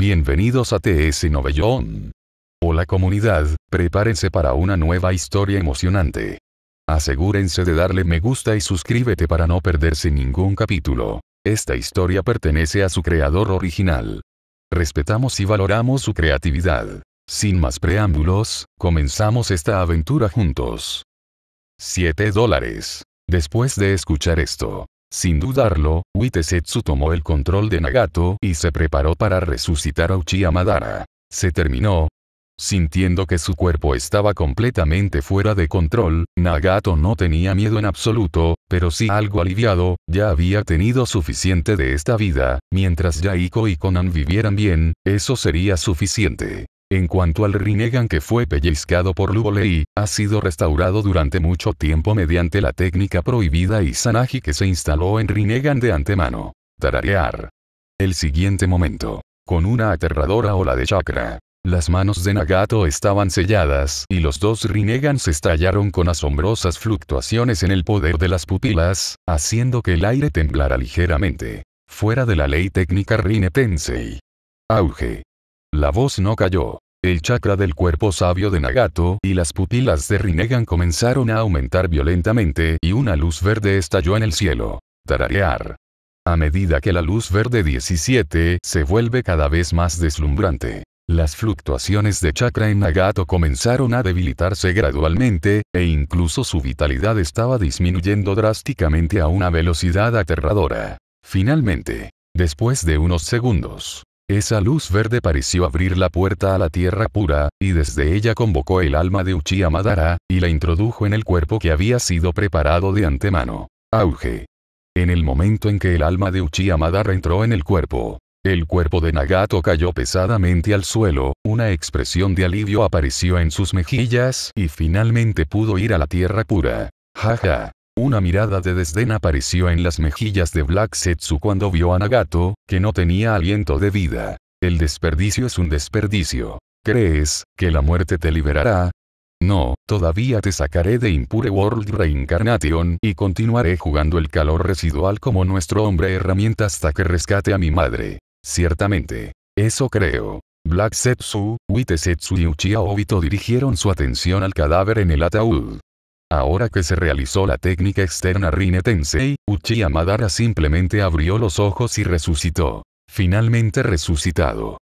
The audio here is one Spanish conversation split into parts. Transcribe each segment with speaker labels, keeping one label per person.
Speaker 1: Bienvenidos a TS Novellón. Hola comunidad, prepárense para una nueva historia emocionante. Asegúrense de darle me gusta y suscríbete para no perderse ningún capítulo. Esta historia pertenece a su creador original. Respetamos y valoramos su creatividad. Sin más preámbulos, comenzamos esta aventura juntos. 7 dólares. Después de escuchar esto, sin dudarlo, Witesetsu tomó el control de Nagato y se preparó para resucitar a Uchiha Madara. Se terminó. Sintiendo que su cuerpo estaba completamente fuera de control, Nagato no tenía miedo en absoluto, pero sí algo aliviado, ya había tenido suficiente de esta vida, mientras Yaiko y Conan vivieran bien, eso sería suficiente. En cuanto al Rinnegan que fue pellizcado por Lubolei, ha sido restaurado durante mucho tiempo mediante la técnica prohibida Izanagi que se instaló en Rinnegan de antemano. Tararear. El siguiente momento. Con una aterradora ola de chakra. Las manos de Nagato estaban selladas y los dos Rinnegans estallaron con asombrosas fluctuaciones en el poder de las pupilas, haciendo que el aire temblara ligeramente. Fuera de la ley técnica Rinne Tensei. Auge. La voz no cayó. El chakra del cuerpo sabio de Nagato y las pupilas de Rinnegan comenzaron a aumentar violentamente y una luz verde estalló en el cielo. Tararear. A medida que la luz verde 17 se vuelve cada vez más deslumbrante. Las fluctuaciones de chakra en Nagato comenzaron a debilitarse gradualmente, e incluso su vitalidad estaba disminuyendo drásticamente a una velocidad aterradora. Finalmente, después de unos segundos, esa luz verde pareció abrir la puerta a la tierra pura, y desde ella convocó el alma de Uchiha Madara, y la introdujo en el cuerpo que había sido preparado de antemano. Auge. En el momento en que el alma de Uchiha Madara entró en el cuerpo, el cuerpo de Nagato cayó pesadamente al suelo, una expresión de alivio apareció en sus mejillas y finalmente pudo ir a la tierra pura. Jaja. Una mirada de desdén apareció en las mejillas de Black Setsu cuando vio a Nagato, que no tenía aliento de vida. El desperdicio es un desperdicio. ¿Crees que la muerte te liberará? No, todavía te sacaré de Impure World Reincarnation y continuaré jugando el calor residual como nuestro hombre herramienta hasta que rescate a mi madre. Ciertamente. Eso creo. Black Setsu, Witesetsu y Uchiha Obito dirigieron su atención al cadáver en el ataúd. Ahora que se realizó la técnica externa Rine Tensei, Uchiha Madara simplemente abrió los ojos y resucitó. Finalmente resucitado.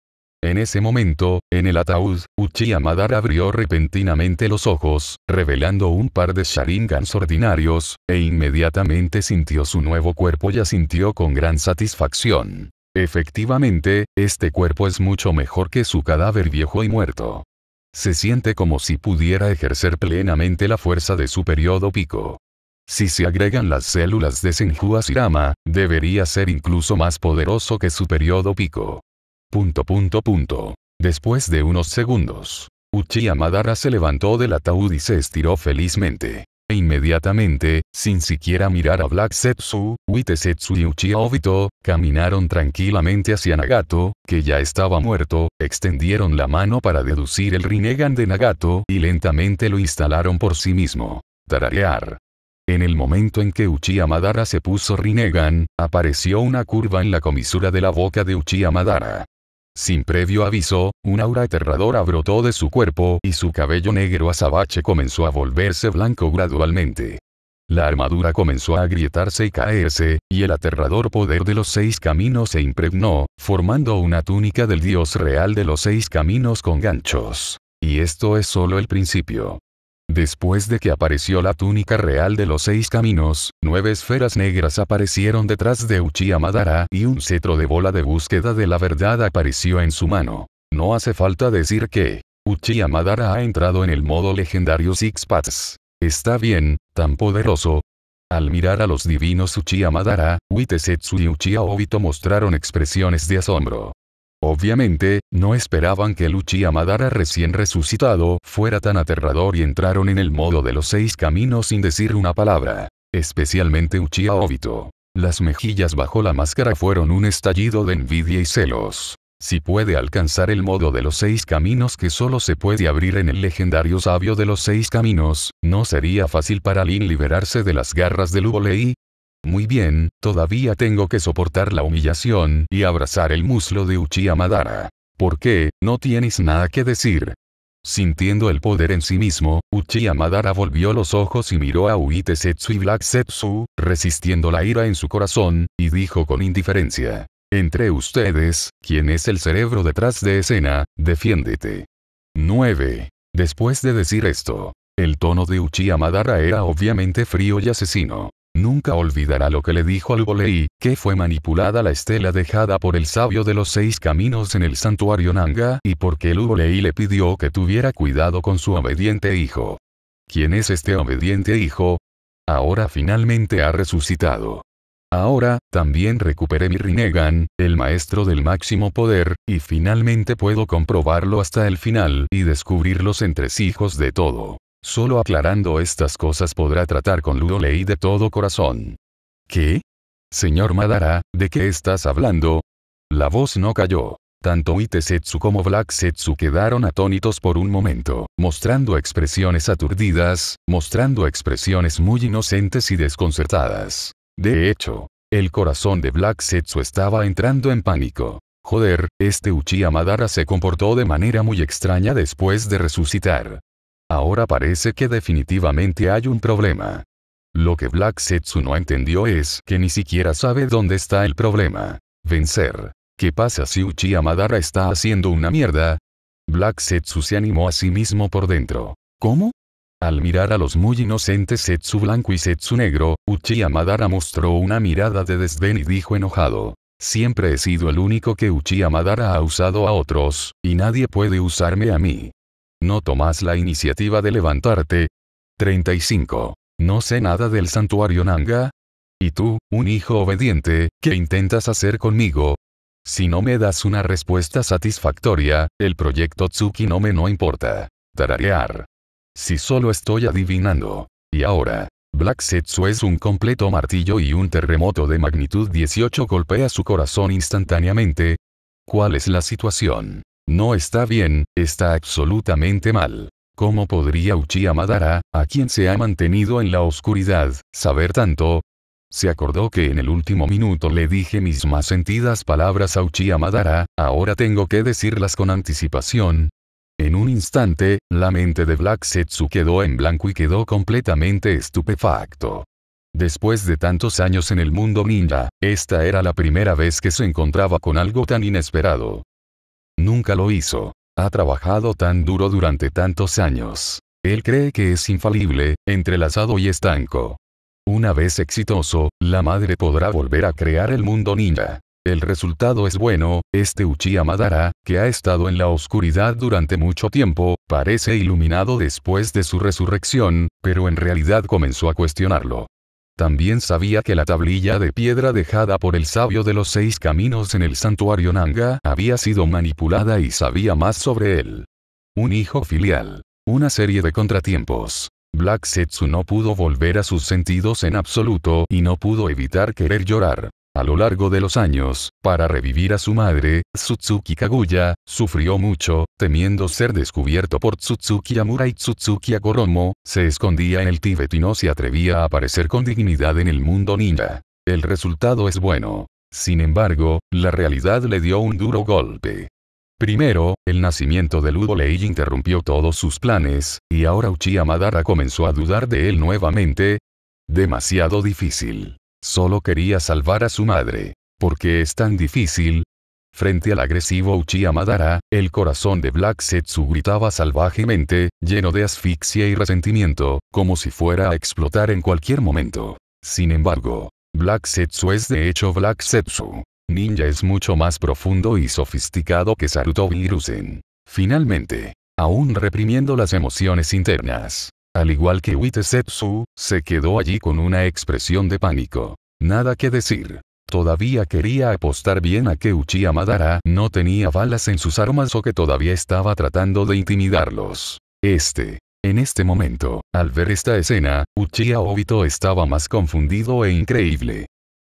Speaker 1: En ese momento, en el ataúd, Uchiha Madara abrió repentinamente los ojos, revelando un par de Sharingans ordinarios, e inmediatamente sintió su nuevo cuerpo y asintió con gran satisfacción. Efectivamente, este cuerpo es mucho mejor que su cadáver viejo y muerto. Se siente como si pudiera ejercer plenamente la fuerza de su periodo pico. Si se agregan las células de Senju Asirama, debería ser incluso más poderoso que su periodo pico. Punto punto punto. Después de unos segundos, Uchiha Madara se levantó del ataúd y se estiró felizmente. E inmediatamente, sin siquiera mirar a Black Setsu, Witesetsu y Uchiha Obito, caminaron tranquilamente hacia Nagato, que ya estaba muerto, extendieron la mano para deducir el Rinnegan de Nagato y lentamente lo instalaron por sí mismo. Tararear. En el momento en que Uchiha Madara se puso Rinnegan, apareció una curva en la comisura de la boca de Uchiha Madara. Sin previo aviso, un aura aterradora brotó de su cuerpo y su cabello negro azabache comenzó a volverse blanco gradualmente. La armadura comenzó a agrietarse y caerse, y el aterrador poder de los seis caminos se impregnó, formando una túnica del dios real de los seis caminos con ganchos. Y esto es solo el principio. Después de que apareció la túnica real de los seis caminos, nueve esferas negras aparecieron detrás de Uchiha Madara y un cetro de bola de búsqueda de la verdad apareció en su mano. No hace falta decir que, Uchiha Madara ha entrado en el modo legendario Six Paths. Está bien, tan poderoso. Al mirar a los divinos Uchiha Madara, Witesetsu y Uchiha Obito mostraron expresiones de asombro. Obviamente, no esperaban que el Uchiha Madara recién resucitado fuera tan aterrador y entraron en el modo de los seis caminos sin decir una palabra. Especialmente Uchiha Obito. Las mejillas bajo la máscara fueron un estallido de envidia y celos. Si puede alcanzar el modo de los seis caminos que solo se puede abrir en el legendario sabio de los seis caminos, ¿no sería fácil para Lin liberarse de las garras de Lubolei? Muy bien, todavía tengo que soportar la humillación y abrazar el muslo de Uchiha Madara. ¿Por qué, no tienes nada que decir? Sintiendo el poder en sí mismo, Uchiha Madara volvió los ojos y miró a Uite Setsu y Black Setsu, resistiendo la ira en su corazón, y dijo con indiferencia. Entre ustedes, ¿quién es el cerebro detrás de escena? Defiéndete. 9. Después de decir esto, el tono de Uchiha Madara era obviamente frío y asesino. Nunca olvidará lo que le dijo al Bolei, que fue manipulada la estela dejada por el sabio de los seis caminos en el santuario Nanga y porque el Bolei le pidió que tuviera cuidado con su obediente hijo. ¿Quién es este obediente hijo? Ahora finalmente ha resucitado. Ahora, también recuperé mi Rinnegan, el maestro del máximo poder, y finalmente puedo comprobarlo hasta el final y descubrir los entresijos de todo. Solo aclarando estas cosas podrá tratar con Ludolei de todo corazón. ¿Qué? Señor Madara, ¿de qué estás hablando? La voz no cayó. Tanto Itesetsu como Black Setsu quedaron atónitos por un momento, mostrando expresiones aturdidas, mostrando expresiones muy inocentes y desconcertadas. De hecho, el corazón de Black Setsu estaba entrando en pánico. Joder, este Uchiha Madara se comportó de manera muy extraña después de resucitar. Ahora parece que definitivamente hay un problema. Lo que Black Setsu no entendió es que ni siquiera sabe dónde está el problema. Vencer. ¿Qué pasa si Uchiha Madara está haciendo una mierda? Black Setsu se animó a sí mismo por dentro. ¿Cómo? Al mirar a los muy inocentes Setsu blanco y Setsu negro, Uchiha Madara mostró una mirada de desdén y dijo enojado. Siempre he sido el único que Uchiha Madara ha usado a otros, y nadie puede usarme a mí. ¿No tomas la iniciativa de levantarte? 35. No sé nada del santuario Nanga. ¿Y tú, un hijo obediente, qué intentas hacer conmigo? Si no me das una respuesta satisfactoria, el proyecto Tsuki no me no importa. Tararear. Si solo estoy adivinando. Y ahora, Black Setsu es un completo martillo y un terremoto de magnitud 18 golpea su corazón instantáneamente. ¿Cuál es la situación? No está bien, está absolutamente mal. ¿Cómo podría Uchiha Madara, a quien se ha mantenido en la oscuridad, saber tanto? Se acordó que en el último minuto le dije mis más sentidas palabras a Uchiha Madara, ahora tengo que decirlas con anticipación. En un instante, la mente de Black Setsu quedó en blanco y quedó completamente estupefacto. Después de tantos años en el mundo ninja, esta era la primera vez que se encontraba con algo tan inesperado. Nunca lo hizo. Ha trabajado tan duro durante tantos años. Él cree que es infalible, entrelazado y estanco. Una vez exitoso, la madre podrá volver a crear el mundo ninja. El resultado es bueno, este Uchiha Madara, que ha estado en la oscuridad durante mucho tiempo, parece iluminado después de su resurrección, pero en realidad comenzó a cuestionarlo. También sabía que la tablilla de piedra dejada por el sabio de los seis caminos en el santuario Nanga había sido manipulada y sabía más sobre él. Un hijo filial. Una serie de contratiempos. Black Setsu no pudo volver a sus sentidos en absoluto y no pudo evitar querer llorar. A lo largo de los años, para revivir a su madre, Tsutsuki Kaguya, sufrió mucho, temiendo ser descubierto por Tsutsuki Amura y Tsutsuki Agoromo, se escondía en el Tíbet y no se atrevía a aparecer con dignidad en el mundo ninja. El resultado es bueno. Sin embargo, la realidad le dio un duro golpe. Primero, el nacimiento de Ludo Lei interrumpió todos sus planes, y ahora Uchiha Madara comenzó a dudar de él nuevamente. Demasiado difícil. Solo quería salvar a su madre. ¿Por qué es tan difícil? Frente al agresivo Uchiha Madara, el corazón de Black Setsu gritaba salvajemente, lleno de asfixia y resentimiento, como si fuera a explotar en cualquier momento. Sin embargo, Black Setsu es de hecho Black Setsu. Ninja es mucho más profundo y sofisticado que Sarutobi Hiruzen. Finalmente, aún reprimiendo las emociones internas, al igual que Witesetsu, se quedó allí con una expresión de pánico. Nada que decir. Todavía quería apostar bien a que Uchiha Madara no tenía balas en sus armas o que todavía estaba tratando de intimidarlos. Este. En este momento, al ver esta escena, Uchiha Obito estaba más confundido e increíble.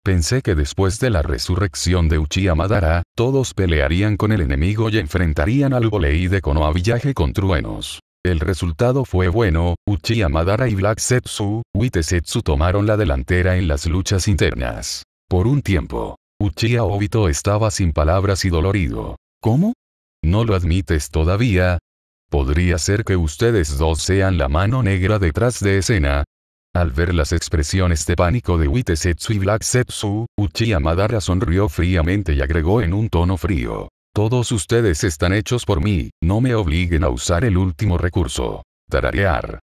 Speaker 1: Pensé que después de la resurrección de Uchiha Madara, todos pelearían con el enemigo y enfrentarían al Bolei de Konoha con truenos. El resultado fue bueno, Uchiha Madara y Black Setsu, Witesetsu tomaron la delantera en las luchas internas. Por un tiempo, Uchiha Obito estaba sin palabras y dolorido. ¿Cómo? ¿No lo admites todavía? Podría ser que ustedes dos sean la mano negra detrás de escena. Al ver las expresiones de pánico de Witesetsu y Black Setsu, Uchiha Madara sonrió fríamente y agregó en un tono frío. Todos ustedes están hechos por mí, no me obliguen a usar el último recurso. Tararear.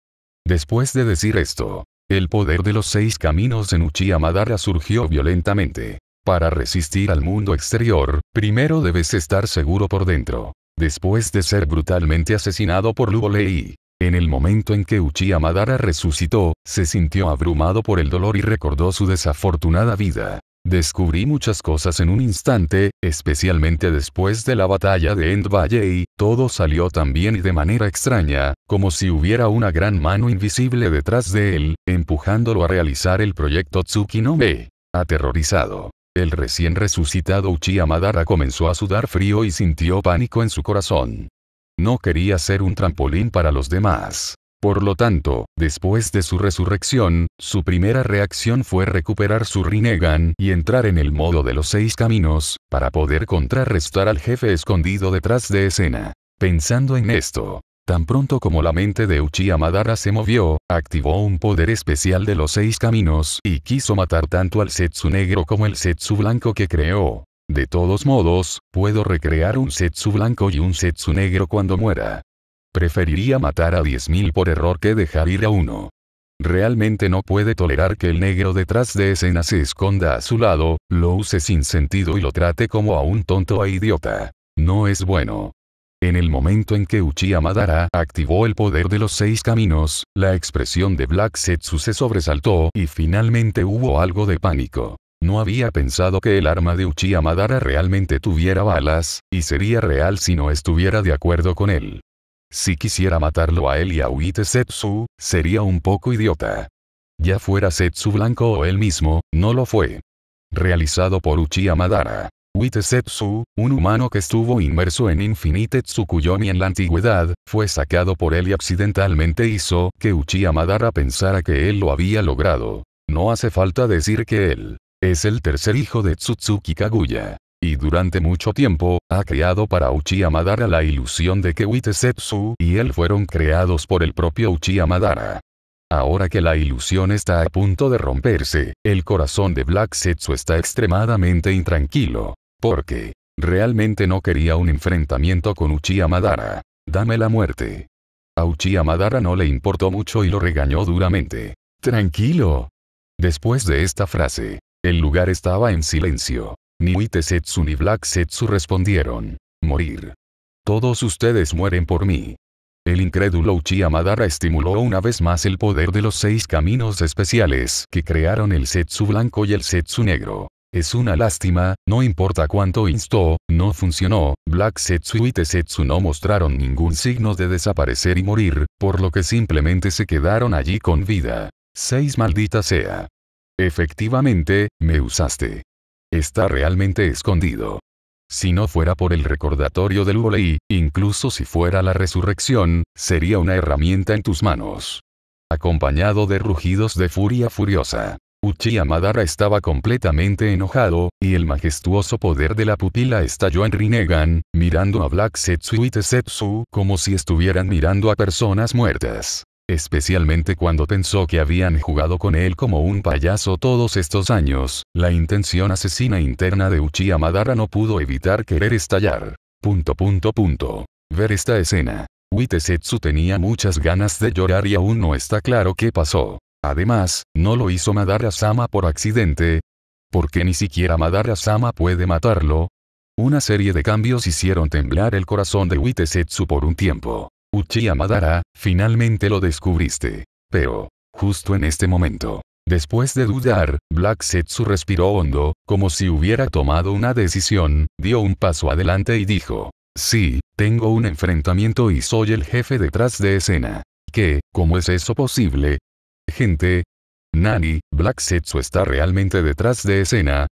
Speaker 1: Después de decir esto, el poder de los seis caminos en Uchiha Madara surgió violentamente. Para resistir al mundo exterior, primero debes estar seguro por dentro. Después de ser brutalmente asesinado por Luolei, en el momento en que Uchiha Madara resucitó, se sintió abrumado por el dolor y recordó su desafortunada vida. Descubrí muchas cosas en un instante, especialmente después de la batalla de End Valley, todo salió tan bien y de manera extraña, como si hubiera una gran mano invisible detrás de él, empujándolo a realizar el proyecto Tsuki no Me. Aterrorizado. El recién resucitado Uchiha Madara comenzó a sudar frío y sintió pánico en su corazón. No quería ser un trampolín para los demás. Por lo tanto, después de su resurrección, su primera reacción fue recuperar su Rinnegan y entrar en el modo de los seis caminos, para poder contrarrestar al jefe escondido detrás de escena. Pensando en esto, tan pronto como la mente de Uchiha Madara se movió, activó un poder especial de los seis caminos y quiso matar tanto al Setsu negro como el Setsu blanco que creó. De todos modos, puedo recrear un Setsu blanco y un Setsu negro cuando muera. Preferiría matar a 10.000 por error que dejar ir a uno. Realmente no puede tolerar que el negro detrás de escena se esconda a su lado, lo use sin sentido y lo trate como a un tonto e idiota. No es bueno. En el momento en que Uchiha Madara activó el poder de los seis caminos, la expresión de Black Setsu se sobresaltó y finalmente hubo algo de pánico. No había pensado que el arma de Uchiha Madara realmente tuviera balas, y sería real si no estuviera de acuerdo con él. Si quisiera matarlo a él y a Uite Setsu, sería un poco idiota. Ya fuera Setsu blanco o él mismo, no lo fue. Realizado por Uchiha Madara. Uite Setsu, un humano que estuvo inmerso en Infinite Tsukuyomi en la antigüedad, fue sacado por él y accidentalmente hizo que Uchiha Madara pensara que él lo había logrado. No hace falta decir que él es el tercer hijo de Tsutsuki Kaguya. Y durante mucho tiempo, ha creado para Uchiha Madara la ilusión de que Witesetsu y él fueron creados por el propio Uchiha Madara. Ahora que la ilusión está a punto de romperse, el corazón de Black Setsu está extremadamente intranquilo. Porque, realmente no quería un enfrentamiento con Uchiha Madara. Dame la muerte. A Uchiha Madara no le importó mucho y lo regañó duramente. Tranquilo. Después de esta frase, el lugar estaba en silencio. Ni Witesetsu ni Black Setsu respondieron. Morir. Todos ustedes mueren por mí. El incrédulo Uchiha Madara estimuló una vez más el poder de los seis caminos especiales que crearon el Setsu blanco y el Setsu negro. Es una lástima, no importa cuánto instó, no funcionó, Black Setsu y Witesetsu no mostraron ningún signo de desaparecer y morir, por lo que simplemente se quedaron allí con vida. Seis maldita sea. Efectivamente, me usaste. Está realmente escondido. Si no fuera por el recordatorio del Ulei, incluso si fuera la resurrección, sería una herramienta en tus manos. Acompañado de rugidos de furia furiosa. Uchiha Madara estaba completamente enojado, y el majestuoso poder de la pupila estalló en Rinnegan, mirando a Black Setsu y Tetsu como si estuvieran mirando a personas muertas. Especialmente cuando pensó que habían jugado con él como un payaso todos estos años, la intención asesina interna de Uchiha Madara no pudo evitar querer estallar. Ver esta escena. Witesetsu tenía muchas ganas de llorar y aún no está claro qué pasó. Además, no lo hizo Madara-sama por accidente. Porque ni siquiera Madara-sama puede matarlo. Una serie de cambios hicieron temblar el corazón de Witesetsu por un tiempo. Uchiha Madara, finalmente lo descubriste. Pero, justo en este momento, después de dudar, Black Setsu respiró hondo, como si hubiera tomado una decisión, dio un paso adelante y dijo, sí, tengo un enfrentamiento y soy el jefe detrás de escena. ¿Qué? ¿Cómo es eso posible? Gente. Nani, Black Setsu está realmente detrás de escena.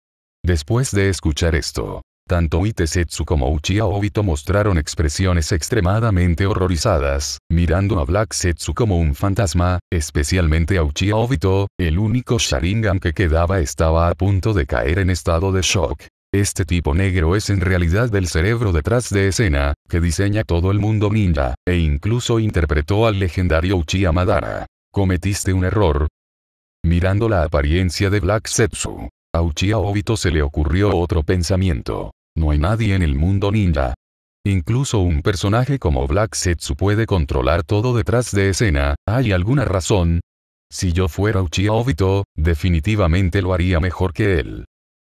Speaker 1: Después de escuchar esto, tanto Itesetsu como Uchiha Obito mostraron expresiones extremadamente horrorizadas, mirando a Black Setsu como un fantasma, especialmente a Uchiha Obito, el único Sharingan que quedaba estaba a punto de caer en estado de shock. Este tipo negro es en realidad del cerebro detrás de escena, que diseña todo el mundo ninja, e incluso interpretó al legendario Uchiha Madara. Cometiste un error. Mirando la apariencia de Black Setsu, a Uchiha Obito se le ocurrió otro pensamiento. No hay nadie en el mundo ninja. Incluso un personaje como Black Setsu puede controlar todo detrás de escena, ¿hay alguna razón? Si yo fuera Uchiha Obito, definitivamente lo haría mejor que él.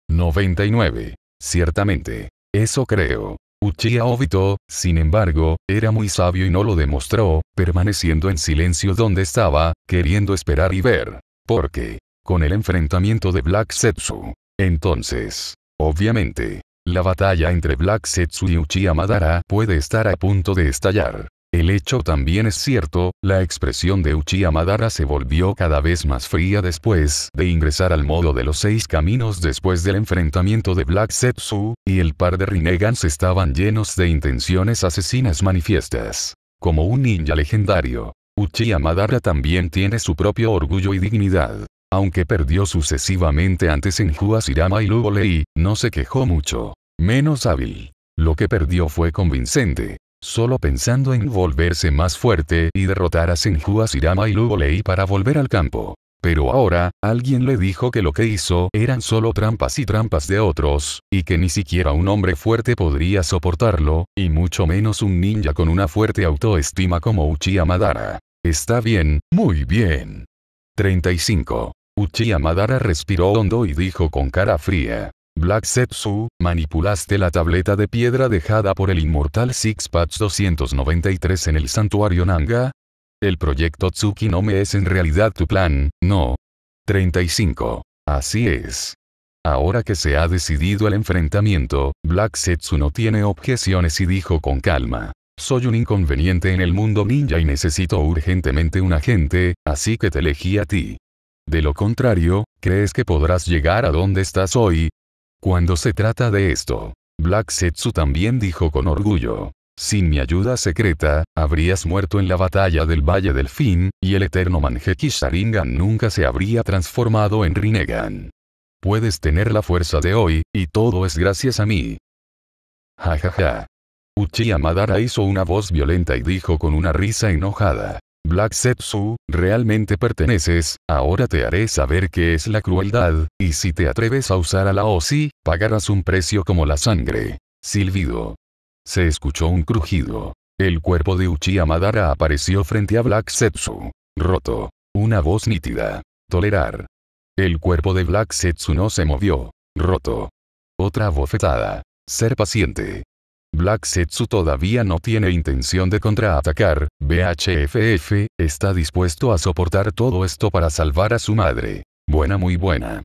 Speaker 1: 99. Ciertamente. Eso creo. Uchiha Obito, sin embargo, era muy sabio y no lo demostró, permaneciendo en silencio donde estaba, queriendo esperar y ver. Porque, con el enfrentamiento de Black Setsu, entonces, obviamente, la batalla entre Black Setsu y Uchiha Madara puede estar a punto de estallar. El hecho también es cierto, la expresión de Uchiha Madara se volvió cada vez más fría después de ingresar al modo de los seis caminos después del enfrentamiento de Black Setsu, y el par de Rinegans estaban llenos de intenciones asesinas manifiestas. Como un ninja legendario, Uchiha Madara también tiene su propio orgullo y dignidad. Aunque perdió sucesivamente ante Senju Shirama y Lugo Lei, no se quejó mucho. Menos hábil. Lo que perdió fue convincente solo pensando en volverse más fuerte y derrotar a Senju Asirama y Lugo Lei para volver al campo. Pero ahora, alguien le dijo que lo que hizo eran solo trampas y trampas de otros, y que ni siquiera un hombre fuerte podría soportarlo, y mucho menos un ninja con una fuerte autoestima como Uchiha Madara. Está bien, muy bien. 35. Uchiha Madara respiró hondo y dijo con cara fría. Black Setsu, manipulaste la tableta de piedra dejada por el inmortal Sixpatch 293 en el santuario Nanga. El proyecto Tsuki no me es en realidad tu plan, no. 35. Así es. Ahora que se ha decidido el enfrentamiento, Black Setsu no tiene objeciones y dijo con calma. Soy un inconveniente en el mundo ninja y necesito urgentemente un agente, así que te elegí a ti. De lo contrario, ¿crees que podrás llegar a donde estás hoy? Cuando se trata de esto, Black Setsu también dijo con orgullo. Sin mi ayuda secreta, habrías muerto en la batalla del Valle del Fin, y el eterno Manjeki Sharingan nunca se habría transformado en Rinnegan. Puedes tener la fuerza de hoy, y todo es gracias a mí. Ja ja ja. Uchiha Madara hizo una voz violenta y dijo con una risa enojada. Black Setsu, realmente perteneces, ahora te haré saber qué es la crueldad, y si te atreves a usar a la OSI, pagarás un precio como la sangre. Silbido. Se escuchó un crujido. El cuerpo de Uchiha Madara apareció frente a Black Setsu. Roto. Una voz nítida. Tolerar. El cuerpo de Black Setsu no se movió. Roto. Otra bofetada. Ser paciente. Black Setsu todavía no tiene intención de contraatacar, BHFF, está dispuesto a soportar todo esto para salvar a su madre. Buena muy buena.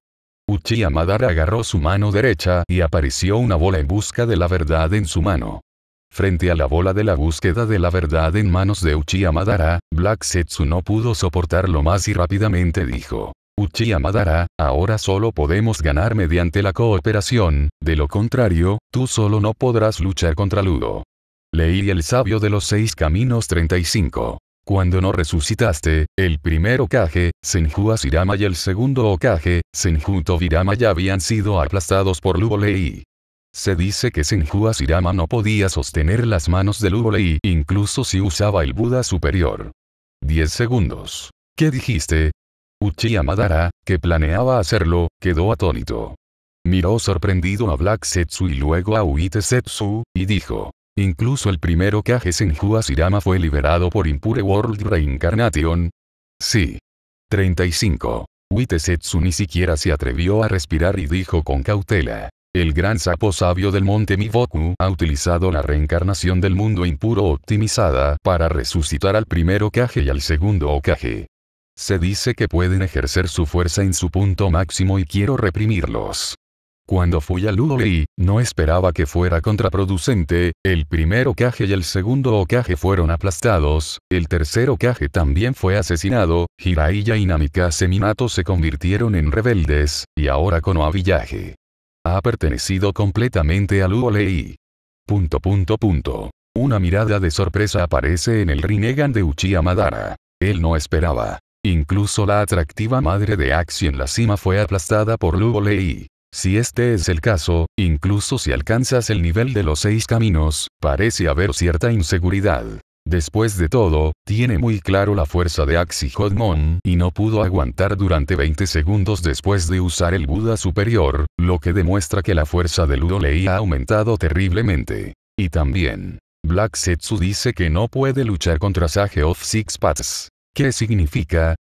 Speaker 1: Uchiha Madara agarró su mano derecha y apareció una bola en busca de la verdad en su mano. Frente a la bola de la búsqueda de la verdad en manos de Uchiha Madara, Black Setsu no pudo soportarlo más y rápidamente dijo. Uchiha Madara, ahora solo podemos ganar mediante la cooperación, de lo contrario, tú solo no podrás luchar contra Ludo. Leí el sabio de los seis caminos 35. Cuando no resucitaste, el primer Okage, Senju Asirama y el segundo Okage, Senju Tobirama ya habían sido aplastados por Lugo Lei. Se dice que Senju Asirama no podía sostener las manos de Lugo Lei incluso si usaba el Buda superior. 10 segundos. ¿Qué dijiste? Uchiha Madara, que planeaba hacerlo, quedó atónito. Miró sorprendido a Black Setsu y luego a Uite Setsu, y dijo. Incluso el primero Kage Senju Asirama fue liberado por Impure World Reincarnation. Sí. 35. Uite Setsu ni siquiera se atrevió a respirar y dijo con cautela. El gran sapo sabio del monte Miboku ha utilizado la reencarnación del mundo impuro optimizada para resucitar al primero Kage y al segundo Okage. Se dice que pueden ejercer su fuerza en su punto máximo y quiero reprimirlos. Cuando fui a Ludolei, no esperaba que fuera contraproducente, el primer Okage y el segundo Okage fueron aplastados, el tercer Okage también fue asesinado, Jiraiya y Namikaze Minato se convirtieron en rebeldes, y ahora Konoha Village. Ha pertenecido completamente a Ludolei. Punto punto punto. Una mirada de sorpresa aparece en el Rinnegan de Uchiha Madara. Él no esperaba. Incluso la atractiva madre de Axi en la cima fue aplastada por Lugo Lei. Si este es el caso, incluso si alcanzas el nivel de los seis caminos, parece haber cierta inseguridad. Después de todo, tiene muy claro la fuerza de Axihodmon y no pudo aguantar durante 20 segundos después de usar el Buda superior, lo que demuestra que la fuerza de Ludolei ha aumentado terriblemente. Y también, Black Setsu dice que no puede luchar contra Sage of Six Paths. ¿Qué significa?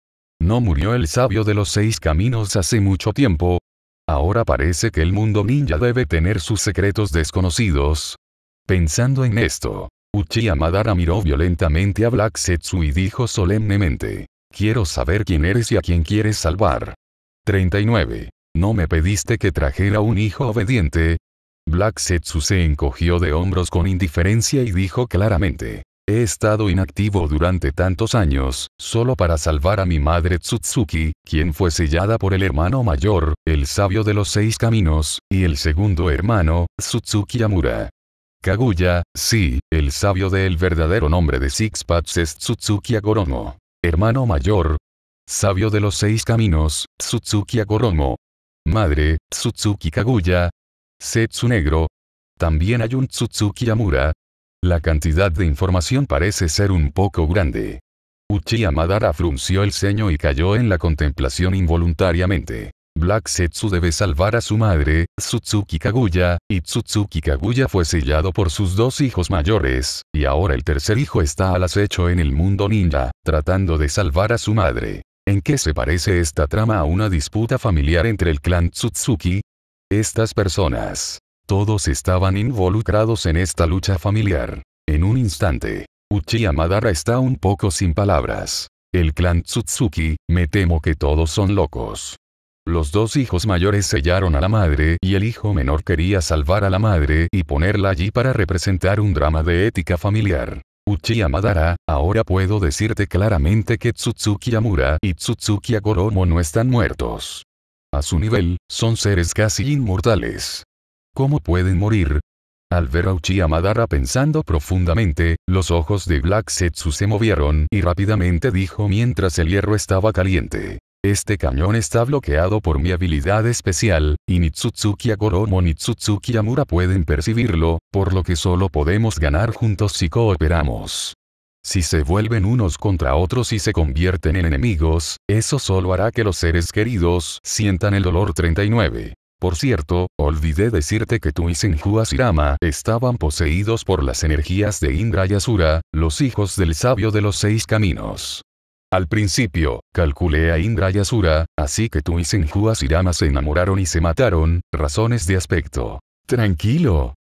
Speaker 1: ¿No murió el sabio de los seis caminos hace mucho tiempo? Ahora parece que el mundo ninja debe tener sus secretos desconocidos. Pensando en esto, Uchiha Madara miró violentamente a Black Setsu y dijo solemnemente. Quiero saber quién eres y a quién quieres salvar. 39. ¿No me pediste que trajera un hijo obediente? Black Setsu se encogió de hombros con indiferencia y dijo claramente. He estado inactivo durante tantos años, solo para salvar a mi madre Tsutsuki, quien fue sellada por el hermano mayor, el sabio de los seis caminos, y el segundo hermano, Tsutsuki Amura. Kaguya, sí, el sabio del verdadero nombre de Six Paths es Tsutsuki Agoromo. Hermano mayor. Sabio de los seis caminos, Tsutsuki Agoromo. Madre, Tsutsuki Kaguya. Setsu Negro. También hay un Tsutsuki Amura. La cantidad de información parece ser un poco grande. Uchiha Madara frunció el ceño y cayó en la contemplación involuntariamente. Black Setsu debe salvar a su madre, Tsutsuki Kaguya, y Tsutsuki Kaguya fue sellado por sus dos hijos mayores, y ahora el tercer hijo está al acecho en el mundo ninja, tratando de salvar a su madre. ¿En qué se parece esta trama a una disputa familiar entre el clan Tsutsuki? Estas personas. Todos estaban involucrados en esta lucha familiar. En un instante. Uchiha Madara está un poco sin palabras. El clan Tsutsuki, me temo que todos son locos. Los dos hijos mayores sellaron a la madre y el hijo menor quería salvar a la madre y ponerla allí para representar un drama de ética familiar. Uchiha Madara, ahora puedo decirte claramente que Tsutsuki Amura y Tsutsuki Agoromo no están muertos. A su nivel, son seres casi inmortales. ¿Cómo pueden morir? Al ver a Uchiha Madara pensando profundamente, los ojos de Black Setsu se movieron y rápidamente dijo mientras el hierro estaba caliente. Este cañón está bloqueado por mi habilidad especial, y ni Tsutsuki Agoromo ni Tsutsuki Amura pueden percibirlo, por lo que solo podemos ganar juntos si cooperamos. Si se vuelven unos contra otros y se convierten en enemigos, eso solo hará que los seres queridos sientan el dolor 39. Por cierto, olvidé decirte que tu y Senju Asirama estaban poseídos por las energías de Indra y Asura, los hijos del sabio de los seis caminos. Al principio, calculé a Indra y Asura, así que tú y Senju Asirama se enamoraron y se mataron, razones de aspecto. Tranquilo.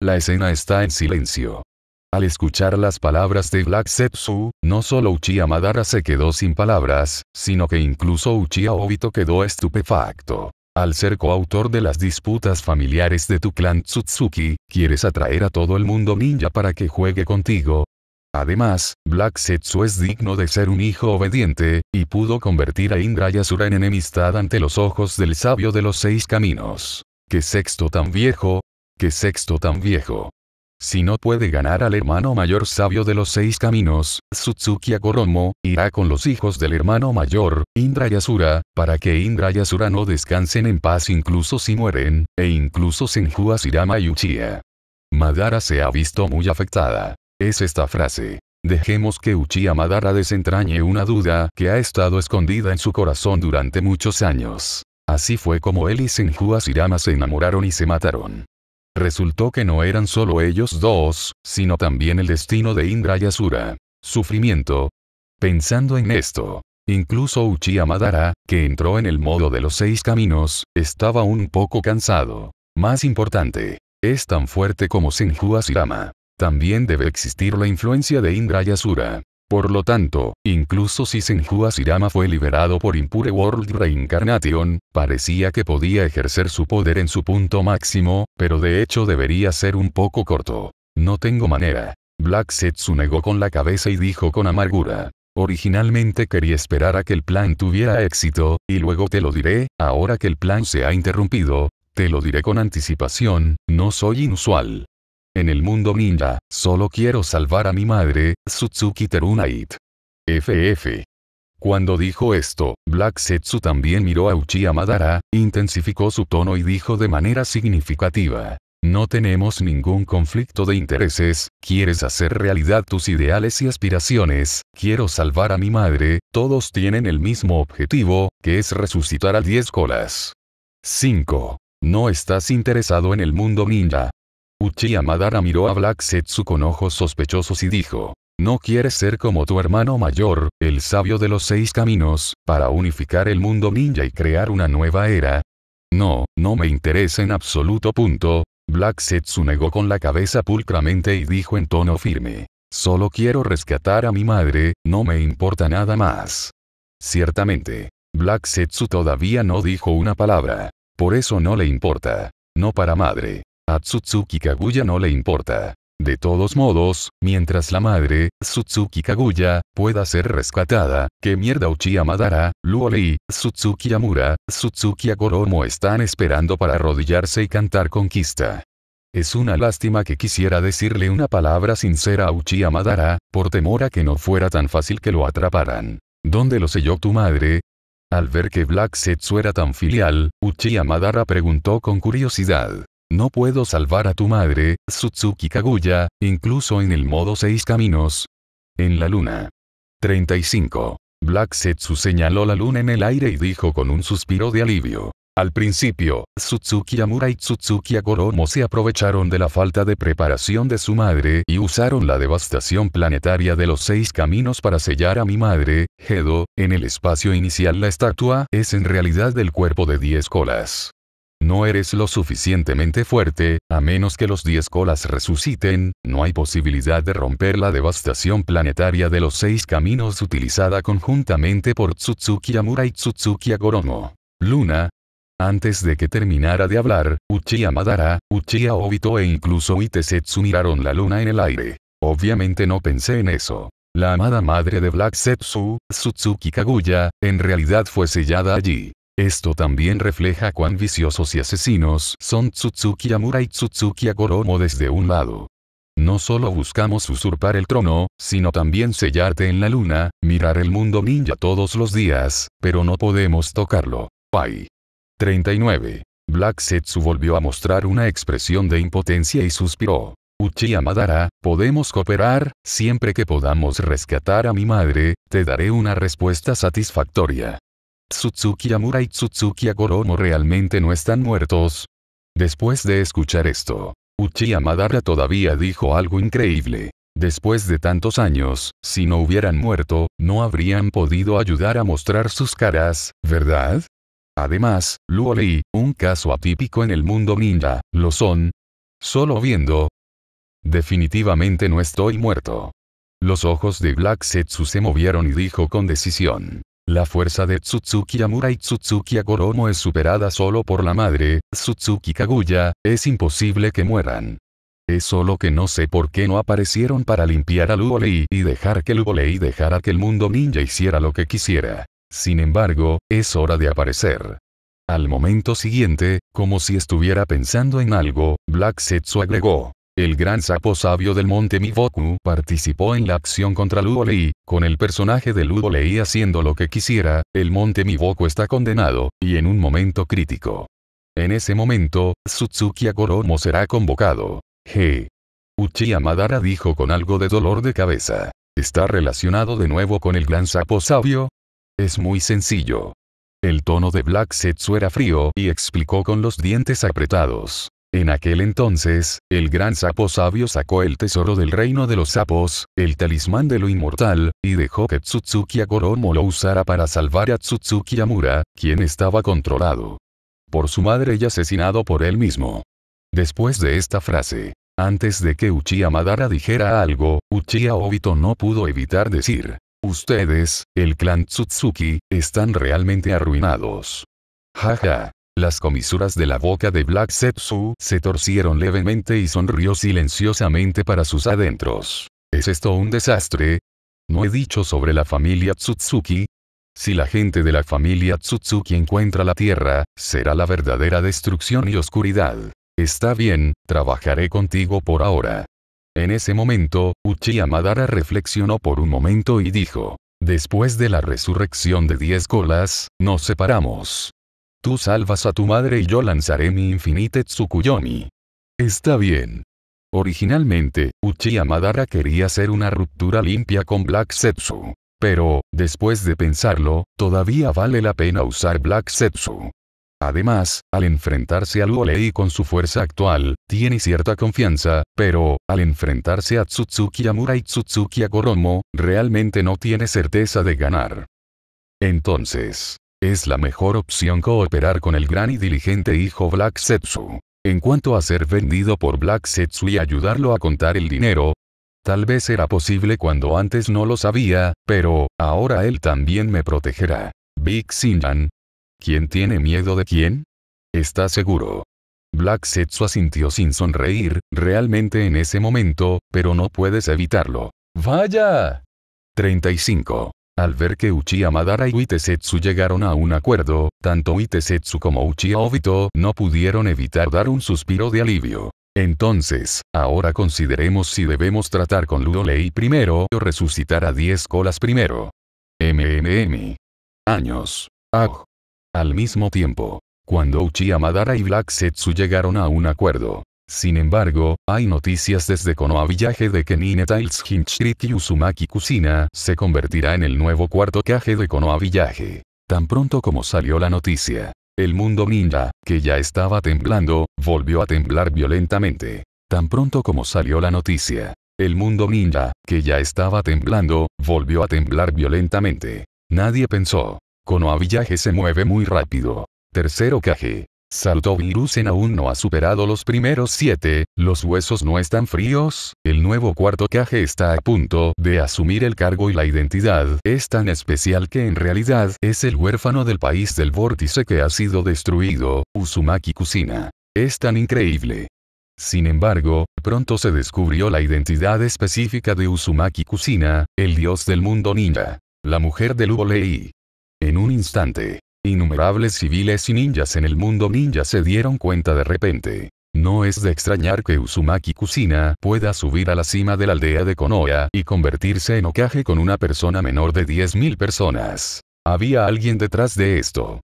Speaker 1: La escena está en silencio. Al escuchar las palabras de Black Setsu, no solo Uchiha Madara se quedó sin palabras, sino que incluso Uchiha Obito quedó estupefacto. Al ser coautor de las disputas familiares de tu clan Tsutsuki, quieres atraer a todo el mundo ninja para que juegue contigo, Además, Black Setsu es digno de ser un hijo obediente, y pudo convertir a Indra y en enemistad ante los ojos del sabio de los seis caminos. ¿Qué sexto tan viejo? ¿Qué sexto tan viejo? Si no puede ganar al hermano mayor sabio de los seis caminos, Tsutsuki Agoromo, irá con los hijos del hermano mayor, Indra y Asura, para que Indra y Asura no descansen en paz incluso si mueren, e incluso Senju Asirama y Uchiha. Madara se ha visto muy afectada. Es esta frase. Dejemos que Uchiha Madara desentrañe una duda que ha estado escondida en su corazón durante muchos años. Así fue como él y Senju Asirama se enamoraron y se mataron. Resultó que no eran solo ellos dos, sino también el destino de Indra y Asura. Sufrimiento. Pensando en esto, incluso Uchiha Madara, que entró en el modo de los seis caminos, estaba un poco cansado. Más importante, es tan fuerte como Senju Asirama. También debe existir la influencia de Indra y Asura. Por lo tanto, incluso si Senju Asirama fue liberado por Impure World Reincarnation, parecía que podía ejercer su poder en su punto máximo, pero de hecho debería ser un poco corto. No tengo manera. Black Setsu negó con la cabeza y dijo con amargura. Originalmente quería esperar a que el plan tuviera éxito, y luego te lo diré, ahora que el plan se ha interrumpido, te lo diré con anticipación, no soy inusual. En el mundo ninja, solo quiero salvar a mi madre, Tsutsuki Terunait. FF. Cuando dijo esto, Black Setsu también miró a Uchiha Madara, intensificó su tono y dijo de manera significativa. No tenemos ningún conflicto de intereses, quieres hacer realidad tus ideales y aspiraciones, quiero salvar a mi madre, todos tienen el mismo objetivo, que es resucitar a 10 colas. 5. No estás interesado en el mundo ninja. Uchiha Madara miró a Black Setsu con ojos sospechosos y dijo, no quieres ser como tu hermano mayor, el sabio de los seis caminos, para unificar el mundo ninja y crear una nueva era. No, no me interesa en absoluto. Punto. Black Setsu negó con la cabeza pulcramente y dijo en tono firme. Solo quiero rescatar a mi madre, no me importa nada más. Ciertamente. Black Setsu todavía no dijo una palabra. Por eso no le importa. No para madre. A Tsutsuki Kaguya no le importa. De todos modos, mientras la madre, Sutsuki Kaguya, pueda ser rescatada, que mierda Uchiha Madara, Luoli, Sutsuki Amura, Sutsuki Agoromo están esperando para arrodillarse y cantar conquista. Es una lástima que quisiera decirle una palabra sincera a Uchiha Madara, por temor a que no fuera tan fácil que lo atraparan. ¿Dónde lo selló tu madre? Al ver que Black Setsu era tan filial, Uchiha Madara preguntó con curiosidad. No puedo salvar a tu madre, Sutsuki Kaguya, incluso en el modo seis caminos. En la luna. 35. Black Setsu señaló la luna en el aire y dijo con un suspiro de alivio. Al principio, Sutsuki Amura y Tsutsuki Agoromo se aprovecharon de la falta de preparación de su madre y usaron la devastación planetaria de los seis caminos para sellar a mi madre, Gedo, en el espacio inicial la estatua es en realidad el cuerpo de diez colas. No eres lo suficientemente fuerte, a menos que los 10 colas resuciten, no hay posibilidad de romper la devastación planetaria de los seis caminos utilizada conjuntamente por Tsutsuki Amura y Tsutsuki Agoromo. Luna. Antes de que terminara de hablar, Uchiha Madara, Uchiha Obito e incluso Itesetsu miraron la luna en el aire. Obviamente no pensé en eso. La amada madre de Black Setsu, Tsutsuki Kaguya, en realidad fue sellada allí. Esto también refleja cuán viciosos y asesinos son Tsutsuki Amura y Tsutsuki Agoromo desde un lado. No solo buscamos usurpar el trono, sino también sellarte en la luna, mirar el mundo ninja todos los días, pero no podemos tocarlo. Pai. 39. Black Setsu volvió a mostrar una expresión de impotencia y suspiró. Uchiha Madara, podemos cooperar, siempre que podamos rescatar a mi madre, te daré una respuesta satisfactoria. Tsutsuki Amura y Tsutsuki Agoromo realmente no están muertos. Después de escuchar esto, Uchiha Madara todavía dijo algo increíble. Después de tantos años, si no hubieran muerto, no habrían podido ayudar a mostrar sus caras, ¿verdad? Además, Luolei, un caso atípico en el mundo ninja, lo son. Solo viendo. Definitivamente no estoy muerto. Los ojos de Black Setsu se movieron y dijo con decisión. La fuerza de Tsutsuki Amura y Tsutsuki Agoromo es superada solo por la madre, Tsutsuki Kaguya, es imposible que mueran. Es solo que no sé por qué no aparecieron para limpiar a Luolei y dejar que Luolei dejara que el mundo ninja hiciera lo que quisiera. Sin embargo, es hora de aparecer. Al momento siguiente, como si estuviera pensando en algo, Black Setsu agregó. El gran sapo sabio del monte Miboku participó en la acción contra Luolei, con el personaje de Luolei haciendo lo que quisiera, el monte Miboku está condenado, y en un momento crítico. En ese momento, Sutsuki Agoromo será convocado. G. Uchiha Madara dijo con algo de dolor de cabeza. ¿Está relacionado de nuevo con el gran sapo sabio? Es muy sencillo. El tono de Black Setsu era frío y explicó con los dientes apretados. En aquel entonces, el gran sapo sabio sacó el tesoro del reino de los sapos, el talismán de lo inmortal, y dejó que Tsutsuki Agoromo lo usara para salvar a Tsutsuki Amura, quien estaba controlado por su madre y asesinado por él mismo. Después de esta frase, antes de que Uchiha Madara dijera algo, Uchiha Obito no pudo evitar decir, ustedes, el clan Tsutsuki, están realmente arruinados. Jaja. Las comisuras de la boca de Black Setsu se torcieron levemente y sonrió silenciosamente para sus adentros. ¿Es esto un desastre? ¿No he dicho sobre la familia Tsutsuki? Si la gente de la familia Tsutsuki encuentra la tierra, será la verdadera destrucción y oscuridad. Está bien, trabajaré contigo por ahora. En ese momento, Uchiha Madara reflexionó por un momento y dijo, Después de la resurrección de diez colas, nos separamos. Tú salvas a tu madre y yo lanzaré mi infinite Tsukuyomi. Está bien. Originalmente, Uchiha Madara quería hacer una ruptura limpia con Black Setsu. Pero, después de pensarlo, todavía vale la pena usar Black Setsu. Además, al enfrentarse a Luolei con su fuerza actual, tiene cierta confianza, pero, al enfrentarse a Tsutsuki Yamura y Tsutsuki Agoromo, realmente no tiene certeza de ganar. Entonces, es la mejor opción cooperar con el gran y diligente hijo Black Setsu. En cuanto a ser vendido por Black Setsu y ayudarlo a contar el dinero, tal vez era posible cuando antes no lo sabía, pero, ahora él también me protegerá. Big Sinjan, ¿Quién tiene miedo de quién? ¿Está seguro? Black Setsu asintió sin sonreír, realmente en ese momento, pero no puedes evitarlo. ¡Vaya! 35. Al ver que Uchiha Madara y Uitesetsu llegaron a un acuerdo, tanto Uitesetsu como Uchiha Obito no pudieron evitar dar un suspiro de alivio. Entonces, ahora consideremos si debemos tratar con Ludolei primero o resucitar a 10 colas primero. MMM. Años. Ah. Al mismo tiempo, cuando Uchiha Madara y Black Setsu llegaron a un acuerdo. Sin embargo, hay noticias desde Konoha Village de que Nine Tails Hinchriki Uzumaki Kusina se convertirá en el nuevo cuarto Kage de Konoha Village. Tan pronto como salió la noticia, el mundo ninja, que ya estaba temblando, volvió a temblar violentamente. Tan pronto como salió la noticia, el mundo ninja, que ya estaba temblando, volvió a temblar violentamente. Nadie pensó, Konoha Village se mueve muy rápido. Tercero Kage. Salto Virusen aún no ha superado los primeros siete, los huesos no están fríos, el nuevo cuarto Kage está a punto de asumir el cargo y la identidad es tan especial que en realidad es el huérfano del país del vórtice que ha sido destruido, Uzumaki Kusina. Es tan increíble. Sin embargo, pronto se descubrió la identidad específica de Uzumaki Kusina, el dios del mundo ninja. La mujer de Lei. En un instante, innumerables civiles y ninjas en el mundo ninja se dieron cuenta de repente. No es de extrañar que Uzumaki Kusina pueda subir a la cima de la aldea de Konoha y convertirse en Okage con una persona menor de 10.000 personas. Había alguien detrás de esto.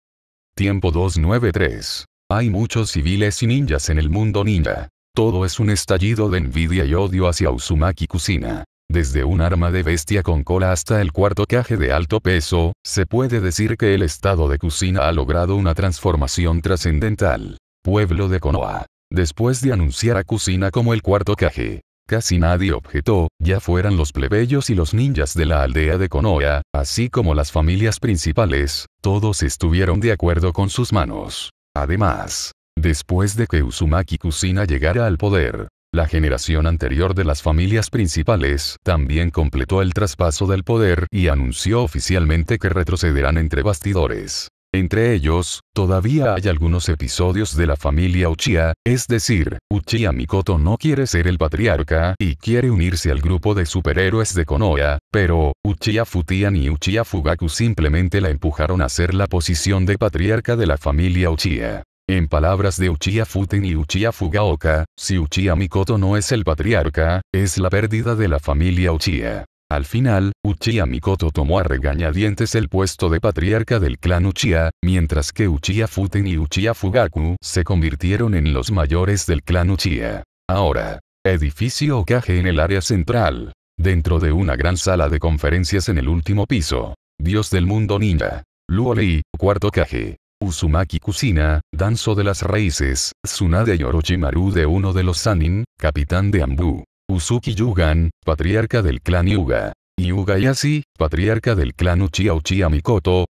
Speaker 1: Tiempo 293. Hay muchos civiles y ninjas en el mundo ninja. Todo es un estallido de envidia y odio hacia Uzumaki Kusina. Desde un arma de bestia con cola hasta el cuarto caje de alto peso, se puede decir que el estado de Kusina ha logrado una transformación trascendental. Pueblo de Konoha. Después de anunciar a Kusina como el cuarto caje, casi nadie objetó, ya fueran los plebeyos y los ninjas de la aldea de Konoha, así como las familias principales, todos estuvieron de acuerdo con sus manos. Además, después de que Uzumaki Kusina llegara al poder, la generación anterior de las familias principales también completó el traspaso del poder y anunció oficialmente que retrocederán entre bastidores. Entre ellos, todavía hay algunos episodios de la familia Uchiha, es decir, Uchiha Mikoto no quiere ser el patriarca y quiere unirse al grupo de superhéroes de Konoha, pero, Uchiha Futian y Uchiha Fugaku simplemente la empujaron a ser la posición de patriarca de la familia Uchiha. En palabras de Uchiha Futen y Uchiha Fugaoka, si Uchiha Mikoto no es el patriarca, es la pérdida de la familia Uchiha. Al final, Uchiha Mikoto tomó a regañadientes el puesto de patriarca del clan Uchiha, mientras que Uchiha Futen y Uchiha Fugaku se convirtieron en los mayores del clan Uchiha. Ahora, edificio Okage en el área central. Dentro de una gran sala de conferencias en el último piso. Dios del mundo ninja. Luolei, cuarto Kage. Uzumaki Kusina, Danzo de las Raíces, Tsunade Yorochimaru de uno de los Sanin, capitán de Ambu. Uzuki Yugan, patriarca del clan Yuga. Yuga Yasi, patriarca del clan Uchiha Uchiha Mikoto,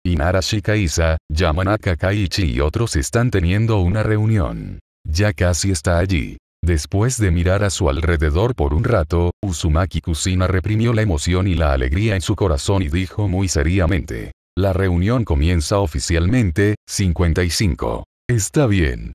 Speaker 1: Kaisa, Yamanaka Kaichi y otros están teniendo una reunión. Ya casi está allí. Después de mirar a su alrededor por un rato, Uzumaki Kusina reprimió la emoción y la alegría en su corazón y dijo muy seriamente. La reunión comienza oficialmente, 55. Está bien.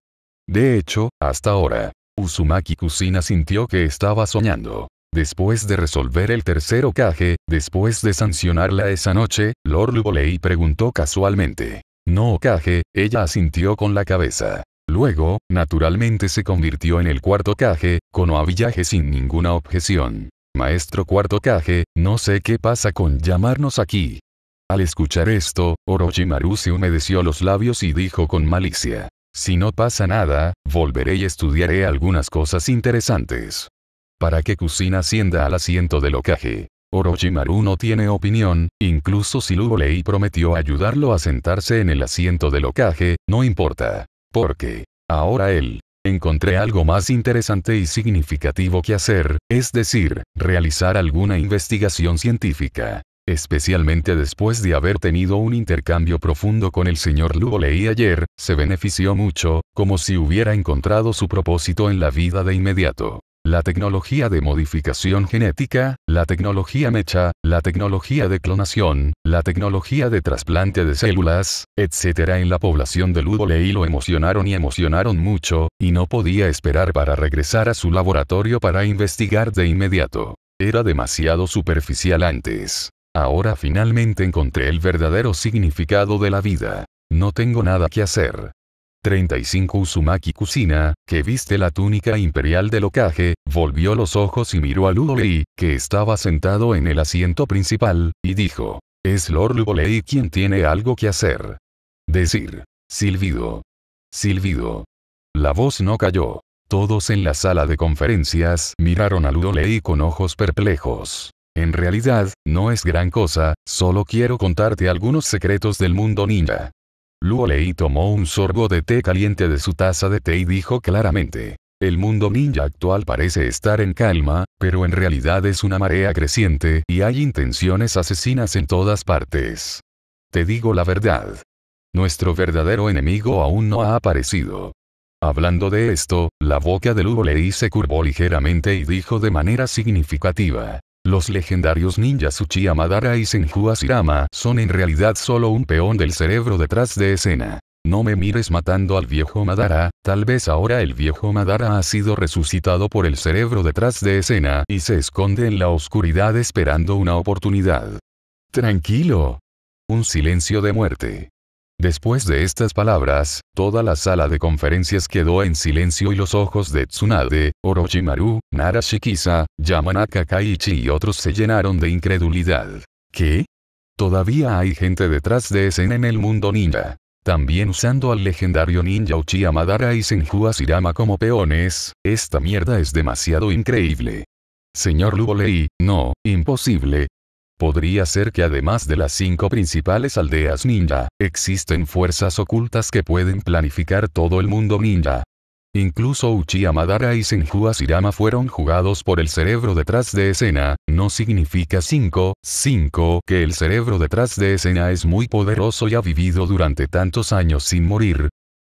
Speaker 1: De hecho, hasta ahora, Uzumaki Kusina sintió que estaba soñando. Después de resolver el tercer Kage, después de sancionarla esa noche, Lord Lubolei preguntó casualmente. No Kage, ella asintió con la cabeza. Luego, naturalmente se convirtió en el cuarto Kage, con Oavillaje sin ninguna objeción. maestro cuarto Kage, no sé qué pasa con llamarnos aquí. Al escuchar esto, Orochimaru se humedeció los labios y dijo con malicia. Si no pasa nada, volveré y estudiaré algunas cosas interesantes. Para que Kusina ascienda al asiento del Okage. Orochimaru no tiene opinión, incluso si Lugo Lei prometió ayudarlo a sentarse en el asiento del Okage, no importa. Porque, ahora él, encontré algo más interesante y significativo que hacer, es decir, realizar alguna investigación científica. Especialmente después de haber tenido un intercambio profundo con el señor Lei ayer, se benefició mucho, como si hubiera encontrado su propósito en la vida de inmediato la tecnología de modificación genética, la tecnología mecha, la tecnología de clonación, la tecnología de trasplante de células, etc. en la población de Ludolei lo emocionaron y emocionaron mucho, y no podía esperar para regresar a su laboratorio para investigar de inmediato. Era demasiado superficial antes. Ahora finalmente encontré el verdadero significado de la vida. No tengo nada que hacer. 35 Uzumaki Kusina, que viste la túnica imperial del Okage, volvió los ojos y miró a Ludolei, que estaba sentado en el asiento principal, y dijo, es Lord Ludolei quien tiene algo que hacer. Decir. Silbido. Silbido. La voz no cayó. Todos en la sala de conferencias miraron a Ludolei con ojos perplejos. En realidad, no es gran cosa, solo quiero contarte algunos secretos del mundo ninja. Luo Lei tomó un sorbo de té caliente de su taza de té y dijo claramente. El mundo ninja actual parece estar en calma, pero en realidad es una marea creciente y hay intenciones asesinas en todas partes. Te digo la verdad. Nuestro verdadero enemigo aún no ha aparecido. Hablando de esto, la boca de Luo Lei se curvó ligeramente y dijo de manera significativa. Los legendarios ninjas Uchiha Madara y Senju Asirama son en realidad solo un peón del cerebro detrás de escena. No me mires matando al viejo Madara, tal vez ahora el viejo Madara ha sido resucitado por el cerebro detrás de escena y se esconde en la oscuridad esperando una oportunidad. Tranquilo. Un silencio de muerte. Después de estas palabras, toda la sala de conferencias quedó en silencio y los ojos de Tsunade, Orochimaru, Nara Shikisa, Yamanaka Kaiichi y otros se llenaron de incredulidad. ¿Qué? Todavía hay gente detrás de escena en el mundo ninja. También usando al legendario ninja Uchiha Madara y Senju Asirama como peones, esta mierda es demasiado increíble. Señor Luolei, no, imposible, Podría ser que además de las cinco principales aldeas ninja, existen fuerzas ocultas que pueden planificar todo el mundo ninja. Incluso Uchiha Madara y Senju Asirama fueron jugados por el cerebro detrás de escena, no significa 5, 5 que el cerebro detrás de escena es muy poderoso y ha vivido durante tantos años sin morir,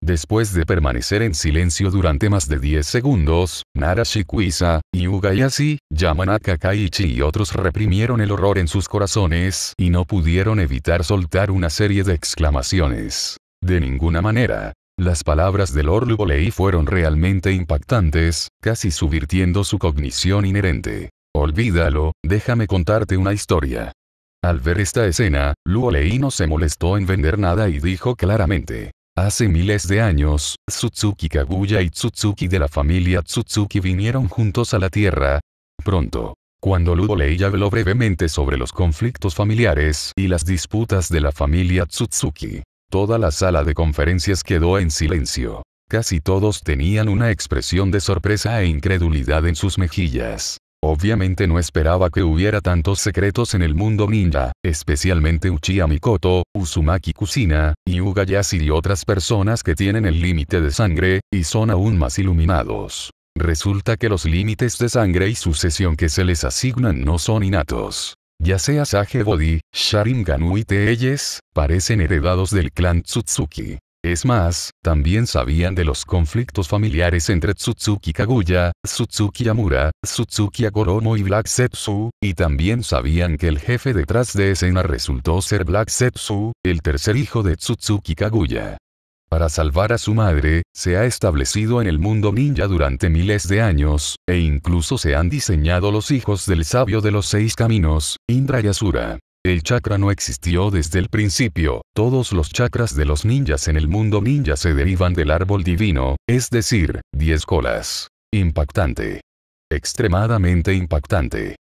Speaker 1: Después de permanecer en silencio durante más de 10 segundos, Nara Shikuisa, Yugayashi, Yamanaka Kaiichi y otros reprimieron el horror en sus corazones y no pudieron evitar soltar una serie de exclamaciones. De ninguna manera. Las palabras de Lord Lubolei fueron realmente impactantes, casi subvirtiendo su cognición inherente. Olvídalo, déjame contarte una historia. Al ver esta escena, Luolei no se molestó en vender nada y dijo claramente, Hace miles de años, Tsutsuki Kaguya y Tsutsuki de la familia Tsutsuki vinieron juntos a la Tierra. Pronto. Cuando Ludo Lei habló brevemente sobre los conflictos familiares y las disputas de la familia Tsutsuki, toda la sala de conferencias quedó en silencio. Casi todos tenían una expresión de sorpresa e incredulidad en sus mejillas. Obviamente no esperaba que hubiera tantos secretos en el mundo ninja, especialmente Uchiha Mikoto, Uzumaki Kusina, Yugayashi y otras personas que tienen el límite de sangre, y son aún más iluminados. Resulta que los límites de sangre y sucesión que se les asignan no son innatos. Ya sea Sage Body, Sharingan Teeyes, parecen heredados del clan Tsutsuki. Es más, también sabían de los conflictos familiares entre Tsutsuki Kaguya, Tsutsuki Yamura, Tsutsuki Agoromo y Black Setsu, y también sabían que el jefe detrás de escena resultó ser Black Setsu, el tercer hijo de Tsutsuki Kaguya. Para salvar a su madre, se ha establecido en el mundo ninja durante miles de años, e incluso se han diseñado los hijos del sabio de los seis caminos, Indra y Asura. El chakra no existió desde el principio, todos los chakras de los ninjas en el mundo ninja se derivan del árbol divino, es decir, 10 colas. Impactante. Extremadamente impactante.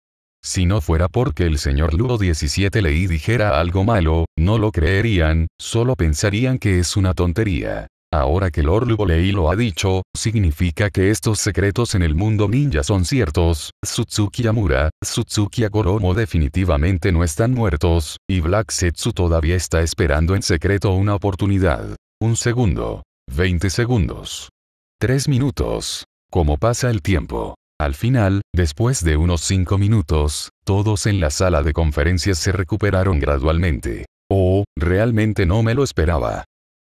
Speaker 1: Si no fuera porque el señor Luo 17 leí dijera algo malo, no lo creerían, solo pensarían que es una tontería. Ahora que Lord Lubolei lo ha dicho, significa que estos secretos en el mundo ninja son ciertos, Sutsuki Yamura, Sutsuki Agoromo definitivamente no están muertos, y Black Setsu todavía está esperando en secreto una oportunidad. Un segundo. 20 segundos. 3 minutos. ¿Cómo pasa el tiempo? Al final, después de unos 5 minutos, todos en la sala de conferencias se recuperaron gradualmente. Oh, realmente no me lo esperaba.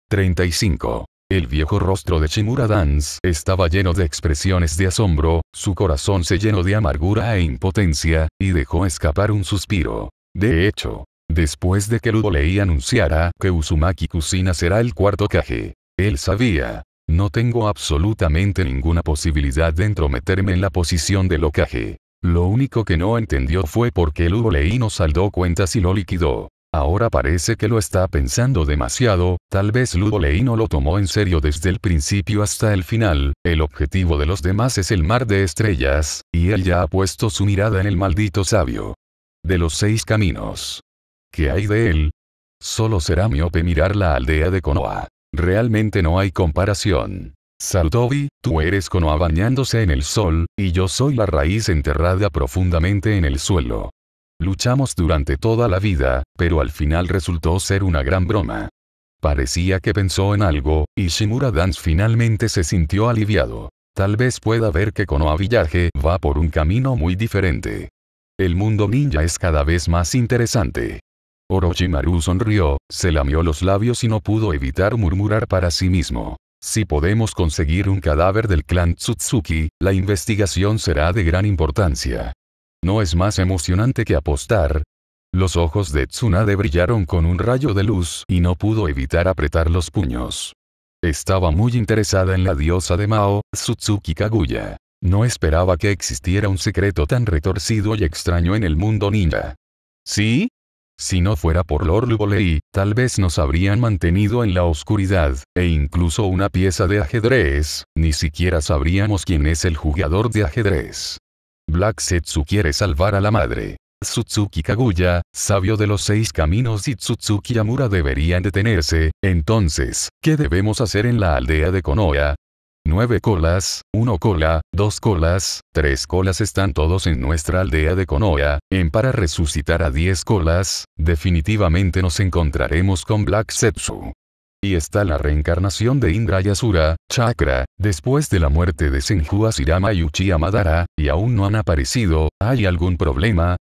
Speaker 1: 35. El viejo rostro de Shimura Dance estaba lleno de expresiones de asombro, su corazón se llenó de amargura e impotencia, y dejó escapar un suspiro. De hecho, después de que Lei anunciara que Uzumaki Kusina será el cuarto Kage, él sabía. No tengo absolutamente ninguna posibilidad de entrometerme en la posición de Lokage. Lo único que no entendió fue por qué Lei no saldó cuentas y lo liquidó. Ahora parece que lo está pensando demasiado, tal vez Ludo no lo tomó en serio desde el principio hasta el final, el objetivo de los demás es el mar de estrellas, y él ya ha puesto su mirada en el maldito sabio. De los seis caminos. ¿Qué hay de él? Solo será miope mirar la aldea de Konoha. Realmente no hay comparación. Saltobi, tú eres Konoha bañándose en el sol, y yo soy la raíz enterrada profundamente en el suelo. Luchamos durante toda la vida, pero al final resultó ser una gran broma. Parecía que pensó en algo, y Shimura Dance finalmente se sintió aliviado. Tal vez pueda ver que Konoha Village va por un camino muy diferente. El mundo ninja es cada vez más interesante. Orochimaru sonrió, se lamió los labios y no pudo evitar murmurar para sí mismo. Si podemos conseguir un cadáver del clan Tsutsuki, la investigación será de gran importancia. ¿No es más emocionante que apostar? Los ojos de Tsunade brillaron con un rayo de luz y no pudo evitar apretar los puños. Estaba muy interesada en la diosa de Mao, Tsutsuki Kaguya. No esperaba que existiera un secreto tan retorcido y extraño en el mundo ninja. ¿Sí? Si no fuera por Lord Lubolei, tal vez nos habrían mantenido en la oscuridad, e incluso una pieza de ajedrez, ni siquiera sabríamos quién es el jugador de ajedrez. Black Setsu quiere salvar a la madre. Tsutsuki Kaguya, sabio de los seis caminos y Tsutsuki Yamura deberían detenerse, entonces, ¿qué debemos hacer en la aldea de Konoha? Nueve colas, uno cola, dos colas, tres colas están todos en nuestra aldea de Konoha, en para resucitar a diez colas, definitivamente nos encontraremos con Black Setsu. Y está la reencarnación de Indra Yasura, Chakra, después de la muerte de Senju Asirama y Uchiha Madara, y aún no han aparecido, ¿hay algún problema?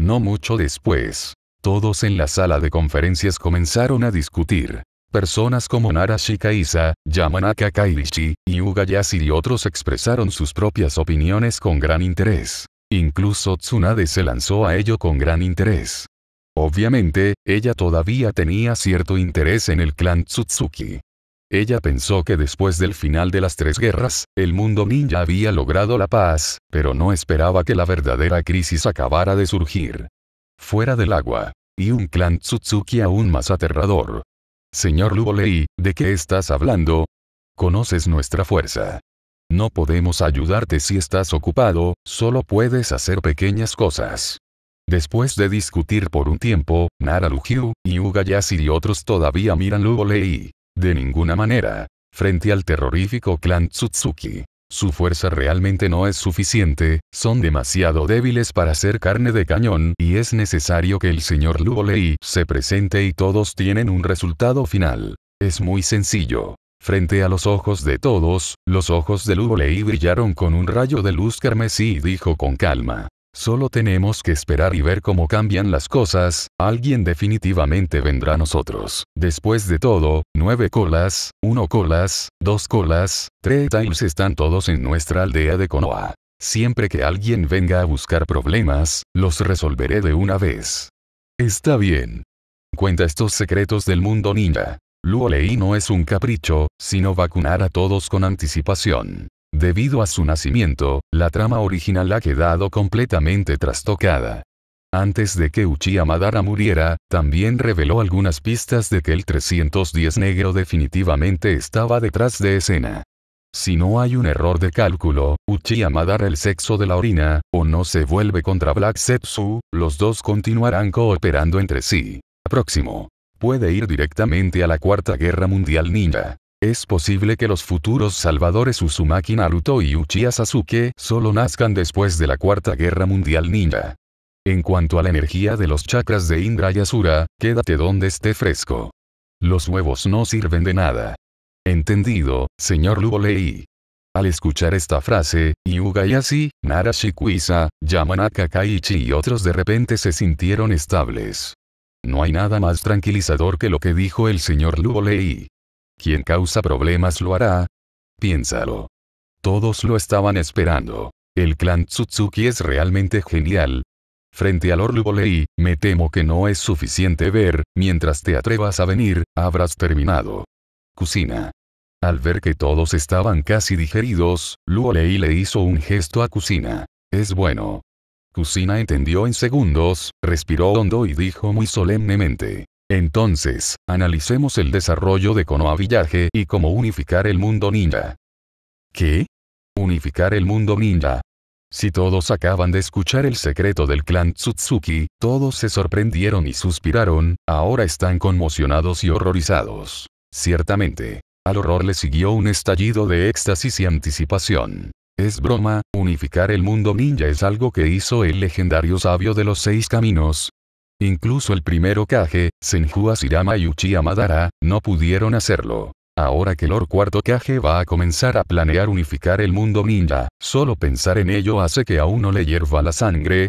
Speaker 1: No mucho después. Todos en la sala de conferencias comenzaron a discutir. Personas como Narashi Kaisa, Yamanaka Kairishi, y Ugayashi y otros expresaron sus propias opiniones con gran interés. Incluso Tsunade se lanzó a ello con gran interés. Obviamente, ella todavía tenía cierto interés en el clan Tsutsuki. Ella pensó que después del final de las tres guerras, el mundo ninja había logrado la paz, pero no esperaba que la verdadera crisis acabara de surgir. Fuera del agua. Y un clan Tsutsuki aún más aterrador. Señor Lubolei, ¿de qué estás hablando? Conoces nuestra fuerza. No podemos ayudarte si estás ocupado, solo puedes hacer pequeñas cosas. Después de discutir por un tiempo, Nara Lugyu, y Ugayasi y otros todavía miran Lei. De ninguna manera. Frente al terrorífico clan Tsutsuki. Su fuerza realmente no es suficiente, son demasiado débiles para ser carne de cañón y es necesario que el señor Lei se presente y todos tienen un resultado final. Es muy sencillo. Frente a los ojos de todos, los ojos de Lei brillaron con un rayo de luz carmesí y dijo con calma. Solo tenemos que esperar y ver cómo cambian las cosas, alguien definitivamente vendrá a nosotros. Después de todo, nueve colas, uno colas, dos colas, tres tiles están todos en nuestra aldea de Konoha. Siempre que alguien venga a buscar problemas, los resolveré de una vez. Está bien. Cuenta estos secretos del mundo ninja. Luo Lei no es un capricho, sino vacunar a todos con anticipación. Debido a su nacimiento, la trama original ha quedado completamente trastocada. Antes de que Uchiha Madara muriera, también reveló algunas pistas de que el 310 negro definitivamente estaba detrás de escena. Si no hay un error de cálculo, Uchiha Madara el sexo de la orina, o no se vuelve contra Black Setsu, los dos continuarán cooperando entre sí. Próximo. Puede ir directamente a la Cuarta Guerra Mundial Ninja. Es posible que los futuros salvadores Uzumaki Naruto y Uchiha Sasuke solo nazcan después de la Cuarta Guerra Mundial Ninja. En cuanto a la energía de los chakras de Indra y Asura, quédate donde esté fresco. Los huevos no sirven de nada. Entendido, señor Lubolei. Al escuchar esta frase, Yugayashi, Narashi Kuisa, Yamanaka Kaichi y otros de repente se sintieron estables. No hay nada más tranquilizador que lo que dijo el señor Luolei. Quien causa problemas lo hará. Piénsalo. Todos lo estaban esperando. El clan Tsutsuki es realmente genial. Frente a Lord Luolei, me temo que no es suficiente ver, mientras te atrevas a venir, habrás terminado. Cocina. Al ver que todos estaban casi digeridos, Luolei le hizo un gesto a Cocina. Es bueno. Kusina entendió en segundos, respiró hondo y dijo muy solemnemente. Entonces, analicemos el desarrollo de Konoha Village y cómo unificar el mundo ninja. ¿Qué? Unificar el mundo ninja. Si todos acaban de escuchar el secreto del clan Tsutsuki, todos se sorprendieron y suspiraron, ahora están conmocionados y horrorizados. Ciertamente. Al horror le siguió un estallido de éxtasis y anticipación. Es broma, unificar el mundo ninja es algo que hizo el legendario sabio de los seis caminos. Incluso el primero Kage, Senju Asirama y Uchiha Madara, no pudieron hacerlo. Ahora que Lord Cuarto Kage va a comenzar a planear unificar el mundo ninja, solo pensar en ello hace que a uno le hierva la sangre.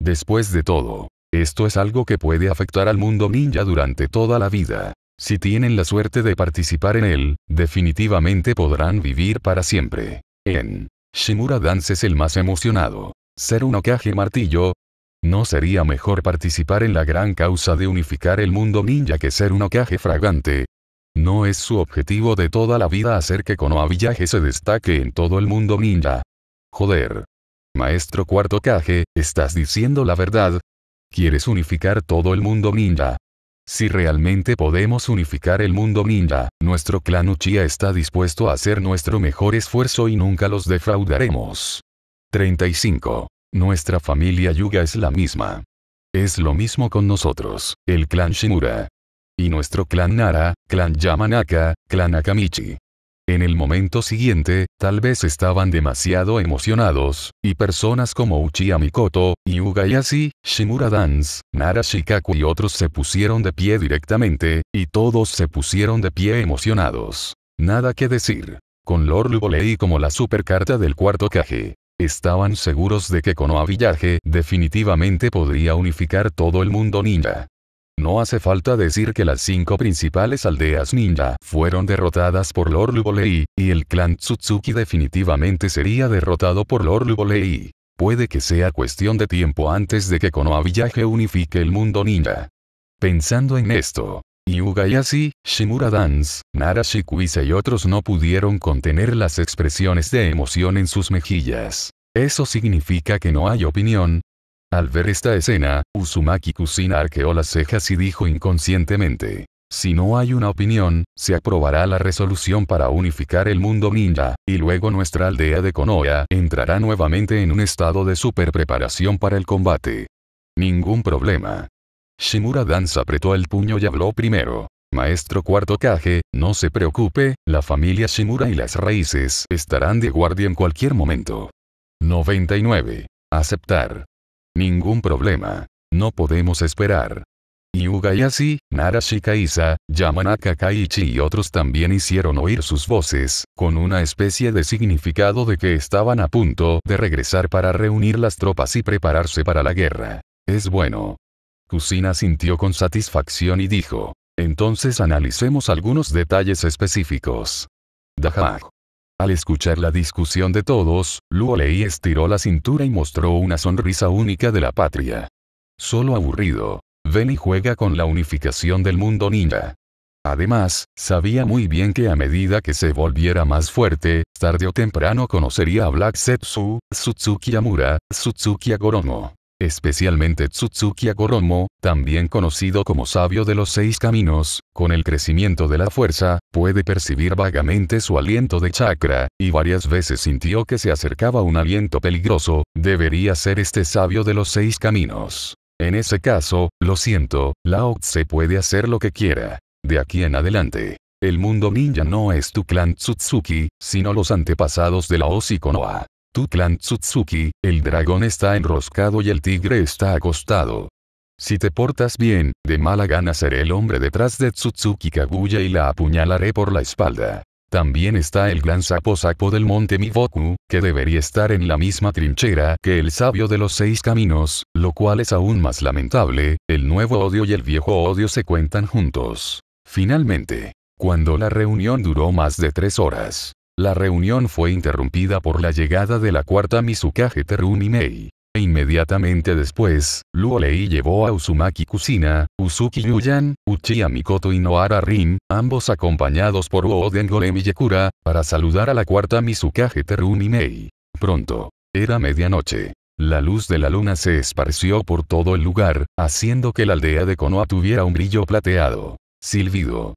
Speaker 1: Después de todo, esto es algo que puede afectar al mundo ninja durante toda la vida. Si tienen la suerte de participar en él, definitivamente podrán vivir para siempre. En Shimura Dance es el más emocionado. Ser un Okage martillo. ¿No sería mejor participar en la gran causa de unificar el mundo ninja que ser un Okage fragante? ¿No es su objetivo de toda la vida hacer que Konoha Village se destaque en todo el mundo ninja? Joder. Maestro Cuarto Kage, ¿estás diciendo la verdad? ¿Quieres unificar todo el mundo ninja? Si realmente podemos unificar el mundo ninja, nuestro clan Uchiha está dispuesto a hacer nuestro mejor esfuerzo y nunca los defraudaremos. 35. Nuestra familia Yuga es la misma. Es lo mismo con nosotros, el clan Shimura. Y nuestro clan Nara, clan Yamanaka, clan Akamichi. En el momento siguiente, tal vez estaban demasiado emocionados, y personas como Uchiha Mikoto, Yugayashi, Shimura Dance, Nara Shikaku y otros se pusieron de pie directamente, y todos se pusieron de pie emocionados. Nada que decir. Con Lord Lubolei como la supercarta del cuarto Kage. Estaban seguros de que Konoha Village definitivamente podría unificar todo el mundo ninja. No hace falta decir que las cinco principales aldeas ninja fueron derrotadas por Lord Lubolei, y el clan Tsutsuki definitivamente sería derrotado por Lord Lubolei. Puede que sea cuestión de tiempo antes de que Konoha Village unifique el mundo ninja. Pensando en esto, Yugayashi, Shimura Dance, Nara Shikuisa y otros no pudieron contener las expresiones de emoción en sus mejillas. Eso significa que no hay opinión, al ver esta escena, Uzumaki Kusina arqueó las cejas y dijo inconscientemente. Si no hay una opinión, se aprobará la resolución para unificar el mundo ninja, y luego nuestra aldea de Konoha entrará nuevamente en un estado de super preparación para el combate. Ningún problema. Shimura Dance apretó el puño y habló primero. Maestro Cuarto Kage, no se preocupe, la familia Shimura y las raíces estarán de guardia en cualquier momento. 99. Aceptar. Ningún problema. No podemos esperar. Yugayashi, Narashi Kaisa, Yamanaka Kaichi y otros también hicieron oír sus voces, con una especie de significado de que estaban a punto de regresar para reunir las tropas y prepararse para la guerra. Es bueno. Kusina sintió con satisfacción y dijo. Entonces analicemos algunos detalles específicos. Dahak. Al escuchar la discusión de todos, Luo Lei estiró la cintura y mostró una sonrisa única de la patria. Solo aburrido. Ven y juega con la unificación del mundo ninja. Además, sabía muy bien que a medida que se volviera más fuerte, tarde o temprano conocería a Black Setsu, Sutsuki Amura, Sutsuki Agoromo. Especialmente Tsutsuki Agoromo, también conocido como sabio de los seis caminos, con el crecimiento de la fuerza, puede percibir vagamente su aliento de chakra, y varias veces sintió que se acercaba un aliento peligroso, debería ser este sabio de los seis caminos. En ese caso, lo siento, Lao Tse puede hacer lo que quiera. De aquí en adelante. El mundo ninja no es tu clan Tsutsuki, sino los antepasados de la Konoha. Tu clan Tsutsuki, el dragón está enroscado y el tigre está acostado. Si te portas bien, de mala gana seré el hombre detrás de Tsutsuki Kaguya y la apuñalaré por la espalda. También está el gran sapo sapo del monte Miboku, que debería estar en la misma trinchera que el sabio de los seis caminos, lo cual es aún más lamentable, el nuevo odio y el viejo odio se cuentan juntos. Finalmente, cuando la reunión duró más de tres horas, la reunión fue interrumpida por la llegada de la cuarta Mizukage Terumi Mei. E inmediatamente después, Luo Lei llevó a Uzumaki Kusina, Uzuki Yuyan, Uchiha Mikoto y Noara Rin, ambos acompañados por Oden Golem y para saludar a la cuarta Mizukage Terumi Mei. Pronto. Era medianoche. La luz de la luna se esparció por todo el lugar, haciendo que la aldea de Konoha tuviera un brillo plateado. Silbido.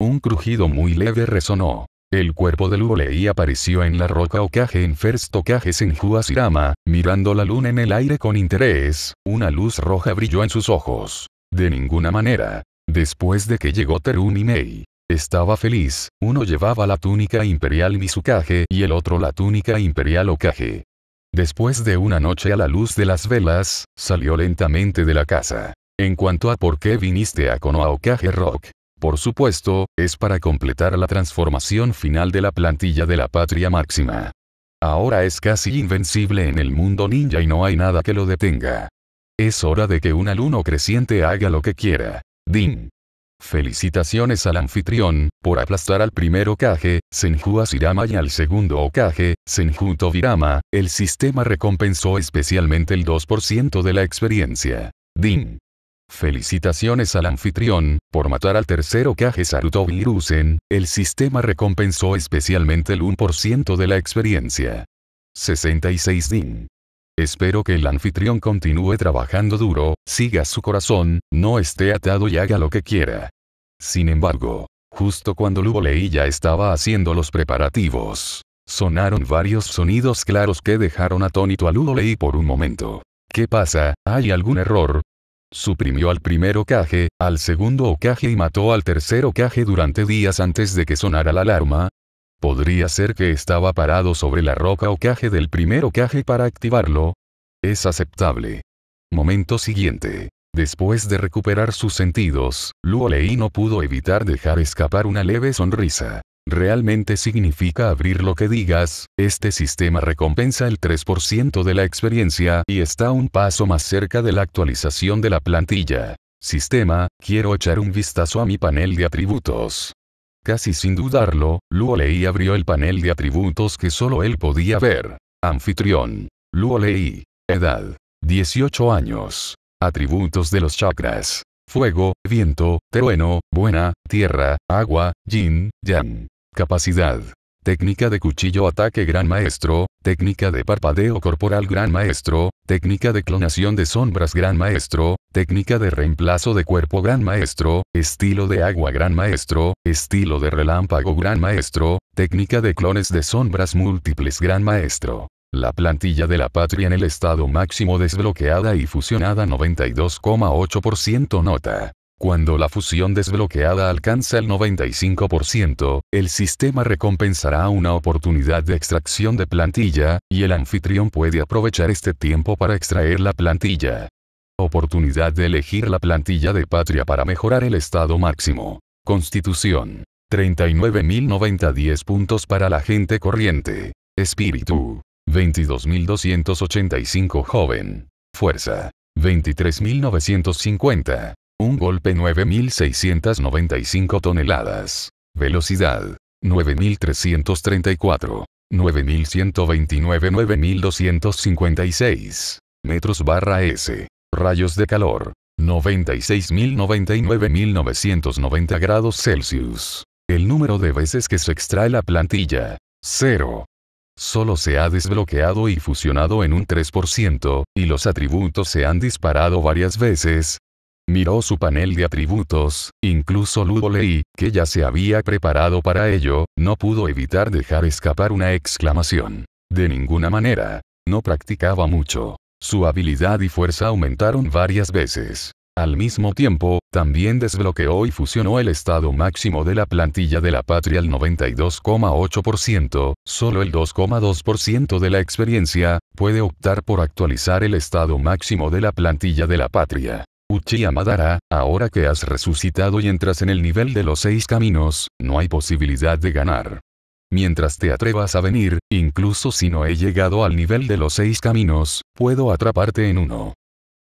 Speaker 1: Un crujido muy leve resonó. El cuerpo de Lei apareció en la roca Okage en First Okage Senju Asirama, mirando la luna en el aire con interés, una luz roja brilló en sus ojos. De ninguna manera. Después de que llegó Terumi Mei. Estaba feliz, uno llevaba la túnica imperial Mizukage y el otro la túnica imperial Okage. Después de una noche a la luz de las velas, salió lentamente de la casa. En cuanto a por qué viniste a Konoha Okage Rock, por supuesto, es para completar la transformación final de la plantilla de la patria máxima. Ahora es casi invencible en el mundo ninja y no hay nada que lo detenga. Es hora de que un alumno creciente haga lo que quiera. Din. Felicitaciones al anfitrión, por aplastar al primer Okage, Senju Asirama y al segundo Okage, Senju Tobirama, el sistema recompensó especialmente el 2% de la experiencia. Din. Felicitaciones al anfitrión, por matar al tercero Kage Saruto Virusen, el sistema recompensó especialmente el 1% de la experiencia. 66 DIN. Espero que el anfitrión continúe trabajando duro, siga su corazón, no esté atado y haga lo que quiera. Sin embargo, justo cuando Lei ya estaba haciendo los preparativos, sonaron varios sonidos claros que dejaron atónito a Lei por un momento. ¿Qué pasa? ¿Hay algún error? Suprimió al primer Okage, al segundo Okage y mató al tercer Okage durante días antes de que sonara la alarma. ¿Podría ser que estaba parado sobre la roca Okage del primer Okage para activarlo? Es aceptable. Momento siguiente. Después de recuperar sus sentidos, Luo Lei no pudo evitar dejar escapar una leve sonrisa realmente significa abrir lo que digas, este sistema recompensa el 3% de la experiencia y está un paso más cerca de la actualización de la plantilla. Sistema, quiero echar un vistazo a mi panel de atributos. Casi sin dudarlo, Luo Lei abrió el panel de atributos que solo él podía ver. Anfitrión. Luo Lei. Edad. 18 años. Atributos de los chakras. Fuego, viento, trueno, buena, tierra, agua, yin, yang. Capacidad. Técnica de cuchillo ataque Gran Maestro, técnica de parpadeo corporal Gran Maestro, técnica de clonación de sombras Gran Maestro, técnica de reemplazo de cuerpo Gran Maestro, estilo de agua Gran Maestro, estilo de relámpago Gran Maestro, técnica de clones de sombras múltiples Gran Maestro. La plantilla de la patria en el estado máximo desbloqueada y fusionada 92,8% nota. Cuando la fusión desbloqueada alcanza el 95%, el sistema recompensará una oportunidad de extracción de plantilla, y el anfitrión puede aprovechar este tiempo para extraer la plantilla. Oportunidad de elegir la plantilla de patria para mejorar el estado máximo. Constitución. 39.090 puntos para la gente corriente. Espíritu. 22.285 joven. Fuerza. 23.950. Un golpe 9.695 toneladas. Velocidad. 9.334. 9.129 9.256. Metros barra S. Rayos de calor. 96.099.990 grados Celsius. El número de veces que se extrae la plantilla. 0. solo se ha desbloqueado y fusionado en un 3%, y los atributos se han disparado varias veces. Miró su panel de atributos, incluso Ludo Lei, que ya se había preparado para ello, no pudo evitar dejar escapar una exclamación. De ninguna manera. No practicaba mucho. Su habilidad y fuerza aumentaron varias veces. Al mismo tiempo, también desbloqueó y fusionó el estado máximo de la plantilla de la patria al 92,8%, solo el 2,2% de la experiencia, puede optar por actualizar el estado máximo de la plantilla de la patria. Uchiha Madara, ahora que has resucitado y entras en el nivel de los seis caminos, no hay posibilidad de ganar. Mientras te atrevas a venir, incluso si no he llegado al nivel de los seis caminos, puedo atraparte en uno.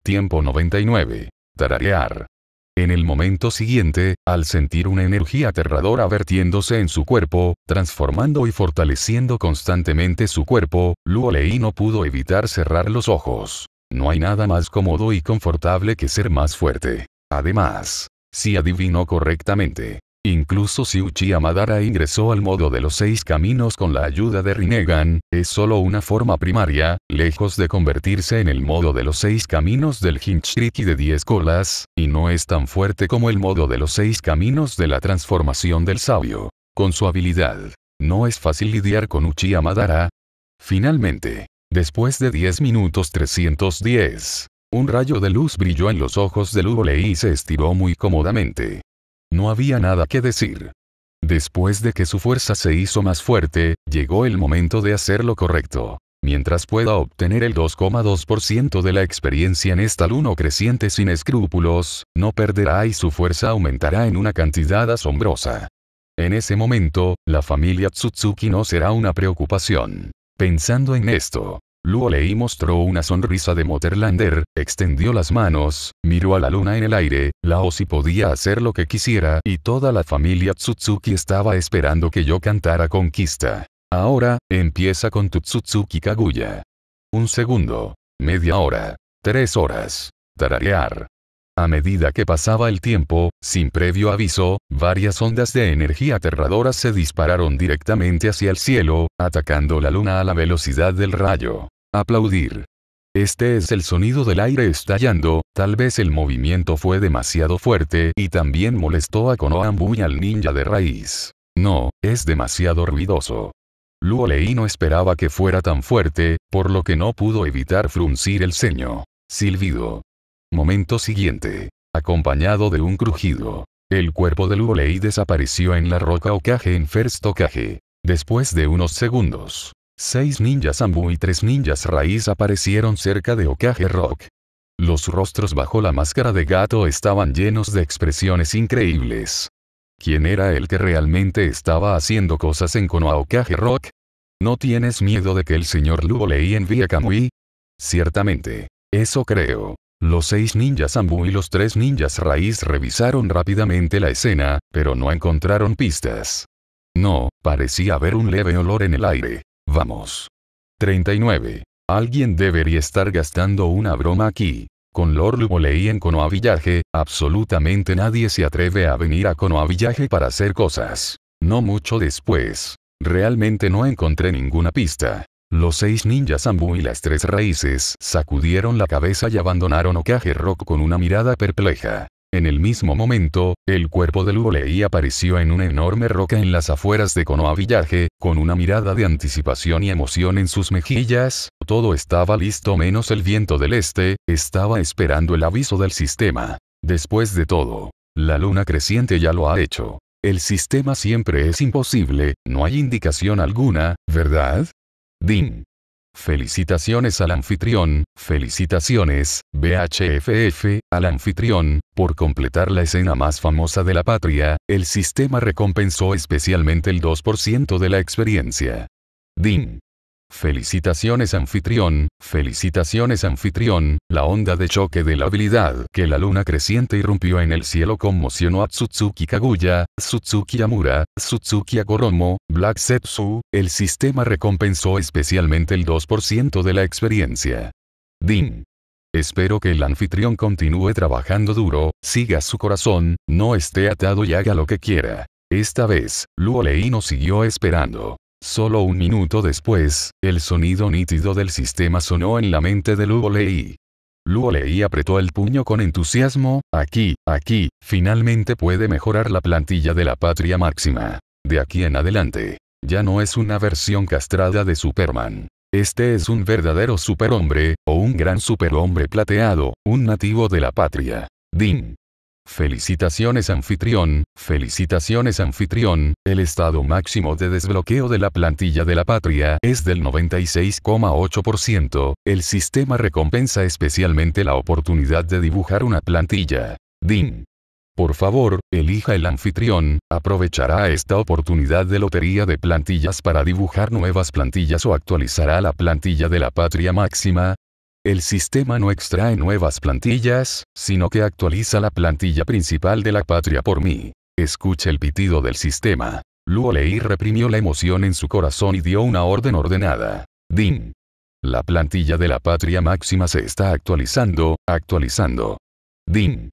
Speaker 1: Tiempo 99. Tararear. En el momento siguiente, al sentir una energía aterradora vertiéndose en su cuerpo, transformando y fortaleciendo constantemente su cuerpo, Luo Lei no pudo evitar cerrar los ojos. No hay nada más cómodo y confortable que ser más fuerte. Además, si adivinó correctamente, Incluso si Uchiha Madara ingresó al modo de los seis caminos con la ayuda de Rinnegan, es solo una forma primaria, lejos de convertirse en el modo de los seis caminos del Hinchiriki de 10 colas, y no es tan fuerte como el modo de los seis caminos de la transformación del sabio. Con su habilidad, no es fácil lidiar con Uchiha Madara. Finalmente, después de 10 minutos 310, un rayo de luz brilló en los ojos de Lei y se estiró muy cómodamente. No había nada que decir. Después de que su fuerza se hizo más fuerte, llegó el momento de hacer lo correcto. Mientras pueda obtener el 2,2% de la experiencia en esta luna creciente sin escrúpulos, no perderá y su fuerza aumentará en una cantidad asombrosa. En ese momento, la familia Tsutsuki no será una preocupación. Pensando en esto, Luo Lei mostró una sonrisa de Motherlander, extendió las manos, miró a la luna en el aire, la Osi podía hacer lo que quisiera y toda la familia Tsutsuki estaba esperando que yo cantara Conquista. Ahora, empieza con tu Tsutsuki Kaguya. Un segundo. Media hora. Tres horas. Tararear. A medida que pasaba el tiempo, sin previo aviso, varias ondas de energía aterradoras se dispararon directamente hacia el cielo, atacando la luna a la velocidad del rayo. Aplaudir. Este es el sonido del aire estallando, tal vez el movimiento fue demasiado fuerte y también molestó a Konoha y al ninja de raíz. No, es demasiado ruidoso. Luo Lei no esperaba que fuera tan fuerte, por lo que no pudo evitar fruncir el ceño. Silbido. Momento siguiente. Acompañado de un crujido. El cuerpo de Luo Lei desapareció en la roca Okage en First Okage. Después de unos segundos. Seis ninjas Ambu y tres ninjas raíz aparecieron cerca de Okage Rock. Los rostros bajo la máscara de gato estaban llenos de expresiones increíbles. ¿Quién era el que realmente estaba haciendo cosas en Konoha Okage Rock? ¿No tienes miedo de que el señor Luo Lei envíe a Kamui? Ciertamente. Eso creo. Los seis ninjas Ambu y los tres ninjas raíz revisaron rápidamente la escena, pero no encontraron pistas. No, parecía haber un leve olor en el aire. Vamos. 39. Alguien debería estar gastando una broma aquí. Con Lord Lubolei en Konoha Village, absolutamente nadie se atreve a venir a Konoha Village para hacer cosas. No mucho después. Realmente no encontré ninguna pista. Los seis ninjas Ambu y las tres raíces sacudieron la cabeza y abandonaron Okage Rock con una mirada perpleja. En el mismo momento, el cuerpo de Lei apareció en una enorme roca en las afueras de Konoha Village, con una mirada de anticipación y emoción en sus mejillas, todo estaba listo menos el viento del este, estaba esperando el aviso del sistema. Después de todo, la luna creciente ya lo ha hecho. El sistema siempre es imposible, no hay indicación alguna, ¿verdad? Din. Felicitaciones al anfitrión, felicitaciones, BHFF, al anfitrión, por completar la escena más famosa de la patria, el sistema recompensó especialmente el 2% de la experiencia. DIN. Felicitaciones anfitrión, felicitaciones anfitrión, la onda de choque de la habilidad que la luna creciente irrumpió en el cielo conmocionó a Tsutsuki Kaguya, Tsutsuki Amura, Tsutsuki Agoromo, Black Setsu, el sistema recompensó especialmente el 2% de la experiencia. Din. Espero que el anfitrión continúe trabajando duro, siga su corazón, no esté atado y haga lo que quiera. Esta vez, Luo Lei no siguió esperando. Solo un minuto después, el sonido nítido del sistema sonó en la mente de Luo Lei. Luo Lei apretó el puño con entusiasmo, aquí, aquí, finalmente puede mejorar la plantilla de la patria máxima. De aquí en adelante, ya no es una versión castrada de Superman. Este es un verdadero superhombre, o un gran superhombre plateado, un nativo de la patria. Din. Felicitaciones anfitrión, felicitaciones anfitrión, el estado máximo de desbloqueo de la plantilla de la patria es del 96,8%, el sistema recompensa especialmente la oportunidad de dibujar una plantilla. DIN. Por favor, elija el anfitrión, aprovechará esta oportunidad de lotería de plantillas para dibujar nuevas plantillas o actualizará la plantilla de la patria máxima, el sistema no extrae nuevas plantillas, sino que actualiza la plantilla principal de la patria por mí. Escucha el pitido del sistema. Luo Lei reprimió la emoción en su corazón y dio una orden ordenada. Din. La plantilla de la patria máxima se está actualizando, actualizando. Din.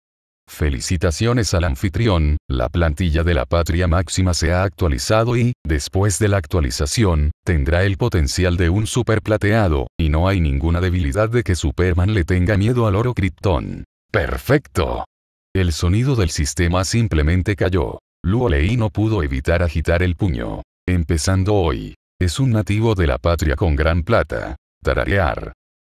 Speaker 1: Felicitaciones al anfitrión, la plantilla de la patria máxima se ha actualizado y, después de la actualización, tendrá el potencial de un super plateado, y no hay ninguna debilidad de que Superman le tenga miedo al oro Krypton. ¡Perfecto! El sonido del sistema simplemente cayó. Luo Lei no pudo evitar agitar el puño. Empezando hoy. Es un nativo de la patria con gran plata. Tararear.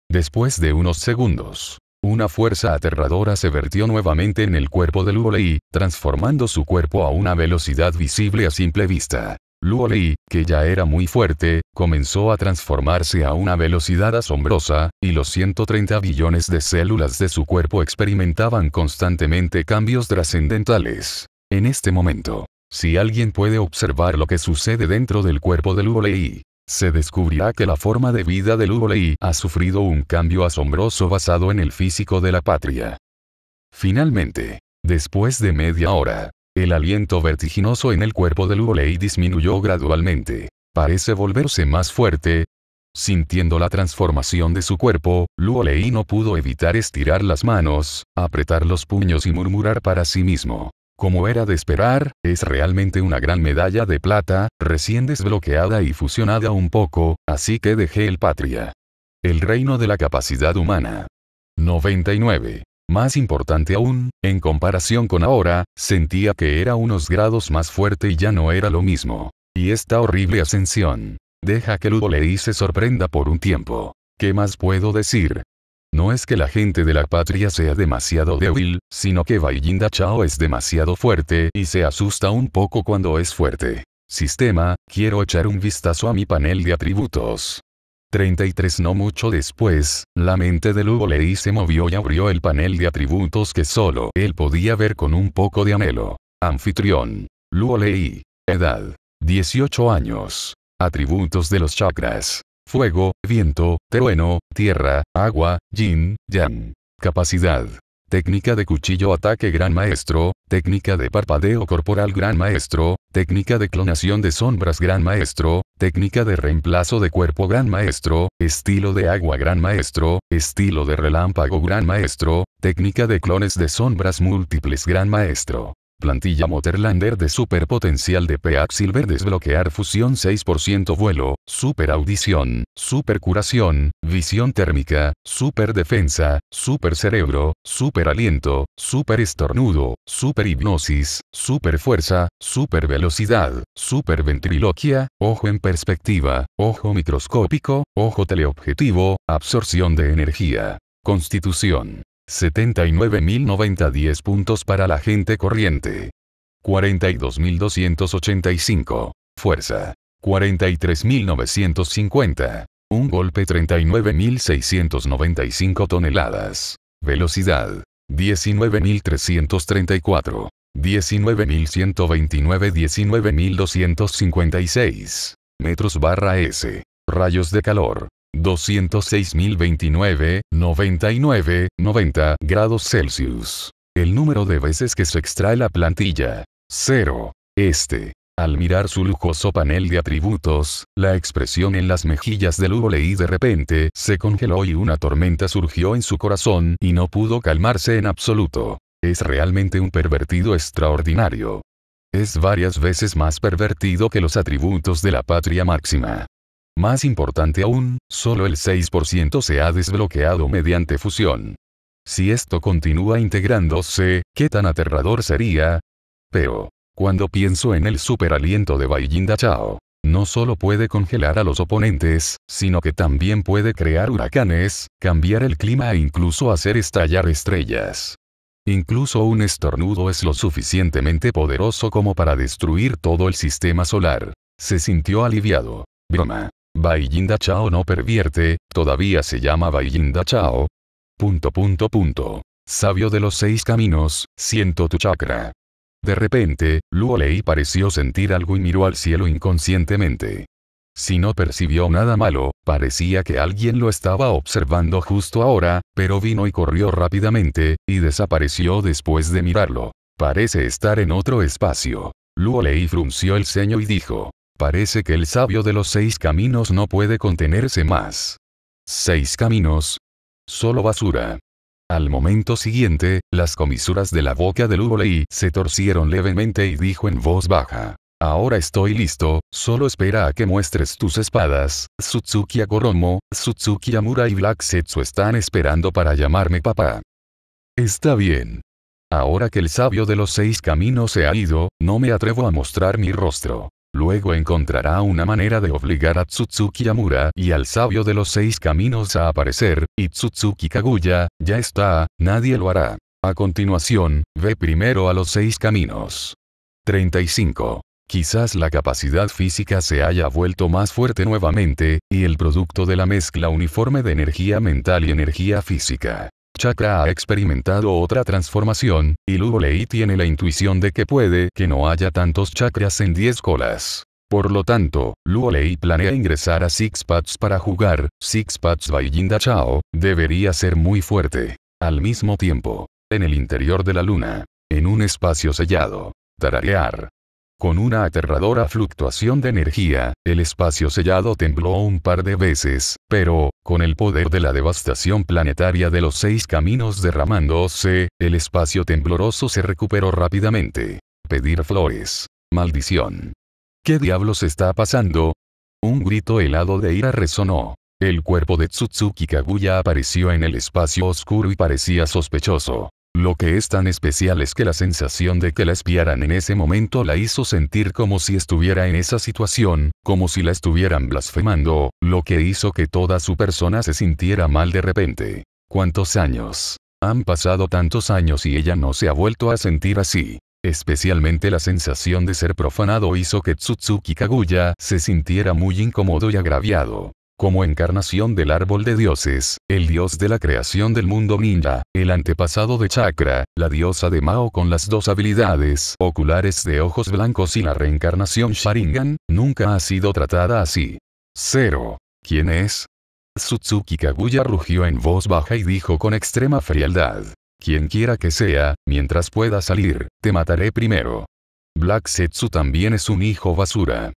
Speaker 1: Después de unos segundos, una fuerza aterradora se vertió nuevamente en el cuerpo de Luo Lei, transformando su cuerpo a una velocidad visible a simple vista. Luo Lei, que ya era muy fuerte, comenzó a transformarse a una velocidad asombrosa, y los 130 billones de células de su cuerpo experimentaban constantemente cambios trascendentales. En este momento, si alguien puede observar lo que sucede dentro del cuerpo de Luo Lei, se descubrirá que la forma de vida de Luo Lei ha sufrido un cambio asombroso basado en el físico de la patria. Finalmente, después de media hora, el aliento vertiginoso en el cuerpo de Luo Lei disminuyó gradualmente. Parece volverse más fuerte. Sintiendo la transformación de su cuerpo, Luo Lei no pudo evitar estirar las manos, apretar los puños y murmurar para sí mismo. Como era de esperar, es realmente una gran medalla de plata, recién desbloqueada y fusionada un poco, así que dejé el patria. El reino de la capacidad humana. 99. Más importante aún, en comparación con ahora, sentía que era unos grados más fuerte y ya no era lo mismo. Y esta horrible ascensión. Deja que Ludo le se sorprenda por un tiempo. ¿Qué más puedo decir? No es que la gente de la patria sea demasiado débil, sino que Baiyinda Chao es demasiado fuerte y se asusta un poco cuando es fuerte. Sistema, quiero echar un vistazo a mi panel de atributos. 33 No mucho después, la mente de Lugo Lei se movió y abrió el panel de atributos que solo él podía ver con un poco de anhelo. Anfitrión. Luo Lei. Edad. 18 años. Atributos de los chakras fuego, viento, trueno, tierra, agua, yin, yang. Capacidad. Técnica de cuchillo ataque gran maestro, técnica de parpadeo corporal gran maestro, técnica de clonación de sombras gran maestro, técnica de reemplazo de cuerpo gran maestro, estilo de agua gran maestro, estilo de relámpago gran maestro, técnica de clones de sombras múltiples gran maestro. Plantilla Motorlander de super potencial de PA Silver desbloquear fusión 6% vuelo, super audición, super curación, visión térmica, super defensa, super cerebro, super aliento, super estornudo, super hipnosis, super fuerza, super velocidad, super ventriloquia, ojo en perspectiva, ojo microscópico, ojo teleobjetivo, absorción de energía. Constitución. 79.090 10 puntos para la gente corriente. 42.285. Fuerza. 43.950. Un golpe 39.695 toneladas. Velocidad. 19.334. 19.129 19.256. Metros barra S. Rayos de calor. 206.029, 99, 90 grados Celsius. El número de veces que se extrae la plantilla. 0. Este. Al mirar su lujoso panel de atributos, la expresión en las mejillas de Lugo Leí de repente se congeló y una tormenta surgió en su corazón y no pudo calmarse en absoluto. Es realmente un pervertido extraordinario. es varias veces más pervertido que los atributos de la patria máxima. Más importante aún, solo el 6% se ha desbloqueado mediante fusión. Si esto continúa integrándose, ¿qué tan aterrador sería? Pero, cuando pienso en el superaliento de Baijinda Chao, no solo puede congelar a los oponentes, sino que también puede crear huracanes, cambiar el clima e incluso hacer estallar estrellas. Incluso un estornudo es lo suficientemente poderoso como para destruir todo el sistema solar. Se sintió aliviado. Broma. Baiyinda Chao no pervierte, todavía se llama Baiyinda Chao. Punto punto punto. Sabio de los seis caminos, siento tu chakra. De repente, Luo Lei pareció sentir algo y miró al cielo inconscientemente. Si no percibió nada malo, parecía que alguien lo estaba observando justo ahora, pero vino y corrió rápidamente, y desapareció después de mirarlo. Parece estar en otro espacio. Luo Lei frunció el ceño y dijo. Parece que el sabio de los seis caminos no puede contenerse más. Seis caminos. Solo basura. Al momento siguiente, las comisuras de la boca de Luo Lei se torcieron levemente y dijo en voz baja. Ahora estoy listo, solo espera a que muestres tus espadas. Sutsuki Agoromo, Sutsuki Amura y Black Setsu están esperando para llamarme papá. Está bien. Ahora que el sabio de los seis caminos se ha ido, no me atrevo a mostrar mi rostro. Luego encontrará una manera de obligar a Tsutsuki Amura y al sabio de los seis caminos a aparecer, y Tsutsuki Kaguya, ya está, nadie lo hará. A continuación, ve primero a los seis caminos. 35. Quizás la capacidad física se haya vuelto más fuerte nuevamente, y el producto de la mezcla uniforme de energía mental y energía física. Chakra ha experimentado otra transformación, y Lei tiene la intuición de que puede que no haya tantos chakras en 10 colas. Por lo tanto, Luo Lei planea ingresar a Six Paths para jugar, Six Paths Baijinda Chao, debería ser muy fuerte. Al mismo tiempo, en el interior de la luna, en un espacio sellado, tararear, con una aterradora fluctuación de energía, el espacio sellado tembló un par de veces, pero, con el poder de la devastación planetaria de los seis caminos derramándose, el espacio tembloroso se recuperó rápidamente. Pedir flores. Maldición. ¿Qué diablos está pasando? Un grito helado de ira resonó. El cuerpo de Tsutsuki Kaguya apareció en el espacio oscuro y parecía sospechoso. Lo que es tan especial es que la sensación de que la espiaran en ese momento la hizo sentir como si estuviera en esa situación, como si la estuvieran blasfemando, lo que hizo que toda su persona se sintiera mal de repente. ¿Cuántos años? Han pasado tantos años y ella no se ha vuelto a sentir así. Especialmente la sensación de ser profanado hizo que Tsutsuki Kaguya se sintiera muy incómodo y agraviado como encarnación del árbol de dioses, el dios de la creación del mundo ninja, el antepasado de Chakra, la diosa de Mao con las dos habilidades oculares de ojos blancos y la reencarnación Sharingan, nunca ha sido tratada así. 0. ¿Quién es? Sutsuki Kaguya rugió en voz baja y dijo con extrema frialdad. Quien quiera que sea, mientras pueda salir, te mataré primero. Black Setsu también es un hijo basura.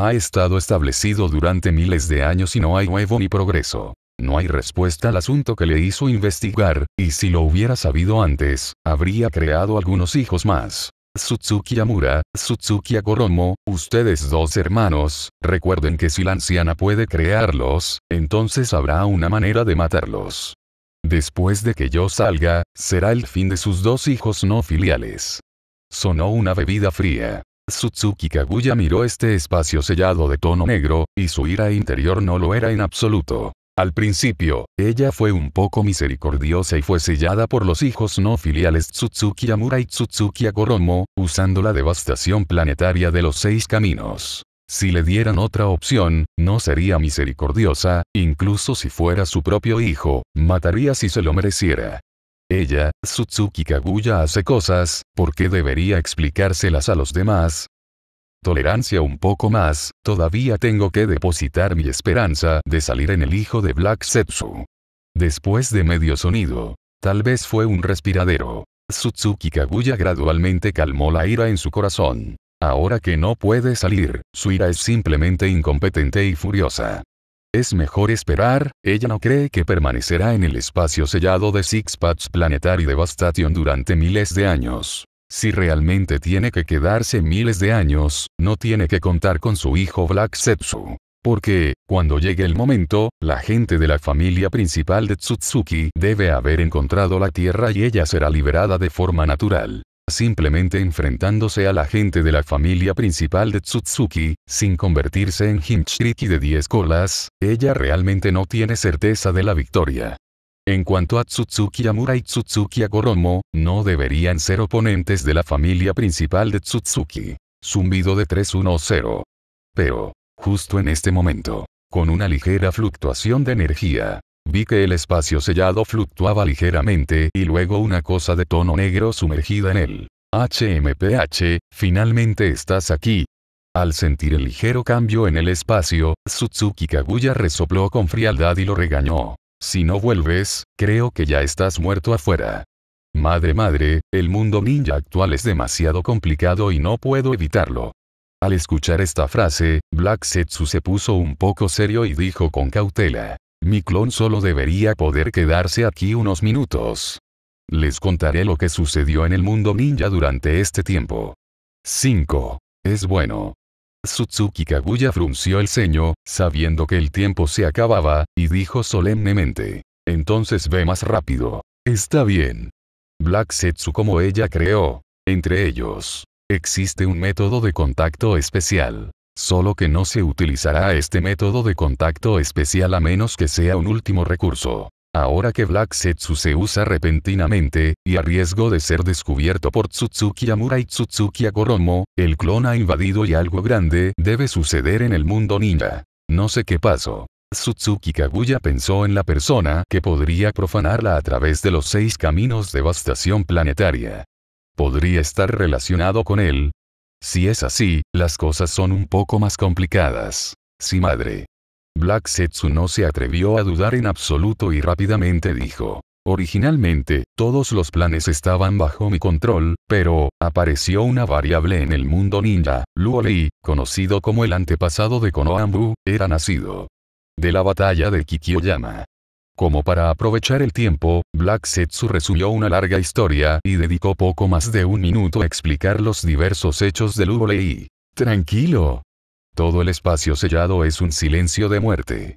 Speaker 1: Ha estado establecido durante miles de años y no hay nuevo ni progreso. No hay respuesta al asunto que le hizo investigar, y si lo hubiera sabido antes, habría creado algunos hijos más. Sutsuki Amura, Sutsuki Agoromo, ustedes dos hermanos, recuerden que si la anciana puede crearlos, entonces habrá una manera de matarlos. Después de que yo salga, será el fin de sus dos hijos no filiales. Sonó una bebida fría. Sutsuki Kaguya miró este espacio sellado de tono negro, y su ira interior no lo era en absoluto. Al principio, ella fue un poco misericordiosa y fue sellada por los hijos no filiales Tsutsuki Amura y Tsutsuki Agoromo, usando la devastación planetaria de los seis caminos. Si le dieran otra opción, no sería misericordiosa, incluso si fuera su propio hijo, mataría si se lo mereciera. Ella, Sutsuki Kaguya hace cosas, ¿por qué debería explicárselas a los demás? Tolerancia un poco más, todavía tengo que depositar mi esperanza de salir en el hijo de Black Setsu. Después de medio sonido. Tal vez fue un respiradero. Sutsuki Kaguya gradualmente calmó la ira en su corazón. Ahora que no puede salir, su ira es simplemente incompetente y furiosa. Es mejor esperar, ella no cree que permanecerá en el espacio sellado de Six Paths Planetary Devastation durante miles de años. Si realmente tiene que quedarse miles de años, no tiene que contar con su hijo Black Setsu. Porque, cuando llegue el momento, la gente de la familia principal de Tsutsuki debe haber encontrado la tierra y ella será liberada de forma natural. Simplemente enfrentándose a la gente de la familia principal de Tsutsuki, sin convertirse en Hinchiriki de 10 colas, ella realmente no tiene certeza de la victoria. En cuanto a Tsutsuki Yamura y Tsutsuki Agoromo, no deberían ser oponentes de la familia principal de Tsutsuki. Zumbido de 310. Pero, justo en este momento, con una ligera fluctuación de energía, vi que el espacio sellado fluctuaba ligeramente y luego una cosa de tono negro sumergida en él. HMPH, finalmente estás aquí. Al sentir el ligero cambio en el espacio, Tsutsuki Kaguya resopló con frialdad y lo regañó. Si no vuelves, creo que ya estás muerto afuera. Madre madre, el mundo ninja actual es demasiado complicado y no puedo evitarlo. Al escuchar esta frase, Black Setsu se puso un poco serio y dijo con cautela. Mi clon solo debería poder quedarse aquí unos minutos. Les contaré lo que sucedió en el mundo ninja durante este tiempo. 5. Es bueno. Sutsuki Kaguya frunció el ceño, sabiendo que el tiempo se acababa, y dijo solemnemente. Entonces ve más rápido. Está bien. Black Setsu como ella creó. Entre ellos. Existe un método de contacto especial. Solo que no se utilizará este método de contacto especial a menos que sea un último recurso. Ahora que Black Setsu se usa repentinamente, y a riesgo de ser descubierto por Tsutsuki Yamura y Tsutsuki Agoromo, el clon ha invadido y algo grande debe suceder en el mundo ninja. No sé qué pasó. Tsutsuki Kaguya pensó en la persona que podría profanarla a través de los seis caminos de devastación planetaria. ¿Podría estar relacionado con él? Si es así, las cosas son un poco más complicadas. Sí madre. Black Setsu no se atrevió a dudar en absoluto y rápidamente dijo. Originalmente, todos los planes estaban bajo mi control, pero, apareció una variable en el mundo ninja, Luolei, conocido como el antepasado de Konohambu, era nacido. De la batalla de Kikyoyama. Como para aprovechar el tiempo, Black Setsu resumió una larga historia y dedicó poco más de un minuto a explicar los diversos hechos de Luolei. Tranquilo, todo el espacio sellado es un silencio de muerte.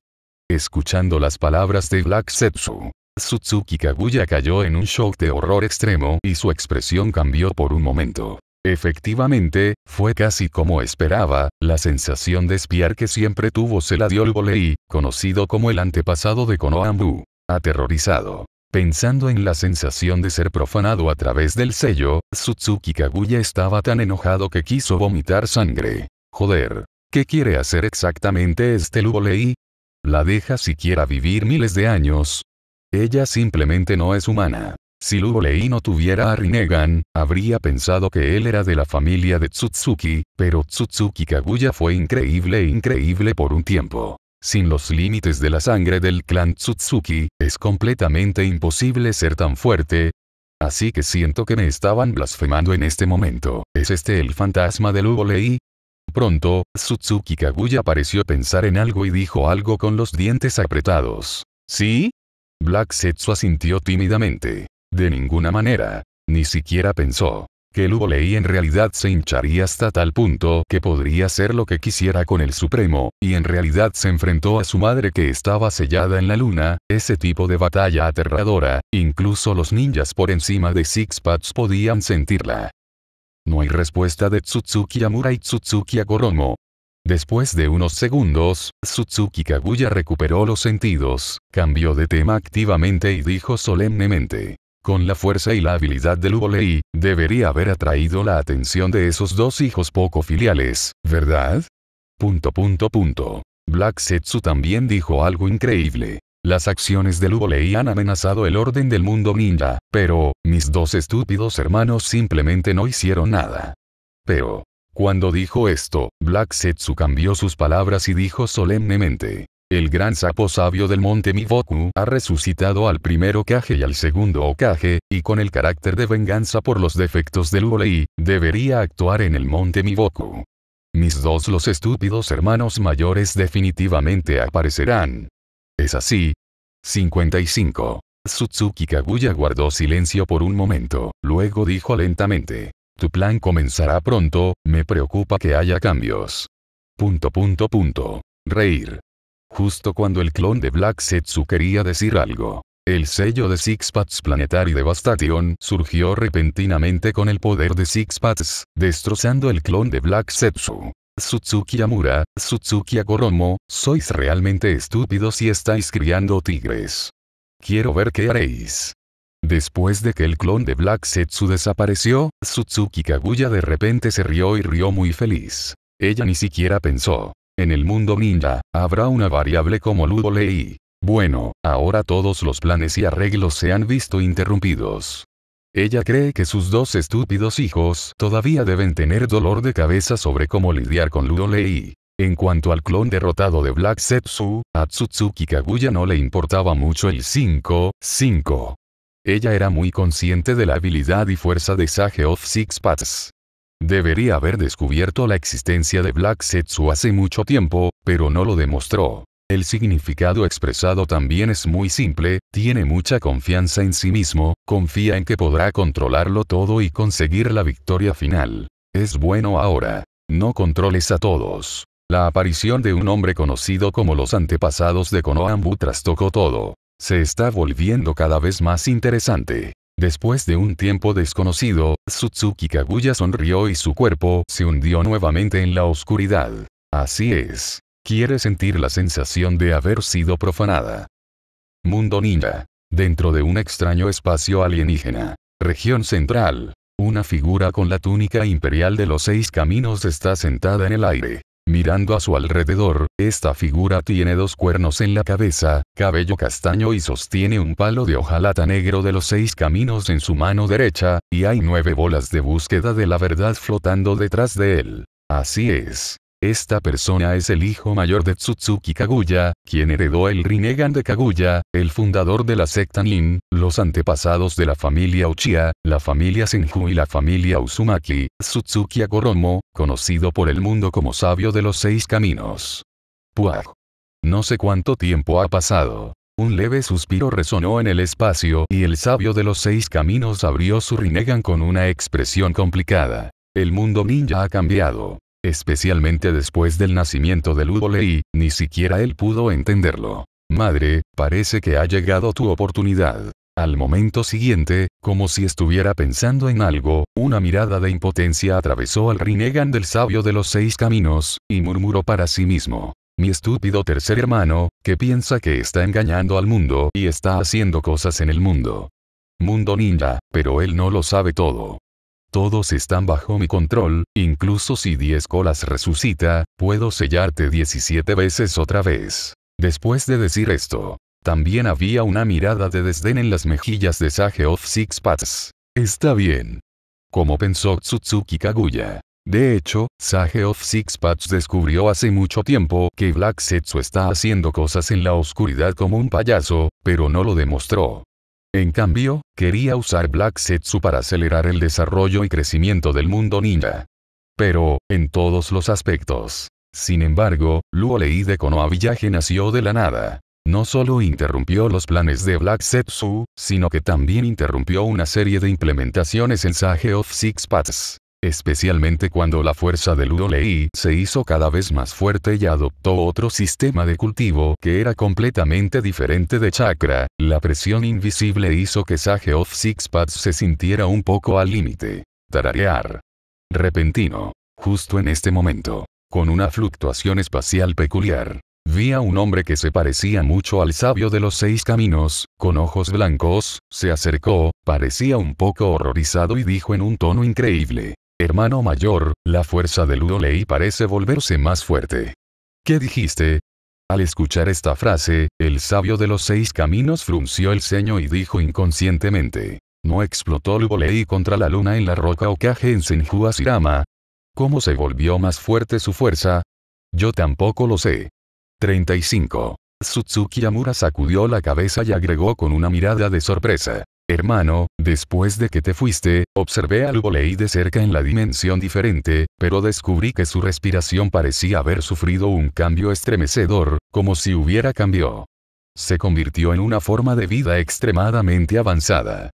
Speaker 1: Escuchando las palabras de Black Setsu, Sutsuki Kaguya cayó en un shock de horror extremo y su expresión cambió por un momento. Efectivamente, fue casi como esperaba, la sensación de espiar que siempre tuvo se la dio el conocido como el antepasado de Konohambu. Aterrorizado. Pensando en la sensación de ser profanado a través del sello, Sutsuki Kaguya estaba tan enojado que quiso vomitar sangre. Joder. ¿Qué quiere hacer exactamente este Luolei? ¿La deja siquiera vivir miles de años? Ella simplemente no es humana. Si Luolei no tuviera a Rinnegan, habría pensado que él era de la familia de Tsutsuki, pero Tsutsuki Kaguya fue increíble e increíble por un tiempo. Sin los límites de la sangre del clan Tsutsuki, es completamente imposible ser tan fuerte. Así que siento que me estaban blasfemando en este momento. ¿Es este el fantasma de Luolei? Pronto, Sutsuki Kaguya pareció pensar en algo y dijo algo con los dientes apretados. ¿Sí? Black Setsu asintió tímidamente. De ninguna manera. Ni siquiera pensó. Que el Lei en realidad se hincharía hasta tal punto que podría hacer lo que quisiera con el Supremo, y en realidad se enfrentó a su madre que estaba sellada en la luna, ese tipo de batalla aterradora, incluso los ninjas por encima de Six Pads podían sentirla. No hay respuesta de Tsutsuki Yamura y Tsutsuki Agoromo. Después de unos segundos, Tsutsuki Kaguya recuperó los sentidos, cambió de tema activamente y dijo solemnemente. Con la fuerza y la habilidad del Ubolei, debería haber atraído la atención de esos dos hijos poco filiales, ¿verdad? Punto punto punto. Black Setsu también dijo algo increíble. Las acciones de Lubolei han amenazado el orden del mundo ninja, pero, mis dos estúpidos hermanos simplemente no hicieron nada. Pero, cuando dijo esto, Black Setsu cambió sus palabras y dijo solemnemente. El gran sapo sabio del monte Miboku ha resucitado al primero Kage y al segundo Okage, y con el carácter de venganza por los defectos de Luolei, debería actuar en el monte Miboku. Mis dos los estúpidos hermanos mayores definitivamente aparecerán. ¿Es así? 55. Sutsuki Kaguya guardó silencio por un momento, luego dijo lentamente. Tu plan comenzará pronto, me preocupa que haya cambios. Punto punto punto. Reír. Justo cuando el clon de Black Setsu quería decir algo. El sello de Six Paths Planetary Devastation surgió repentinamente con el poder de Six Paths, destrozando el clon de Black Setsu. Sutsuki Yamura, Sutsuki Agoromo, sois realmente estúpidos y estáis criando tigres. Quiero ver qué haréis. Después de que el clon de Black Setsu desapareció, Sutsuki Kaguya de repente se rió y rió muy feliz. Ella ni siquiera pensó. En el mundo ninja, habrá una variable como Ludo Lei. Bueno, ahora todos los planes y arreglos se han visto interrumpidos. Ella cree que sus dos estúpidos hijos todavía deben tener dolor de cabeza sobre cómo lidiar con Ludo Lei. En cuanto al clon derrotado de Black Setsu, a Tsutsuki Kaguya no le importaba mucho el 5-5. Ella era muy consciente de la habilidad y fuerza de Sage of Six Paths. Debería haber descubierto la existencia de Black Setsu hace mucho tiempo, pero no lo demostró. El significado expresado también es muy simple, tiene mucha confianza en sí mismo, confía en que podrá controlarlo todo y conseguir la victoria final. Es bueno ahora. No controles a todos. La aparición de un hombre conocido como los antepasados de Konohambu trastocó todo se está volviendo cada vez más interesante. Después de un tiempo desconocido, Sutsuki Kaguya sonrió y su cuerpo se hundió nuevamente en la oscuridad. Así es. Quiere sentir la sensación de haber sido profanada. Mundo Ninja. Dentro de un extraño espacio alienígena. Región central. Una figura con la túnica imperial de los seis caminos está sentada en el aire. Mirando a su alrededor, esta figura tiene dos cuernos en la cabeza, cabello castaño y sostiene un palo de hojalata negro de los seis caminos en su mano derecha, y hay nueve bolas de búsqueda de la verdad flotando detrás de él. Así es. Esta persona es el hijo mayor de Tsutsuki Kaguya, quien heredó el Rinnegan de Kaguya, el fundador de la secta Nin, los antepasados de la familia Uchiha, la familia Senju y la familia Uzumaki, Tsutsuki Agoromo, conocido por el mundo como sabio de los seis caminos. Puah. No sé cuánto tiempo ha pasado. Un leve suspiro resonó en el espacio y el sabio de los seis caminos abrió su Rinnegan con una expresión complicada. El mundo ninja ha cambiado. Especialmente después del nacimiento de Ludo Lei, ni siquiera él pudo entenderlo. Madre, parece que ha llegado tu oportunidad. Al momento siguiente, como si estuviera pensando en algo, una mirada de impotencia atravesó al Rinnegan del sabio de los seis caminos, y murmuró para sí mismo. Mi estúpido tercer hermano, que piensa que está engañando al mundo y está haciendo cosas en el mundo. Mundo ninja, pero él no lo sabe todo. Todos están bajo mi control, incluso si 10 colas resucita, puedo sellarte 17 veces otra vez. Después de decir esto, también había una mirada de desdén en las mejillas de Sage of Six Paths. Está bien. Como pensó Tsutsuki Kaguya. De hecho, Sage of Six Paths descubrió hace mucho tiempo que Black Setsu está haciendo cosas en la oscuridad como un payaso, pero no lo demostró. En cambio, quería usar Black Setsu para acelerar el desarrollo y crecimiento del mundo ninja. Pero, en todos los aspectos. Sin embargo, Luo Lei de Konoha Village nació de la nada. No solo interrumpió los planes de Black Setsu, sino que también interrumpió una serie de implementaciones en Sage of Six Paths especialmente cuando la fuerza de Lei se hizo cada vez más fuerte y adoptó otro sistema de cultivo que era completamente diferente de chakra, la presión invisible hizo que Sage of Six Paths se sintiera un poco al límite. Tararear. Repentino. Justo en este momento. Con una fluctuación espacial peculiar. Vi a un hombre que se parecía mucho al sabio de los seis caminos, con ojos blancos, se acercó, parecía un poco horrorizado y dijo en un tono increíble. Hermano mayor, la fuerza de Ludo Lei parece volverse más fuerte. ¿Qué dijiste? Al escuchar esta frase, el sabio de los seis caminos frunció el ceño y dijo inconscientemente. ¿No explotó Ludo Lei contra la luna en la roca Okage en Senju Asirama? ¿Cómo se volvió más fuerte su fuerza? Yo tampoco lo sé. 35. Sutsuki Yamura sacudió la cabeza y agregó con una mirada de sorpresa. Hermano, después de que te fuiste, observé al Volei de cerca en la dimensión diferente, pero descubrí que su respiración parecía haber sufrido un cambio estremecedor, como si hubiera cambiado. Se convirtió en una forma de vida extremadamente avanzada.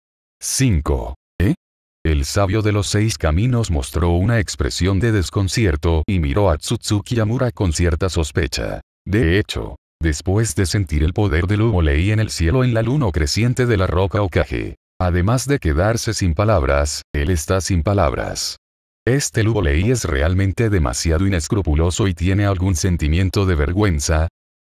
Speaker 1: 5. ¿Eh? El sabio de los seis caminos mostró una expresión de desconcierto y miró a Tsutsuki Yamura con cierta sospecha. De hecho, después de sentir el poder del humo leí en el cielo en la luna creciente de la roca Okage. Además de quedarse sin palabras, él está sin palabras. Este Luo Lei es realmente demasiado inescrupuloso y tiene algún sentimiento de vergüenza.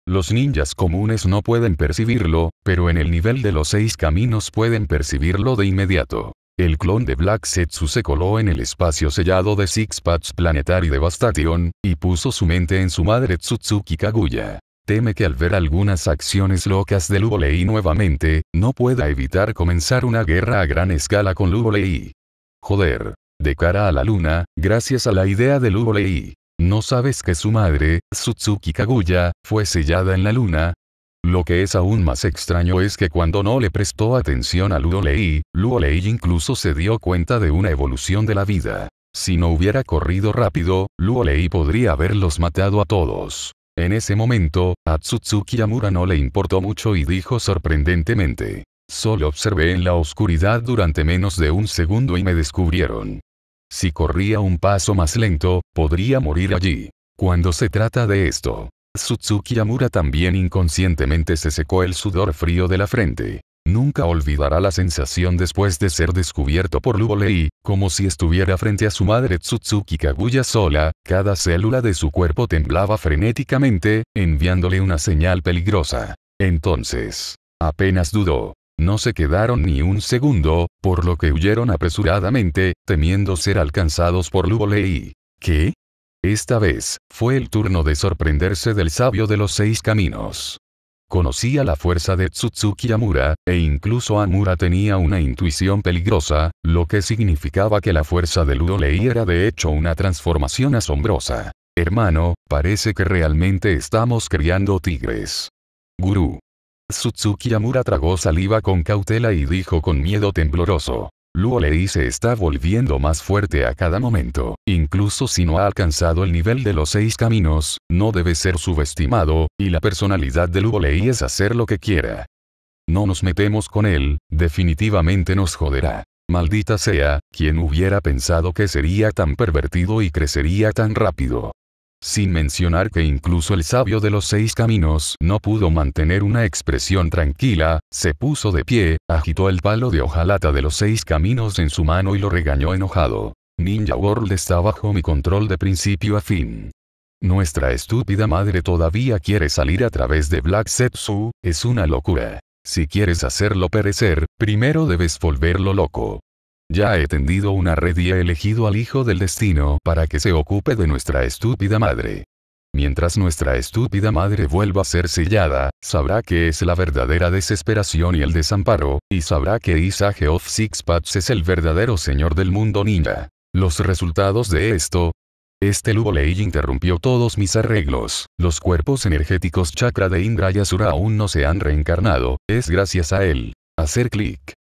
Speaker 1: Los ninjas comunes no pueden percibirlo, pero en el nivel de los seis caminos pueden percibirlo de inmediato. El clon de Black Setsu se coló en el espacio sellado de Six Paths Planetary Devastation, y puso su mente en su madre Tsutsuki Kaguya. Teme que al ver algunas acciones locas de Lei nuevamente, no pueda evitar comenzar una guerra a gran escala con Lei. Joder. De cara a la luna, gracias a la idea de Lei. ¿No sabes que su madre, Tsutsuki Kaguya, fue sellada en la luna? Lo que es aún más extraño es que cuando no le prestó atención a Luo Lei, Luo Lei incluso se dio cuenta de una evolución de la vida. Si no hubiera corrido rápido, Luo Lei podría haberlos matado a todos. En ese momento, a Tsutsuki Yamura no le importó mucho y dijo sorprendentemente. Solo observé en la oscuridad durante menos de un segundo y me descubrieron. Si corría un paso más lento, podría morir allí. Cuando se trata de esto, Tsutsuki Yamura también inconscientemente se secó el sudor frío de la frente. Nunca olvidará la sensación después de ser descubierto por Luo Lei, como si estuviera frente a su madre Tsutsuki Kaguya sola, cada célula de su cuerpo temblaba frenéticamente, enviándole una señal peligrosa. Entonces, apenas dudó. No se quedaron ni un segundo, por lo que huyeron apresuradamente, temiendo ser alcanzados por Luo Lei. ¿Qué? Esta vez, fue el turno de sorprenderse del sabio de los seis caminos. Conocía la fuerza de Tsutsuki Amura, e incluso Amura tenía una intuición peligrosa, lo que significaba que la fuerza de Lei era de hecho una transformación asombrosa. Hermano, parece que realmente estamos criando tigres. Gurú. Tsutsuki Amura tragó saliva con cautela y dijo con miedo tembloroso. Luo Lei se está volviendo más fuerte a cada momento, incluso si no ha alcanzado el nivel de los seis caminos, no debe ser subestimado, y la personalidad de Luo Lei es hacer lo que quiera. No nos metemos con él, definitivamente nos joderá. Maldita sea, quien hubiera pensado que sería tan pervertido y crecería tan rápido. Sin mencionar que incluso el sabio de los seis caminos no pudo mantener una expresión tranquila, se puso de pie, agitó el palo de hojalata de los seis caminos en su mano y lo regañó enojado. Ninja World está bajo mi control de principio a fin. Nuestra estúpida madre todavía quiere salir a través de Black Setsu, es una locura. Si quieres hacerlo perecer, primero debes volverlo loco. Ya he tendido una red y he elegido al hijo del destino para que se ocupe de nuestra estúpida madre. Mientras nuestra estúpida madre vuelva a ser sellada, sabrá que es la verdadera desesperación y el desamparo, y sabrá que Isaac of Six Paths es el verdadero señor del mundo ninja. Los resultados de esto, este Luo Lei interrumpió todos mis arreglos. Los cuerpos energéticos chakra de Indra y Asura aún no se han reencarnado, es gracias a él. Hacer clic.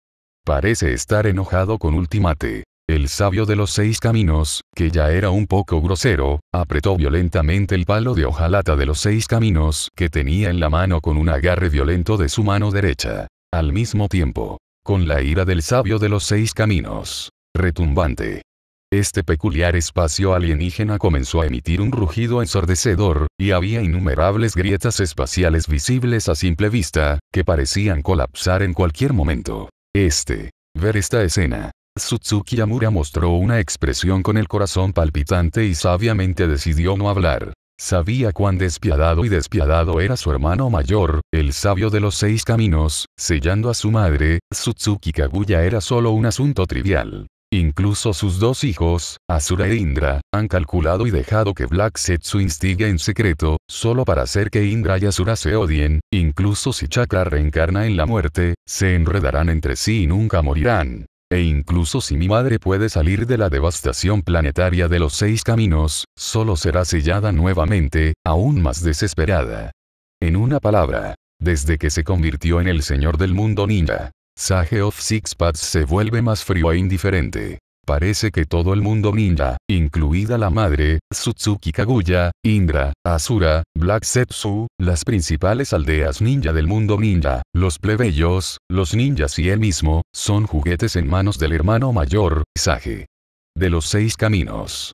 Speaker 1: Parece estar enojado con Ultimate. El sabio de los seis caminos, que ya era un poco grosero, apretó violentamente el palo de hojalata de los seis caminos que tenía en la mano con un agarre violento de su mano derecha. Al mismo tiempo, con la ira del sabio de los seis caminos. Retumbante. Este peculiar espacio alienígena comenzó a emitir un rugido ensordecedor, y había innumerables grietas espaciales visibles a simple vista, que parecían colapsar en cualquier momento. Este. Ver esta escena. Tsutsuki Yamura mostró una expresión con el corazón palpitante y sabiamente decidió no hablar. Sabía cuán despiadado y despiadado era su hermano mayor, el sabio de los seis caminos, sellando a su madre, Tsutsuki Kaguya era solo un asunto trivial. Incluso sus dos hijos, Asura e Indra, han calculado y dejado que Black Setsu instigue en secreto, solo para hacer que Indra y Asura se odien, incluso si Chakra reencarna en la muerte, se enredarán entre sí y nunca morirán. E incluso si mi madre puede salir de la devastación planetaria de los seis caminos, solo será sellada nuevamente, aún más desesperada. En una palabra, desde que se convirtió en el señor del mundo ninja, Sage of Six Paths se vuelve más frío e indiferente. Parece que todo el mundo ninja, incluida la madre, Tsutsuki Kaguya, Indra, Asura, Black Setsu, las principales aldeas ninja del mundo ninja, los plebeyos, los ninjas y él mismo, son juguetes en manos del hermano mayor, Sage. De los seis caminos.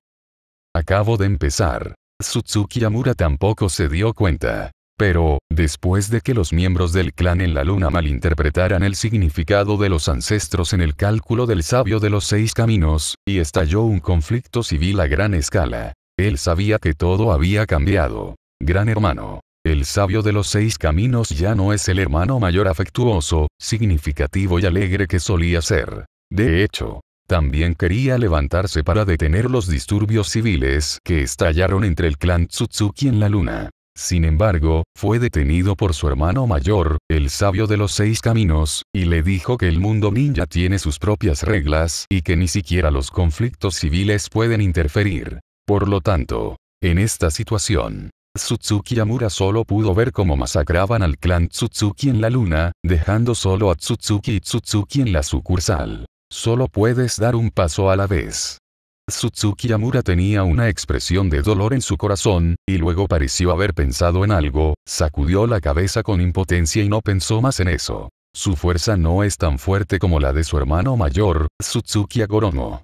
Speaker 1: Acabo de empezar. Tsutsuki Yamura tampoco se dio cuenta. Pero, después de que los miembros del clan en la luna malinterpretaran el significado de los ancestros en el cálculo del sabio de los seis caminos, y estalló un conflicto civil a gran escala. Él sabía que todo había cambiado. Gran hermano. El sabio de los seis caminos ya no es el hermano mayor afectuoso, significativo y alegre que solía ser. De hecho, también quería levantarse para detener los disturbios civiles que estallaron entre el clan Tsutsuki en la luna. Sin embargo, fue detenido por su hermano mayor, el sabio de los seis caminos, y le dijo que el mundo ninja tiene sus propias reglas y que ni siquiera los conflictos civiles pueden interferir. Por lo tanto, en esta situación, Tsutsuki Yamura solo pudo ver cómo masacraban al clan Tsutsuki en la luna, dejando solo a Tsutsuki y Tsutsuki en la sucursal. Solo puedes dar un paso a la vez. Tsutsuki Yamura tenía una expresión de dolor en su corazón, y luego pareció haber pensado en algo, sacudió la cabeza con impotencia y no pensó más en eso. Su fuerza no es tan fuerte como la de su hermano mayor, Tsutsuki Agoromo.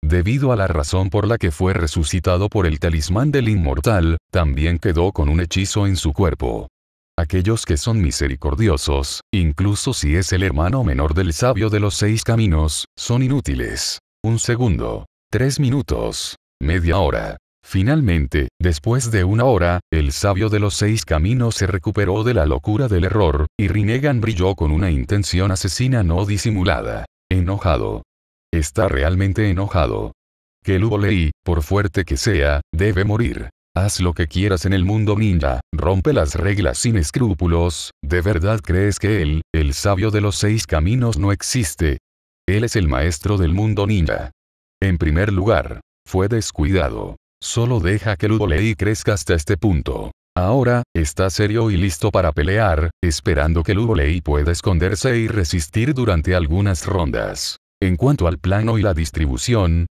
Speaker 1: Debido a la razón por la que fue resucitado por el talismán del inmortal, también quedó con un hechizo en su cuerpo. Aquellos que son misericordiosos, incluso si es el hermano menor del sabio de los seis caminos, son inútiles. Un segundo, Tres minutos. Media hora. Finalmente, después de una hora, el sabio de los seis caminos se recuperó de la locura del error, y Rinnegan brilló con una intención asesina no disimulada. Enojado. Está realmente enojado. Que Lei, por fuerte que sea, debe morir. Haz lo que quieras en el mundo ninja, rompe las reglas sin escrúpulos, ¿de verdad crees que él, el sabio de los seis caminos no existe? Él es el maestro del mundo ninja. En primer lugar, fue descuidado. Solo deja que Ludolei crezca hasta este punto. Ahora, está serio y listo para pelear, esperando que Ludolei pueda esconderse y resistir durante algunas rondas. En cuanto al plano y la distribución,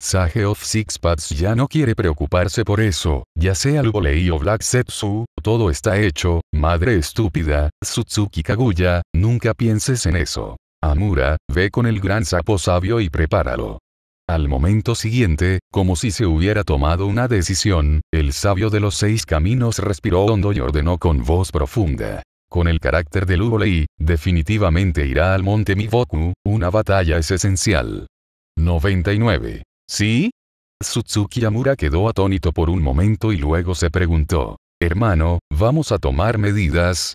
Speaker 1: Sage of Six Paths ya no quiere preocuparse por eso, ya sea Ludolei o Black Setsu, todo está hecho, madre estúpida, Tsutsuki Kaguya, nunca pienses en eso. Amura, ve con el gran sapo sabio y prepáralo. Al momento siguiente, como si se hubiera tomado una decisión, el sabio de los seis caminos respiró hondo y ordenó con voz profunda. Con el carácter de Lugolei, definitivamente irá al monte Miboku, una batalla es esencial. 99. ¿Sí? Tsutsuki Yamura quedó atónito por un momento y luego se preguntó, hermano, ¿vamos a tomar medidas?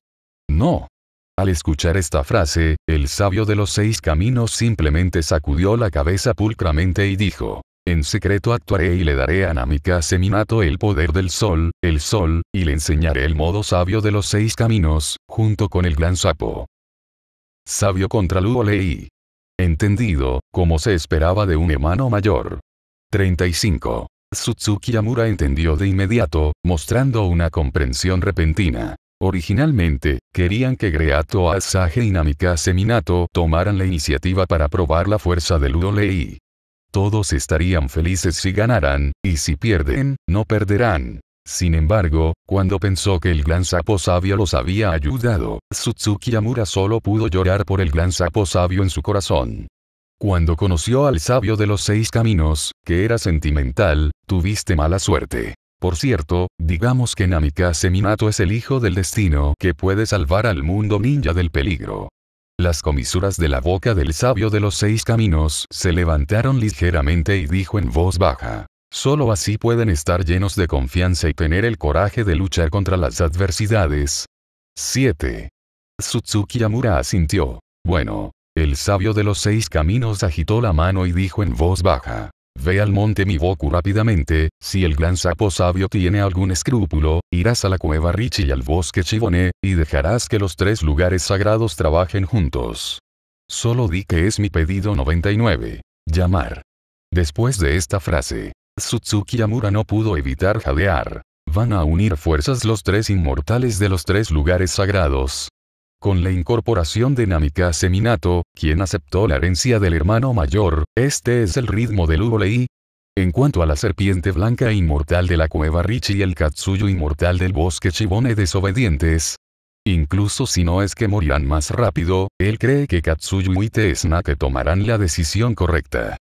Speaker 1: No. Al escuchar esta frase, el sabio de los seis caminos simplemente sacudió la cabeza pulcramente y dijo, en secreto actuaré y le daré a Namika Seminato el poder del sol, el sol, y le enseñaré el modo sabio de los seis caminos, junto con el gran sapo. Sabio contra Luolei. Entendido, como se esperaba de un hermano mayor. 35. Tsutsuki Yamura entendió de inmediato, mostrando una comprensión repentina. Originalmente, querían que Greato Asage y Namikaze Minato tomaran la iniciativa para probar la fuerza de Ludolei. Todos estarían felices si ganaran, y si pierden, no perderán. Sin embargo, cuando pensó que el gran sapo sabio los había ayudado, Tsutsuki Yamura solo pudo llorar por el gran sapo sabio en su corazón. Cuando conoció al sabio de los seis caminos, que era sentimental, tuviste mala suerte. Por cierto, digamos que Namikaze Minato es el hijo del destino que puede salvar al mundo ninja del peligro. Las comisuras de la boca del sabio de los seis caminos se levantaron ligeramente y dijo en voz baja. Solo así pueden estar llenos de confianza y tener el coraje de luchar contra las adversidades. 7. Tsutsuki Yamura asintió. Bueno. El sabio de los seis caminos agitó la mano y dijo en voz baja. Ve al monte Miboku rápidamente, si el gran sapo sabio tiene algún escrúpulo, irás a la cueva Richi y al bosque Chibone, y dejarás que los tres lugares sagrados trabajen juntos. Solo di que es mi pedido 99. Llamar. Después de esta frase, Tsutsuki Yamura no pudo evitar jadear. Van a unir fuerzas los tres inmortales de los tres lugares sagrados. Con la incorporación de Namikaze Minato, quien aceptó la herencia del hermano mayor, este es el ritmo del Ubolei. En cuanto a la serpiente blanca inmortal de la cueva Richi y el Katsuyo inmortal del bosque Chibone desobedientes, Incluso si no es que morirán más rápido, él cree que Katsuyu y Tesnake tomarán la decisión correcta.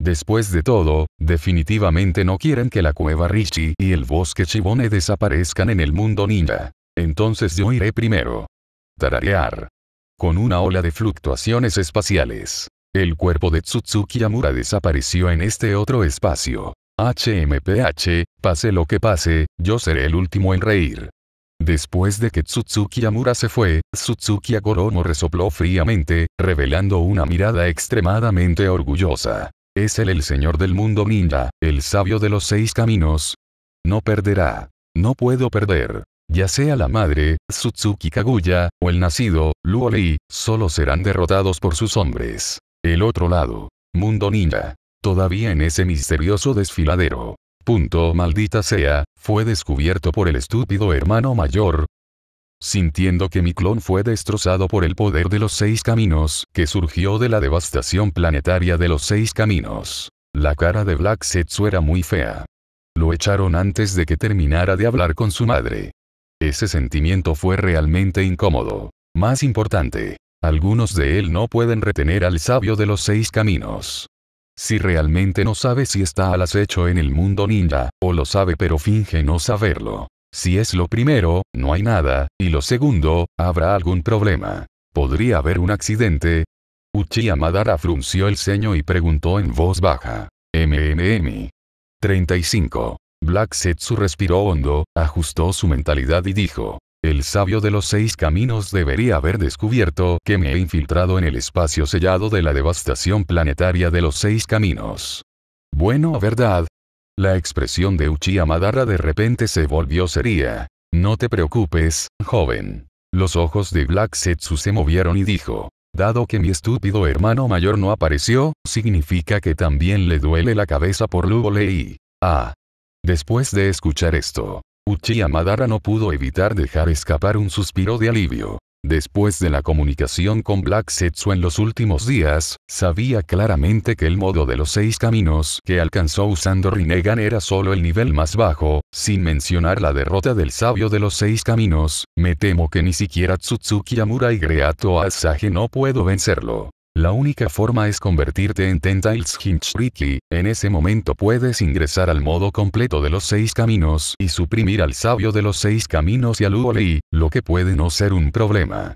Speaker 1: Después de todo, definitivamente no quieren que la cueva Rishi y el bosque Chibone desaparezcan en el mundo ninja. Entonces yo iré primero. Tararear. Con una ola de fluctuaciones espaciales. El cuerpo de Tsutsuki Yamura desapareció en este otro espacio. HMPH, pase lo que pase, yo seré el último en reír. Después de que Tsutsuki Yamura se fue, Tsutsuki Agoromo resopló fríamente, revelando una mirada extremadamente orgullosa. Es él el señor del mundo ninja, el sabio de los seis caminos. No perderá. No puedo perder. Ya sea la madre, Tsutsuki Kaguya, o el nacido, Luolei, solo serán derrotados por sus hombres. El otro lado. Mundo ninja. Todavía en ese misterioso desfiladero. Punto maldita sea, fue descubierto por el estúpido hermano mayor. Sintiendo que mi clon fue destrozado por el poder de los seis caminos, que surgió de la devastación planetaria de los seis caminos. La cara de Black Setsu era muy fea. Lo echaron antes de que terminara de hablar con su madre. Ese sentimiento fue realmente incómodo. Más importante, algunos de él no pueden retener al sabio de los seis caminos. Si realmente no sabe si está al acecho en el mundo ninja, o lo sabe pero finge no saberlo. Si es lo primero, no hay nada, y lo segundo, habrá algún problema. ¿Podría haber un accidente? Uchiha Madara frunció el ceño y preguntó en voz baja. MMM. 35. Black Setsu respiró hondo, ajustó su mentalidad y dijo. El sabio de los seis caminos debería haber descubierto que me he infiltrado en el espacio sellado de la devastación planetaria de los seis caminos. Bueno, ¿verdad? La expresión de Uchiha Madara de repente se volvió seria. No te preocupes, joven. Los ojos de Black Setsu se movieron y dijo. Dado que mi estúpido hermano mayor no apareció, significa que también le duele la cabeza por Lugo Lei. Ah. Después de escuchar esto, Uchiha Madara no pudo evitar dejar escapar un suspiro de alivio. Después de la comunicación con Black Setsu en los últimos días, sabía claramente que el modo de los seis caminos que alcanzó usando Rinnegan era solo el nivel más bajo, sin mencionar la derrota del sabio de los seis caminos, me temo que ni siquiera Tsutsuki Yamura y Greato Asage no puedo vencerlo. La única forma es convertirte en Tentails Hinchriki, en ese momento puedes ingresar al modo completo de los seis caminos y suprimir al sabio de los seis caminos y al Uolei, lo que puede no ser un problema.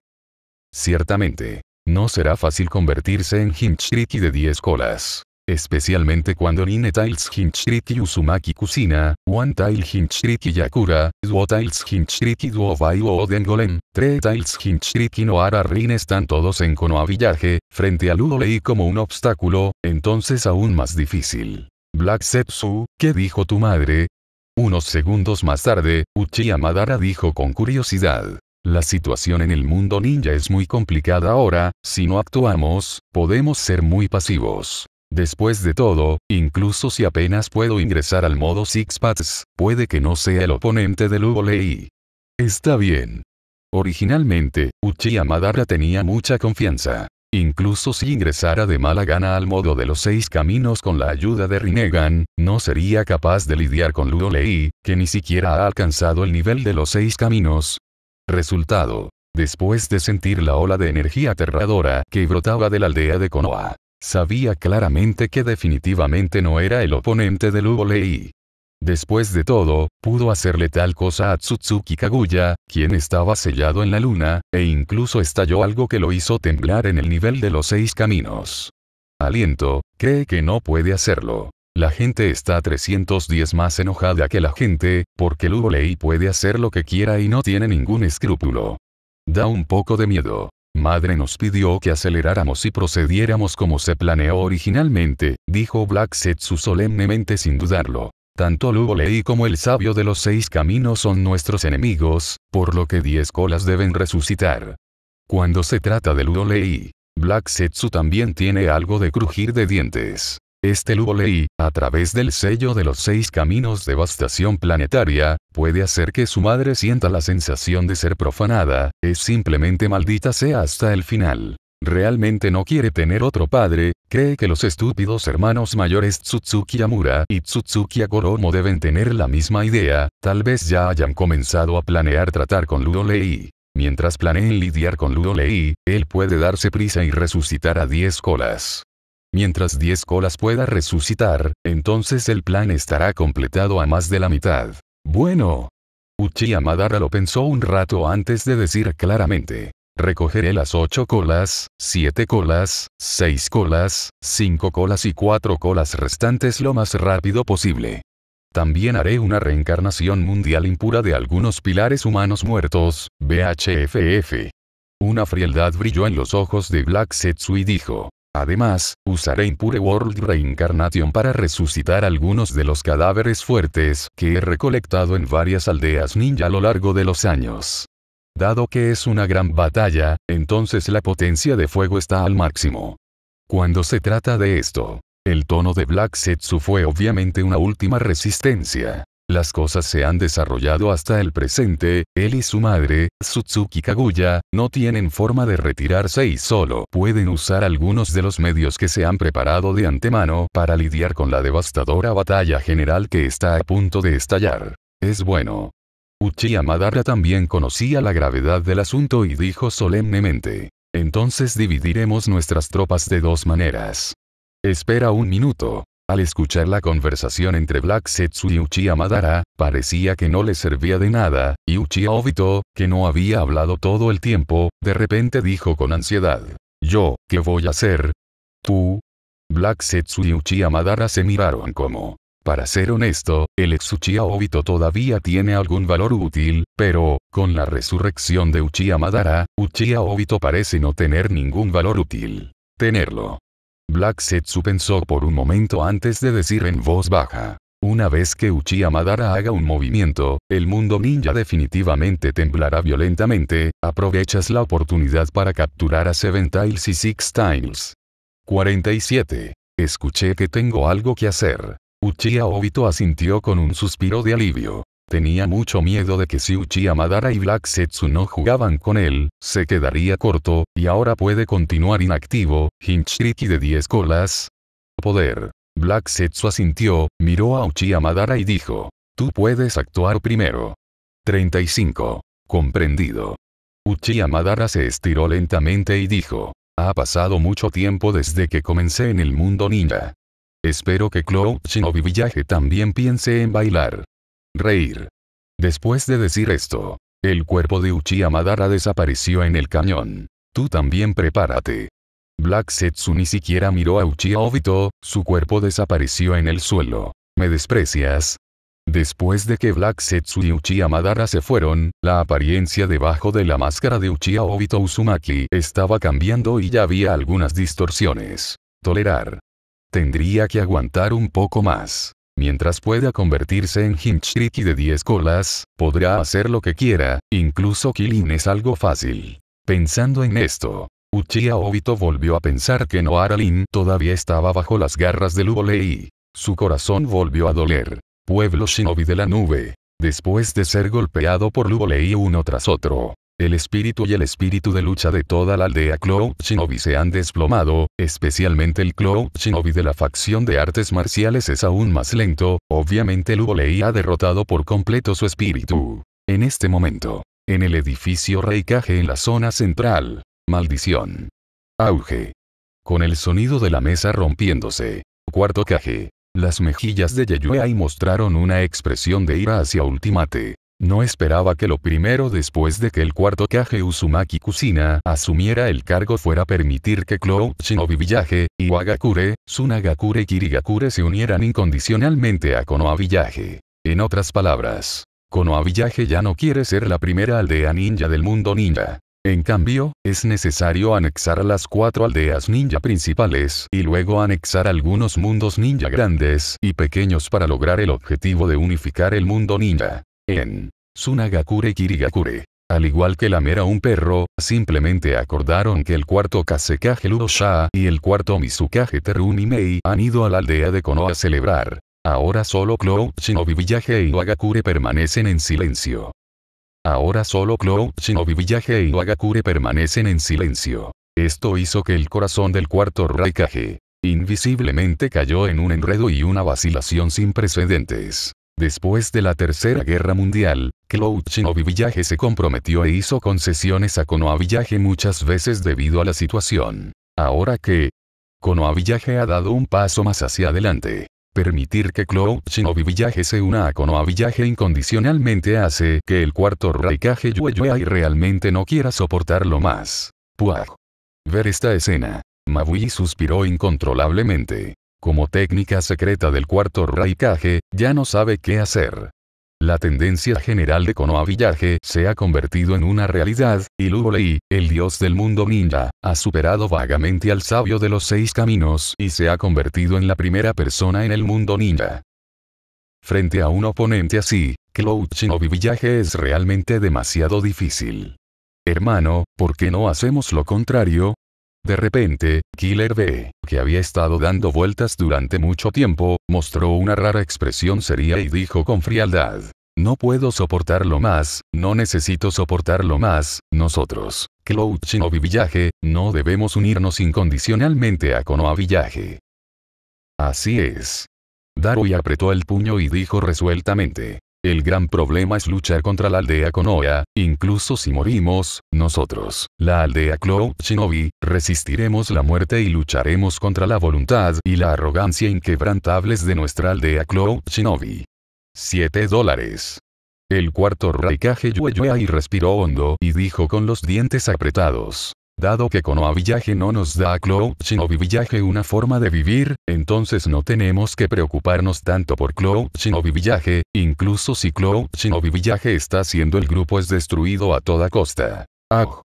Speaker 1: Ciertamente. No será fácil convertirse en Hinchriki de 10 colas especialmente cuando Nine Tails Hinchriki Uzumaki Kusina, One Tail Hinchriki Yakura, Duo Tails Hinchriki Duo Vai Oden Golem, Tre Tails Hinchriki Noara Rin están todos en Konoha Village, frente a Ludolei como un obstáculo, entonces aún más difícil. Black Setsu, ¿qué dijo tu madre? Unos segundos más tarde, Uchiha Madara dijo con curiosidad. La situación en el mundo ninja es muy complicada ahora, si no actuamos, podemos ser muy pasivos. Después de todo, incluso si apenas puedo ingresar al modo Six Paths, puede que no sea el oponente de Lei. Está bien. Originalmente, Uchiha Madara tenía mucha confianza. Incluso si ingresara de mala gana al modo de los seis caminos con la ayuda de Rinnegan, no sería capaz de lidiar con Lei, que ni siquiera ha alcanzado el nivel de los seis caminos. Resultado. Después de sentir la ola de energía aterradora que brotaba de la aldea de Konoha, Sabía claramente que definitivamente no era el oponente de Lugo Lei. Después de todo, pudo hacerle tal cosa a Tsutsuki Kaguya, quien estaba sellado en la luna, e incluso estalló algo que lo hizo temblar en el nivel de los seis caminos. Aliento, cree que no puede hacerlo. La gente está 310 más enojada que la gente, porque Lugo Lei puede hacer lo que quiera y no tiene ningún escrúpulo. Da un poco de miedo. Madre nos pidió que aceleráramos y procediéramos como se planeó originalmente, dijo Black Setsu solemnemente sin dudarlo. Tanto Lugo Lei como el sabio de los seis caminos son nuestros enemigos, por lo que diez colas deben resucitar. Cuando se trata de Lugo Lei, Black Setsu también tiene algo de crujir de dientes. Este Lubolei, a través del sello de los seis caminos de devastación planetaria, puede hacer que su madre sienta la sensación de ser profanada, es simplemente maldita sea hasta el final. Realmente no quiere tener otro padre, cree que los estúpidos hermanos mayores Tsutsuki Yamura y Tsutsuki Agoromo deben tener la misma idea, tal vez ya hayan comenzado a planear tratar con Ludolei. Mientras planeen lidiar con Ludolei, él puede darse prisa y resucitar a 10 colas. Mientras 10 colas pueda resucitar, entonces el plan estará completado a más de la mitad. Bueno. Uchiha Madara lo pensó un rato antes de decir claramente. Recogeré las 8 colas, 7 colas, 6 colas, 5 colas y 4 colas restantes lo más rápido posible. También haré una reencarnación mundial impura de algunos pilares humanos muertos, BHFF. Una frialdad brilló en los ojos de Black Setsu y dijo, Además, usaré Impure World Reincarnation para resucitar algunos de los cadáveres fuertes que he recolectado en varias aldeas ninja a lo largo de los años. Dado que es una gran batalla, entonces la potencia de fuego está al máximo. Cuando se trata de esto, el tono de Black Setsu fue obviamente una última resistencia. Las cosas se han desarrollado hasta el presente, él y su madre, Tsutsuki Kaguya, no tienen forma de retirarse y solo pueden usar algunos de los medios que se han preparado de antemano para lidiar con la devastadora batalla general que está a punto de estallar. Es bueno. Uchiha Madara también conocía la gravedad del asunto y dijo solemnemente. Entonces dividiremos nuestras tropas de dos maneras. Espera un minuto. Al escuchar la conversación entre Black Setsu y Uchiha Madara, parecía que no le servía de nada, y Uchiha Obito, que no había hablado todo el tiempo, de repente dijo con ansiedad. Yo, ¿qué voy a hacer? Tú. Black Setsu y Uchiha Madara se miraron como. Para ser honesto, el ex Uchiha Obito todavía tiene algún valor útil, pero, con la resurrección de Uchiha Madara, Uchiha Obito parece no tener ningún valor útil. Tenerlo. Black Setsu pensó por un momento antes de decir en voz baja. Una vez que Uchiha Madara haga un movimiento, el mundo ninja definitivamente temblará violentamente, aprovechas la oportunidad para capturar a Seven Tails y Six Tails. 47. Escuché que tengo algo que hacer. Uchiha Obito asintió con un suspiro de alivio. Tenía mucho miedo de que si Uchiha Madara y Black Setsu no jugaban con él, se quedaría corto, y ahora puede continuar inactivo, Hinchiriki de 10 colas. Poder. Black Setsu asintió, miró a Uchiha Madara y dijo. Tú puedes actuar primero. 35. Comprendido. Uchiha Madara se estiró lentamente y dijo. Ha pasado mucho tiempo desde que comencé en el mundo ninja. Espero que Cloud Shinobi también piense en bailar. Reír. Después de decir esto, el cuerpo de Uchiha Madara desapareció en el cañón. Tú también prepárate. Black Setsu ni siquiera miró a Uchiha Obito, su cuerpo desapareció en el suelo. ¿Me desprecias? Después de que Black Setsu y Uchiha Madara se fueron, la apariencia debajo de la máscara de Uchiha Obito Uzumaki estaba cambiando y ya había algunas distorsiones. Tolerar. Tendría que aguantar un poco más. Mientras pueda convertirse en Hinchiriki de 10 colas, podrá hacer lo que quiera, incluso Killing es algo fácil. Pensando en esto, Uchiha Obito volvió a pensar que Noaralin todavía estaba bajo las garras de Lubolei. Su corazón volvió a doler. Pueblo Shinobi de la nube. Después de ser golpeado por Lubolei uno tras otro, el espíritu y el espíritu de lucha de toda la aldea Cloud Shinobi se han desplomado, especialmente el Cloud Shinobi de la facción de artes marciales es aún más lento, obviamente Lubolei ha derrotado por completo su espíritu. En este momento, en el edificio Reikage en la zona central. Maldición. Auge. Con el sonido de la mesa rompiéndose. Cuarto caje. Las mejillas de Yeyuei mostraron una expresión de ira hacia Ultimate. No esperaba que lo primero después de que el cuarto Kage Uzumaki Kusina asumiera el cargo fuera permitir que Cloud Shinobi Village, Iwagakure, Tsunagakure y Kirigakure se unieran incondicionalmente a Konoha Village. En otras palabras, Konoha Village ya no quiere ser la primera aldea ninja del mundo ninja. En cambio, es necesario anexar las cuatro aldeas ninja principales y luego anexar algunos mundos ninja grandes y pequeños para lograr el objetivo de unificar el mundo ninja en Tsunagakure Kirigakure. Al igual que lamer a un perro, simplemente acordaron que el cuarto Kasekaje Ludosha y el cuarto Misukaje Terumi Mei han ido a la aldea de Konoha a celebrar. Ahora solo Cloud Shinobi Village y Wagakure permanecen en silencio. Ahora solo Cloud Shinobi Village y Wagakure permanecen en silencio. Esto hizo que el corazón del cuarto Raikage invisiblemente cayó en un enredo y una vacilación sin precedentes. Después de la Tercera Guerra Mundial, Cloud Village se comprometió e hizo concesiones a Konoha Village muchas veces debido a la situación. Ahora que Konoha Village ha dado un paso más hacia adelante. Permitir que Cloud se una a Konoha Village incondicionalmente hace que el cuarto Raikage y realmente no quiera soportarlo más. Puag. Ver esta escena. Mabui suspiró incontrolablemente. Como técnica secreta del cuarto Raikage, ya no sabe qué hacer. La tendencia general de Konoha Village se ha convertido en una realidad, y Lugolei, el dios del mundo ninja, ha superado vagamente al sabio de los seis caminos y se ha convertido en la primera persona en el mundo ninja. Frente a un oponente así, Cloud Shinobi Village es realmente demasiado difícil. Hermano, ¿por qué no hacemos lo contrario? De repente, Killer B, que había estado dando vueltas durante mucho tiempo, mostró una rara expresión seria y dijo con frialdad. No puedo soportarlo más, no necesito soportarlo más, nosotros, Cloud Shinobi Village, no debemos unirnos incondicionalmente a Konoha Village. Así es. Darui apretó el puño y dijo resueltamente. El gran problema es luchar contra la aldea Konoha, incluso si morimos, nosotros, la aldea Cloud Shinobi, resistiremos la muerte y lucharemos contra la voluntad y la arrogancia inquebrantables de nuestra aldea Cloud Shinobi. 7 dólares. El cuarto Raikage y respiró hondo y dijo con los dientes apretados. Dado que Konoha Village no nos da a Cloud Shinobi Village una forma de vivir, entonces no tenemos que preocuparnos tanto por Cloud Shinobi Village, incluso si Cloud Shinobi Village está siendo el grupo es destruido a toda costa. Ah.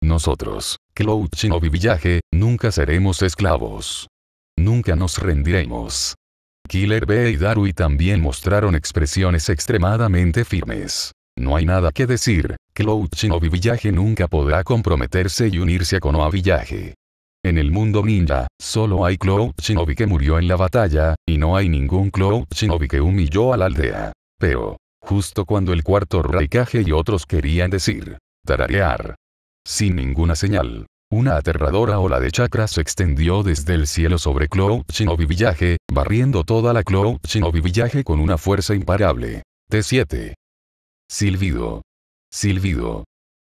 Speaker 1: Nosotros, Cloud Shinobi Village, nunca seremos esclavos. Nunca nos rendiremos. Killer B y Darui también mostraron expresiones extremadamente firmes. No hay nada que decir, Cloud Shinobi Village nunca podrá comprometerse y unirse a Konoha Village. En el mundo ninja, solo hay Cloud Shinobi que murió en la batalla, y no hay ningún Cloud Shinobi que humilló a la aldea. Pero, justo cuando el cuarto Raikage y otros querían decir, tararear. Sin ninguna señal. Una aterradora ola de chakras se extendió desde el cielo sobre Cloud Shinobi Village, barriendo toda la Cloud Shinobi Village con una fuerza imparable. T7. Silbido. Silbido.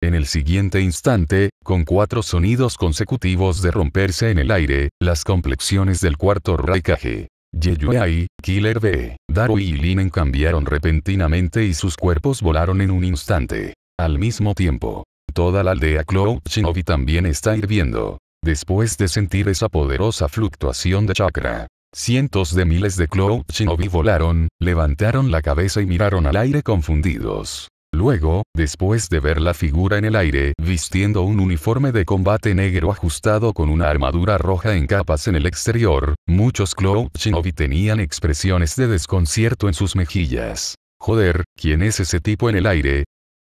Speaker 1: En el siguiente instante, con cuatro sonidos consecutivos de romperse en el aire, las complexiones del cuarto Raikage. Yeyuei, Killer B, Daru y Linen cambiaron repentinamente y sus cuerpos volaron en un instante. Al mismo tiempo, toda la aldea Cloud Shinobi también está hirviendo. Después de sentir esa poderosa fluctuación de chakra, cientos de miles de Cloud Shinobi volaron, levantaron la cabeza y miraron al aire confundidos. Luego, después de ver la figura en el aire, vistiendo un uniforme de combate negro ajustado con una armadura roja en capas en el exterior, muchos Cloud Shinobi tenían expresiones de desconcierto en sus mejillas. Joder, ¿quién es ese tipo en el aire?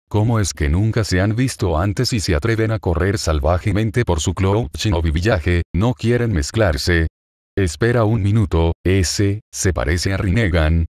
Speaker 1: ¿Cómo es que nunca se han visto antes y se atreven a correr salvajemente por su Cloud Shinobi villaje, no quieren mezclarse? Espera un minuto, ese, se parece a Rinnegan.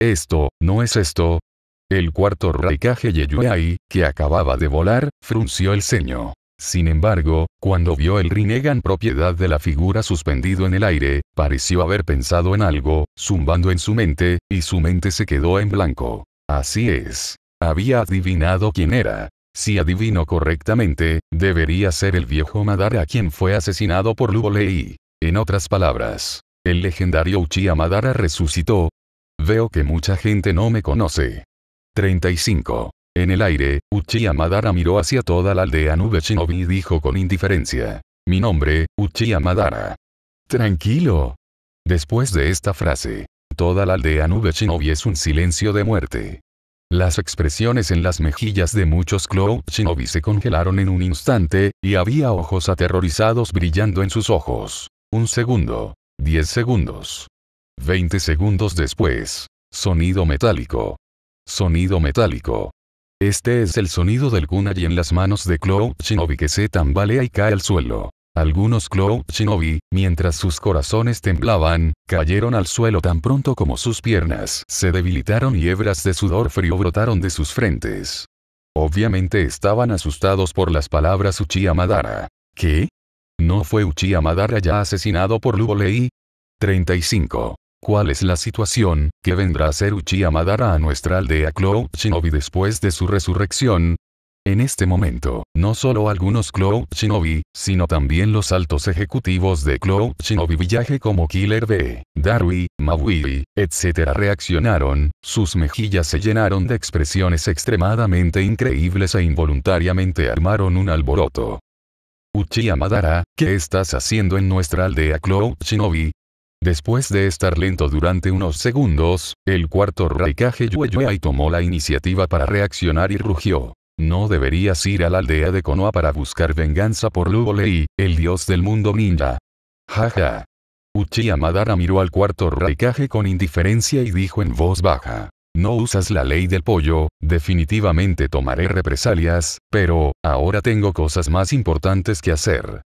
Speaker 1: Esto, no es esto, el cuarto Raikage Yeyuei, que acababa de volar, frunció el ceño. Sin embargo, cuando vio el Rinnegan propiedad de la figura suspendido en el aire, pareció haber pensado en algo, zumbando en su mente, y su mente se quedó en blanco. Así es. Había adivinado quién era. Si adivinó correctamente, debería ser el viejo Madara quien fue asesinado por Lei. En otras palabras, el legendario Uchiha Madara resucitó. Veo que mucha gente no me conoce. 35. En el aire, Uchiha Madara miró hacia toda la aldea Nube Shinobi y dijo con indiferencia. Mi nombre, Uchiha Madara. Tranquilo. Después de esta frase, toda la aldea Nube Shinobi es un silencio de muerte. Las expresiones en las mejillas de muchos Cloud Shinobi se congelaron en un instante, y había ojos aterrorizados brillando en sus ojos. Un segundo. Diez segundos. Veinte segundos después. Sonido metálico. Sonido metálico. Este es el sonido del kunai en las manos de Cloud Shinobi que se tambalea y cae al suelo. Algunos Cloud Shinobi, mientras sus corazones temblaban, cayeron al suelo tan pronto como sus piernas se debilitaron y hebras de sudor frío brotaron de sus frentes. Obviamente estaban asustados por las palabras Uchiha Madara. ¿Qué? ¿No fue Uchiha Madara ya asesinado por Lubolei? 35. ¿Cuál es la situación que vendrá a ser Uchiha Madara a nuestra aldea Cloud Shinobi después de su resurrección? En este momento, no solo algunos Cloud Shinobi, sino también los altos ejecutivos de Cloud Shinobi Village como Killer B, Darui, Maui, etc. reaccionaron, sus mejillas se llenaron de expresiones extremadamente increíbles e involuntariamente armaron un alboroto. Uchiha Madara, ¿qué estás haciendo en nuestra aldea Cloud Shinobi? Después de estar lento durante unos segundos, el cuarto Raikage Yueyuei tomó la iniciativa para reaccionar y rugió. No deberías ir a la aldea de Konoha para buscar venganza por Lubolei, el dios del mundo ninja. Jaja. Uchiha Madara miró al cuarto Raikage con indiferencia y dijo en voz baja. No usas la ley del pollo, definitivamente tomaré represalias, pero, ahora tengo cosas más importantes que hacer.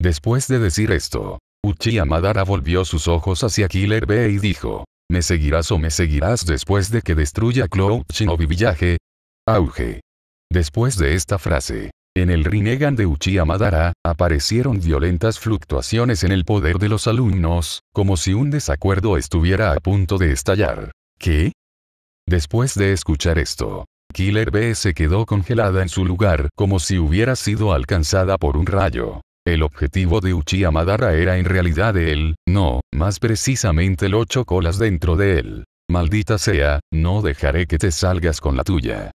Speaker 1: Después de decir esto, Uchiha Madara volvió sus ojos hacia Killer B y dijo, ¿me seguirás o me seguirás después de que destruya Cloud Shinobi Village? Auge. Después de esta frase, en el Rinnegan de Uchiha Madara, aparecieron violentas fluctuaciones en el poder de los alumnos, como si un desacuerdo estuviera a punto de estallar. ¿Qué? Después de escuchar esto, Killer B se quedó congelada en su lugar como si hubiera sido alcanzada por un rayo. El objetivo de Uchiha Madara era en realidad él, no, más precisamente el ocho colas dentro de él. Maldita sea, no dejaré que te salgas con la tuya.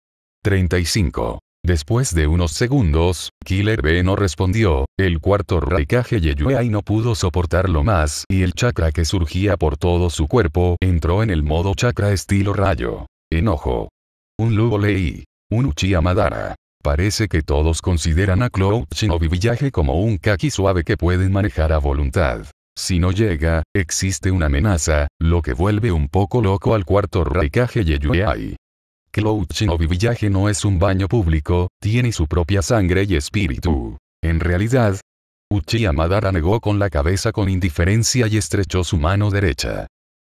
Speaker 1: 35. Después de unos segundos, Killer B no respondió, el cuarto Raikage Yeyuei no pudo soportarlo más y el chakra que surgía por todo su cuerpo entró en el modo chakra estilo rayo. Enojo. Un Lugo Lei. Un Uchiha Madara. Parece que todos consideran a Cloud Shinobi Village como un kaki suave que pueden manejar a voluntad. Si no llega, existe una amenaza, lo que vuelve un poco loco al cuarto Raikage Yeyuei. Cloud Shinobi Village no es un baño público, tiene su propia sangre y espíritu. En realidad, Uchiha Madara negó con la cabeza con indiferencia y estrechó su mano derecha.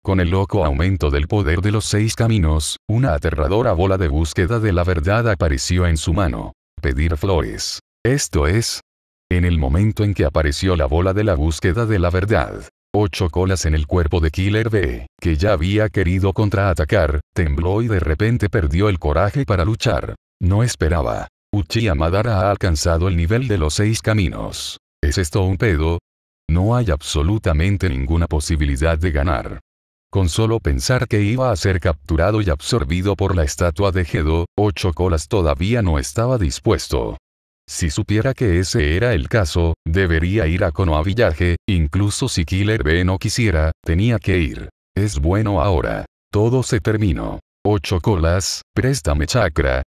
Speaker 1: Con el loco aumento del poder de los seis caminos, una aterradora bola de búsqueda de la verdad apareció en su mano. Pedir flores. Esto es. En el momento en que apareció la bola de la búsqueda de la verdad, Ocho colas en el cuerpo de Killer B, que ya había querido contraatacar, tembló y de repente perdió el coraje para luchar. No esperaba. Uchiha Madara ha alcanzado el nivel de los seis caminos. ¿Es esto un pedo? No hay absolutamente ninguna posibilidad de ganar. Con solo pensar que iba a ser capturado y absorbido por la estatua de Gedo, Ocho Colas todavía no estaba dispuesto. Si supiera que ese era el caso, debería ir a Konoha Village, incluso si Killer B no quisiera, tenía que ir. Es bueno ahora. Todo se terminó. Ocho colas, préstame chakra.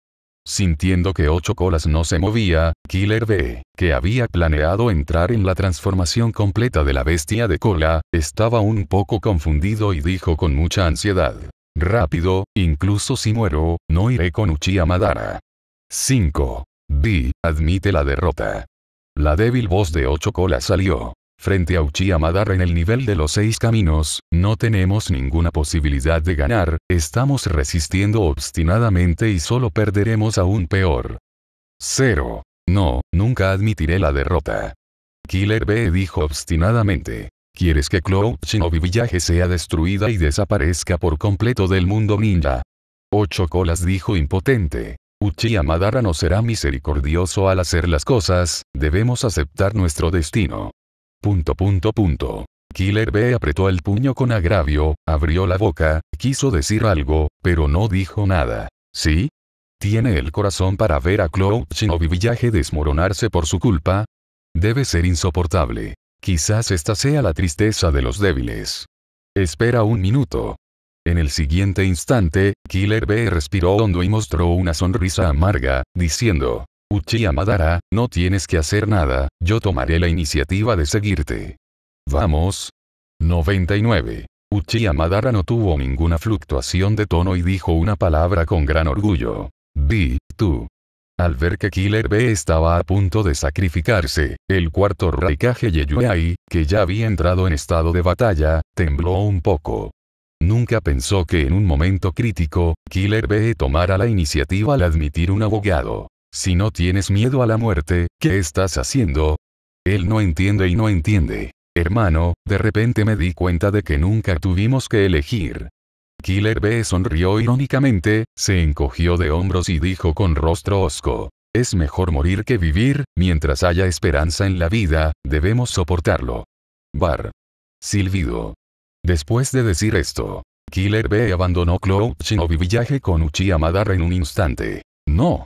Speaker 1: Sintiendo que ocho colas no se movía, Killer B, que había planeado entrar en la transformación completa de la bestia de cola, estaba un poco confundido y dijo con mucha ansiedad. Rápido, incluso si muero, no iré con Uchiha Madara. 5. B. Admite la derrota. La débil voz de ocho colas salió. Frente a Uchiha Madara en el nivel de los seis caminos, no tenemos ninguna posibilidad de ganar, estamos resistiendo obstinadamente y solo perderemos aún peor. 0. No, nunca admitiré la derrota. Killer B dijo obstinadamente. ¿Quieres que Cloud Shinobi Village sea destruida y desaparezca por completo del mundo ninja? Ocho colas dijo impotente. Uchiha Madara no será misericordioso al hacer las cosas, debemos aceptar nuestro destino. Punto punto punto. Killer B apretó el puño con agravio, abrió la boca, quiso decir algo, pero no dijo nada. ¿Sí? ¿Tiene el corazón para ver a Cloud Shinobi Village desmoronarse por su culpa? Debe ser insoportable. Quizás esta sea la tristeza de los débiles. Espera un minuto. En el siguiente instante, Killer B respiró hondo y mostró una sonrisa amarga, diciendo, Uchiha Madara, no tienes que hacer nada, yo tomaré la iniciativa de seguirte. Vamos. 99. Uchiha Madara no tuvo ninguna fluctuación de tono y dijo una palabra con gran orgullo. Di, tú. Al ver que Killer B estaba a punto de sacrificarse, el cuarto Raikage Yeyuei, que ya había entrado en estado de batalla, tembló un poco. Nunca pensó que en un momento crítico, Killer B tomara la iniciativa al admitir un abogado. Si no tienes miedo a la muerte, ¿qué estás haciendo? Él no entiende y no entiende. Hermano, de repente me di cuenta de que nunca tuvimos que elegir. Killer B sonrió irónicamente, se encogió de hombros y dijo con rostro hosco. Es mejor morir que vivir, mientras haya esperanza en la vida, debemos soportarlo. Bar. Silbido. Después de decir esto, Killer B abandonó Cloud Shinobi Village con Uchiha Madara en un instante. No.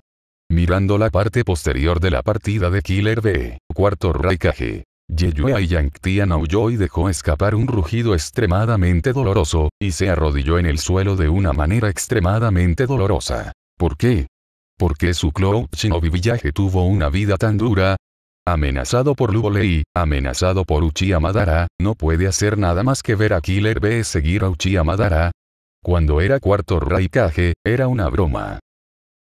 Speaker 1: Mirando la parte posterior de la partida de Killer B, cuarto Raikage, Yeyue Yangtian aulló y dejó escapar un rugido extremadamente doloroso, y se arrodilló en el suelo de una manera extremadamente dolorosa. ¿Por qué? ¿Por qué su Cloud Shinobi Village tuvo una vida tan dura? Amenazado por Lubolei, amenazado por Uchiha Madara, no puede hacer nada más que ver a Killer B seguir a Uchiha Madara. Cuando era cuarto Raikage, era una broma.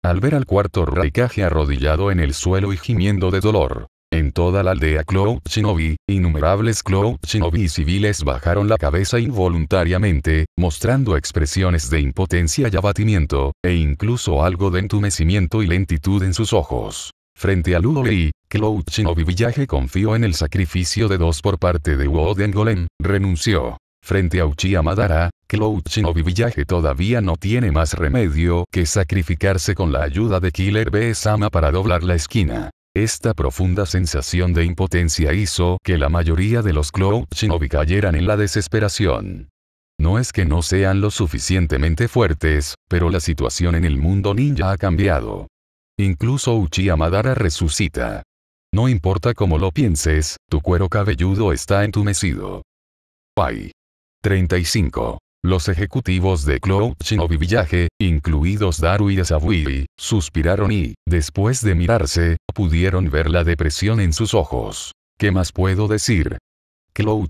Speaker 1: Al ver al cuarto Raikage arrodillado en el suelo y gimiendo de dolor, en toda la aldea Cloud Shinobi, innumerables Cloud Shinobi civiles bajaron la cabeza involuntariamente, mostrando expresiones de impotencia y abatimiento, e incluso algo de entumecimiento y lentitud en sus ojos. Frente a Luolei, Cloud Shinobi Village confió en el sacrificio de dos por parte de Woden Golem, renunció. Frente a Uchiha Madara, Cloud Shinobi Village todavía no tiene más remedio que sacrificarse con la ayuda de Killer B-sama para doblar la esquina. Esta profunda sensación de impotencia hizo que la mayoría de los Cloud Shinobi cayeran en la desesperación. No es que no sean lo suficientemente fuertes, pero la situación en el mundo ninja ha cambiado. Incluso Uchiha Madara resucita. No importa cómo lo pienses, tu cuero cabelludo está entumecido. Pai. 35. Los ejecutivos de Cloud incluidos Daru y Asabui, suspiraron y, después de mirarse, pudieron ver la depresión en sus ojos. ¿Qué más puedo decir? Cloud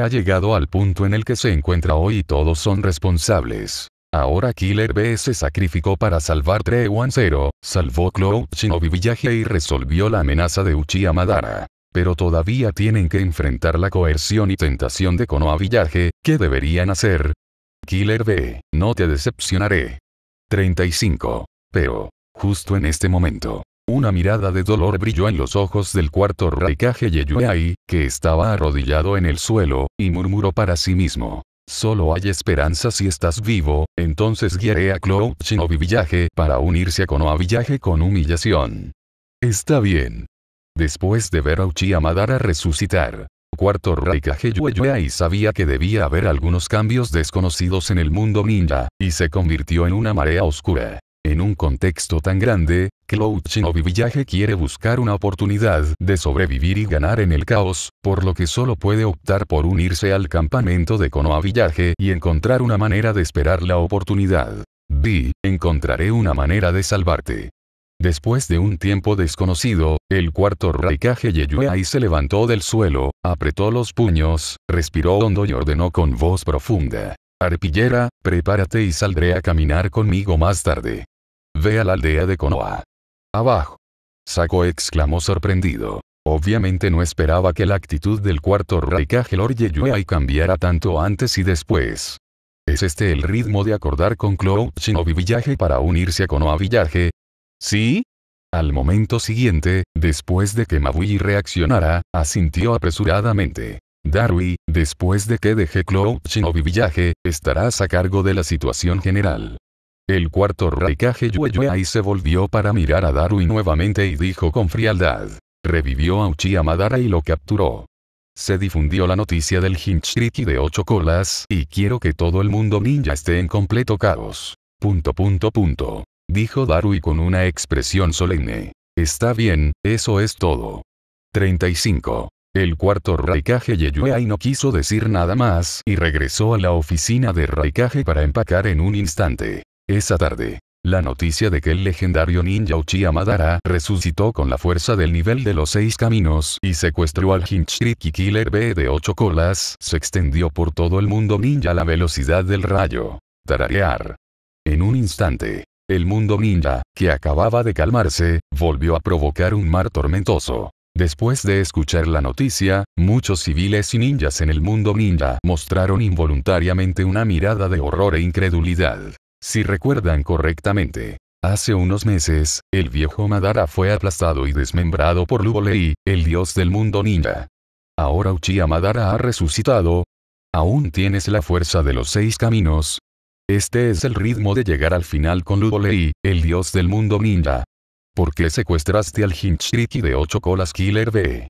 Speaker 1: ha llegado al punto en el que se encuentra hoy y todos son responsables. Ahora Killer B se sacrificó para salvar 310, salvó Cloud Shinobi Village y resolvió la amenaza de Uchiha Madara. Pero todavía tienen que enfrentar la coerción y tentación de Konoha Village, ¿qué deberían hacer? Killer B, no te decepcionaré. 35. Pero, justo en este momento, una mirada de dolor brilló en los ojos del cuarto Raikage Yeyuei, que estaba arrodillado en el suelo, y murmuró para sí mismo. Solo hay esperanza si estás vivo, entonces guiaré a Cloud Shinobi Village para unirse a Konoha Village con humillación. Está bien. Después de ver a Uchiha Madara resucitar, cuarto Raikage Yueyuei sabía que debía haber algunos cambios desconocidos en el mundo ninja, y se convirtió en una marea oscura. En un contexto tan grande, Cloud Shinobi Village quiere buscar una oportunidad de sobrevivir y ganar en el caos, por lo que solo puede optar por unirse al campamento de Konoha Village y encontrar una manera de esperar la oportunidad. Di, encontraré una manera de salvarte. Después de un tiempo desconocido, el cuarto Raikage Yeyuei se levantó del suelo, apretó los puños, respiró hondo y ordenó con voz profunda. Arpillera, prepárate y saldré a caminar conmigo más tarde. Ve a la aldea de Konoha. Abajo. Sako exclamó sorprendido. Obviamente no esperaba que la actitud del cuarto Raikage Lord Yeyuei cambiara tanto antes y después. ¿Es este el ritmo de acordar con Cloud Shinobi Village para unirse a Konoha Village? ¿Sí? Al momento siguiente, después de que Mabui reaccionara, asintió apresuradamente. Darui, después de que deje Cloud Shinobi Village, estarás a cargo de la situación general. El cuarto Raikage Yueyuei se volvió para mirar a Darui nuevamente y dijo con frialdad. Revivió a Uchiha Madara y lo capturó. Se difundió la noticia del Hinchiriki de ocho colas, y quiero que todo el mundo ninja esté en completo caos. Punto punto punto. Dijo Darui con una expresión solemne. Está bien, eso es todo. 35. El cuarto Raikage Yeyuei no quiso decir nada más y regresó a la oficina de Raikage para empacar en un instante. Esa tarde, la noticia de que el legendario ninja Uchiha Madara resucitó con la fuerza del nivel de los seis caminos y secuestró al Hinchiriki Killer B de ocho colas se extendió por todo el mundo ninja a la velocidad del rayo. Tararear. En un instante, El mundo ninja, que acababa de calmarse, volvió a provocar un mar tormentoso. Después de escuchar la noticia, muchos civiles y ninjas en el mundo ninja mostraron involuntariamente una mirada de horror e incredulidad. Si recuerdan correctamente, hace unos meses, el viejo Madara fue aplastado y desmembrado por Luolei, el dios del mundo ninja. Ahora Uchiha Madara ha resucitado. ¿Aún tienes la fuerza de los seis caminos? Este es el ritmo de llegar al final con Luolei, el dios del mundo ninja. ¿Por qué secuestraste al Hinchiriki de 8 colas Killer B?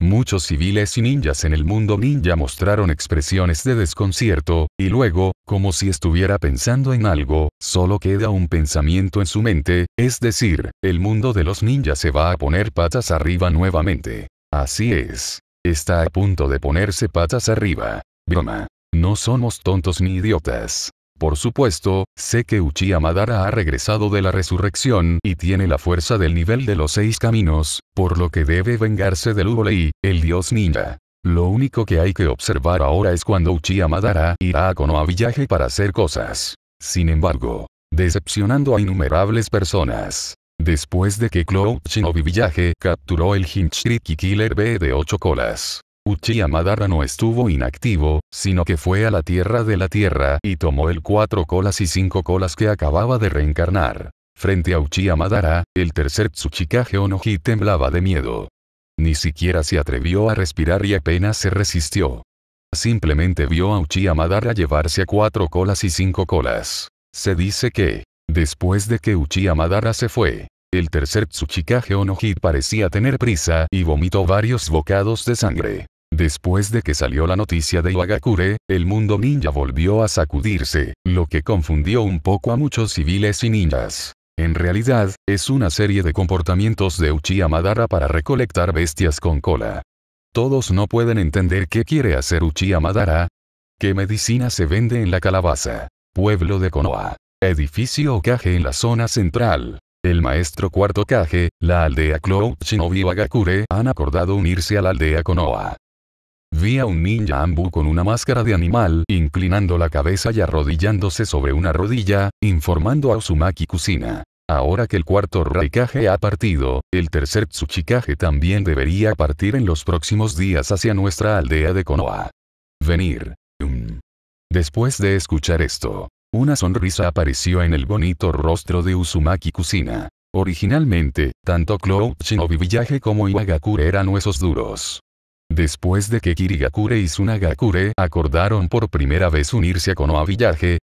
Speaker 1: Muchos civiles y ninjas en el mundo ninja mostraron expresiones de desconcierto, y luego, como si estuviera pensando en algo, solo queda un pensamiento en su mente, es decir, el mundo de los ninjas se va a poner patas arriba nuevamente. Así es. Está a punto de ponerse patas arriba. Broma. No somos tontos ni idiotas. Por supuesto, sé que Uchiha Madara ha regresado de la resurrección y tiene la fuerza del nivel de los seis caminos, por lo que debe vengarse del Urolei, el dios ninja. Lo único que hay que observar ahora es cuando Uchiha Madara irá a Konoha Village para hacer cosas. Sin embargo, decepcionando a innumerables personas. Después de que Cloud Shinobi Village capturó el Hinchiriki Killer B de 8 colas. Uchiha Madara no estuvo inactivo, sino que fue a la tierra de la tierra y tomó el cuatro colas y cinco colas que acababa de reencarnar. Frente a Uchiha Madara, el tercer Tsuchikage Onoji temblaba de miedo. Ni siquiera se atrevió a respirar y apenas se resistió. Simplemente vio a Uchiha Madara llevarse a cuatro colas y cinco colas. Se dice que, después de que Uchiha Madara se fue, el tercer Tsuchikage Onoji parecía tener prisa y vomitó varios bocados de sangre. Después de que salió la noticia de Iwagakure, el mundo ninja volvió a sacudirse, lo que confundió un poco a muchos civiles y ninjas. En realidad, es una serie de comportamientos de Uchiha Madara para recolectar bestias con cola. Todos no pueden entender qué quiere hacer Uchiha Madara. ¿Qué medicina se vende en la calabaza? Pueblo de Konoha. Edificio Okage en la zona central. El maestro cuarto Kage, la aldea Cloud Shinobi Wagakure han acordado unirse a la aldea Konoha. Vi a un ninja Ambu con una máscara de animal, inclinando la cabeza y arrodillándose sobre una rodilla, informando a Uzumaki Kusina. Ahora que el cuarto Raikage ha partido, el tercer Tsuchikage también debería partir en los próximos días hacia nuestra aldea de Konoha. Venir. Um. Después de escuchar esto, una sonrisa apareció en el bonito rostro de Uzumaki Kusina. Originalmente, tanto Cloud Shinobi Village como Iwagakure eran huesos duros. Después de que Kirigakure y Tsunagakure acordaron por primera vez unirse a Konoha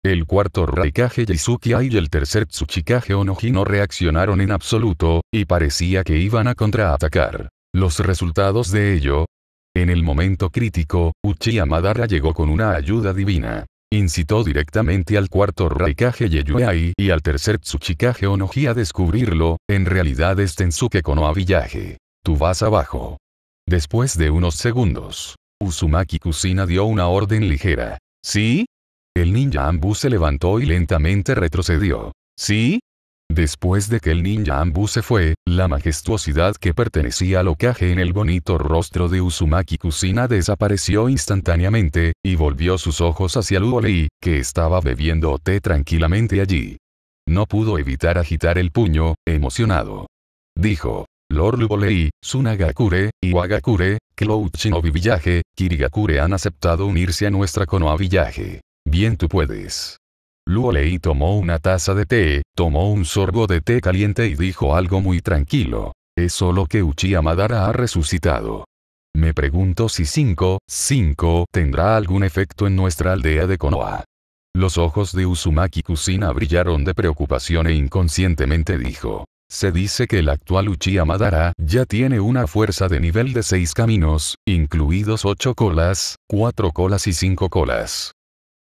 Speaker 1: el cuarto Raikage Yaisuki y el tercer Tsuchikage Onoji no reaccionaron en absoluto, y parecía que iban a contraatacar. Los resultados de ello. En el momento crítico, Uchiha Madara llegó con una ayuda divina. Incitó directamente al cuarto Raikage Yeyuei y al tercer Tsuchikage Onoji a descubrirlo, en realidad es Tensuke Konoha Village. Tú vas abajo. Después de unos segundos, Uzumaki Kusina dio una orden ligera. ¿Sí? El ninja Ambu se levantó y lentamente retrocedió. ¿Sí? Después de que el ninja Ambu se fue, la majestuosidad que pertenecía al Okage en el bonito rostro de Uzumaki Kusina desapareció instantáneamente, y volvió sus ojos hacia Luolei, que estaba bebiendo té tranquilamente allí. No pudo evitar agitar el puño, emocionado. Dijo, Lord Luolei, Tsunagakure, Iwagakure, Cloud Shinobi Village, Kirigakure han aceptado unirse a nuestra Konoha Village. Bien tú puedes. Luolei tomó una taza de té, tomó un sorbo de té caliente y dijo algo muy tranquilo. Es solo que Uchiha Madara ha resucitado. Me pregunto si 5, 5 tendrá algún efecto en nuestra aldea de Konoha. Los ojos de Uzumaki Kusina brillaron de preocupación e inconscientemente dijo. Se dice que el actual Uchiha Madara ya tiene una fuerza de nivel de 6 caminos, incluidos 8 colas, 4 colas y 5 colas.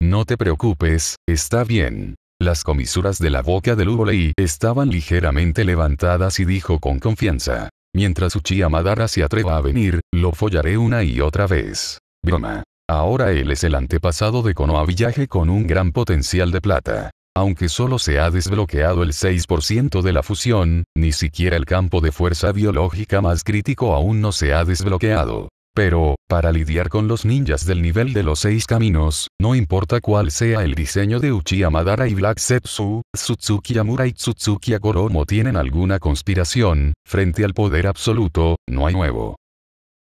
Speaker 1: No te preocupes, está bien. Las comisuras de la boca de Lugolei estaban ligeramente levantadas y dijo con confianza. Mientras Uchiha Madara se atreva a venir, lo follaré una y otra vez. Broma. Ahora él es el antepasado de Konoha Village con un gran potencial de plata. Aunque solo se ha desbloqueado el 6% de la fusión, ni siquiera el campo de fuerza biológica más crítico aún no se ha desbloqueado. Pero, para lidiar con los ninjas del nivel de los seis caminos, no importa cuál sea el diseño de Uchiha Madara y Black Setsu, Tsutsuki Yamura y Tsutsuki tienen alguna conspiración, frente al poder absoluto, no hay nuevo.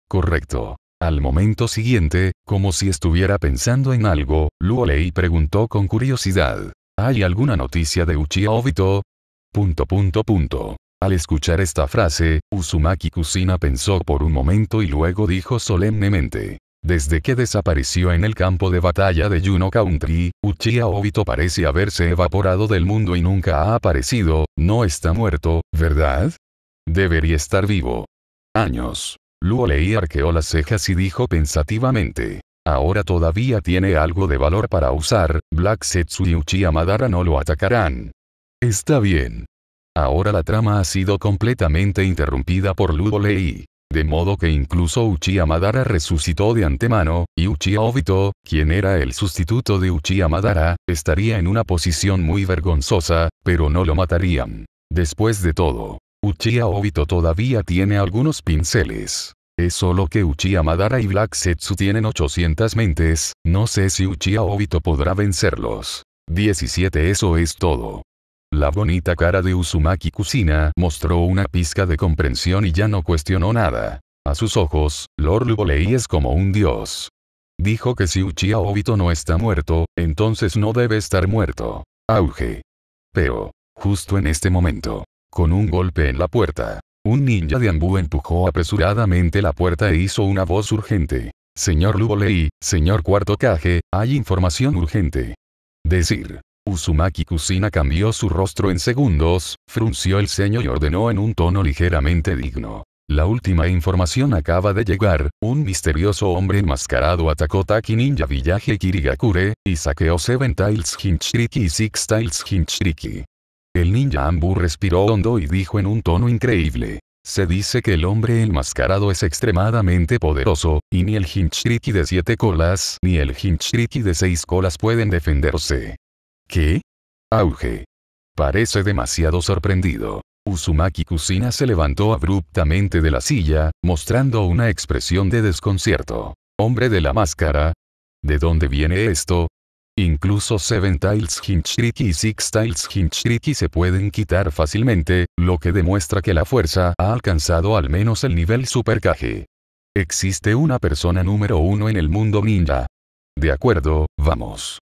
Speaker 1: Correcto. Al momento siguiente, como si estuviera pensando en algo, Luo Lei preguntó con curiosidad. ¿Hay alguna noticia de Uchiha Obito? Punto punto punto. Al escuchar esta frase, Uzumaki Kusina pensó por un momento y luego dijo solemnemente. Desde que desapareció en el campo de batalla de Juno Country, Uchiha Obito parece haberse evaporado del mundo y nunca ha aparecido, no está muerto, ¿verdad? Debería estar vivo. Años. Luo Lei arqueó las cejas y dijo pensativamente. Ahora todavía tiene algo de valor para usar, Black Setsu y Uchiha Madara no lo atacarán. Está bien. Ahora la trama ha sido completamente interrumpida por Ludo Lei. De modo que incluso Uchiha Madara resucitó de antemano, y Uchiha Obito, quien era el sustituto de Uchiha Madara, estaría en una posición muy vergonzosa, pero no lo matarían. Después de todo, Uchiha Obito todavía tiene algunos pinceles. Es solo que Uchiha Madara y Black Setsu tienen 800 mentes, no sé si Uchiha Obito podrá vencerlos. 17 Eso es todo. La bonita cara de Uzumaki Kusina mostró una pizca de comprensión y ya no cuestionó nada. A sus ojos, Lord Lubolei es como un dios. Dijo que si Uchiha Obito no está muerto, entonces no debe estar muerto. Auge. Pero, justo en este momento, con un golpe en la puerta, un ninja de Ambu empujó apresuradamente la puerta e hizo una voz urgente. Señor Lubolei, señor Cuarto Kage, hay información urgente. Decir. Uzumaki Kusina cambió su rostro en segundos, frunció el ceño y ordenó en un tono ligeramente digno. La última información acaba de llegar, un misterioso hombre enmascarado atacó Taki Ninja Village Kirigakure, y saqueó Seven Tiles Hinchriki y Six Tiles Hinchriki. El ninja Ambu respiró hondo y dijo en un tono increíble. Se dice que el hombre enmascarado es extremadamente poderoso, y ni el Hinchriki de siete colas ni el Hinchriki de seis colas pueden defenderse. ¿Qué? Auge. Parece demasiado sorprendido. Uzumaki Kusina se levantó abruptamente de la silla, mostrando una expresión de desconcierto. Hombre de la máscara. ¿De dónde viene esto? Incluso Seven Tiles Hinchriki y Six Tiles Hinchriki se pueden quitar fácilmente, lo que demuestra que la fuerza ha alcanzado al menos el nivel Super Kage. Existe una persona número uno en el mundo ninja. De acuerdo, vamos.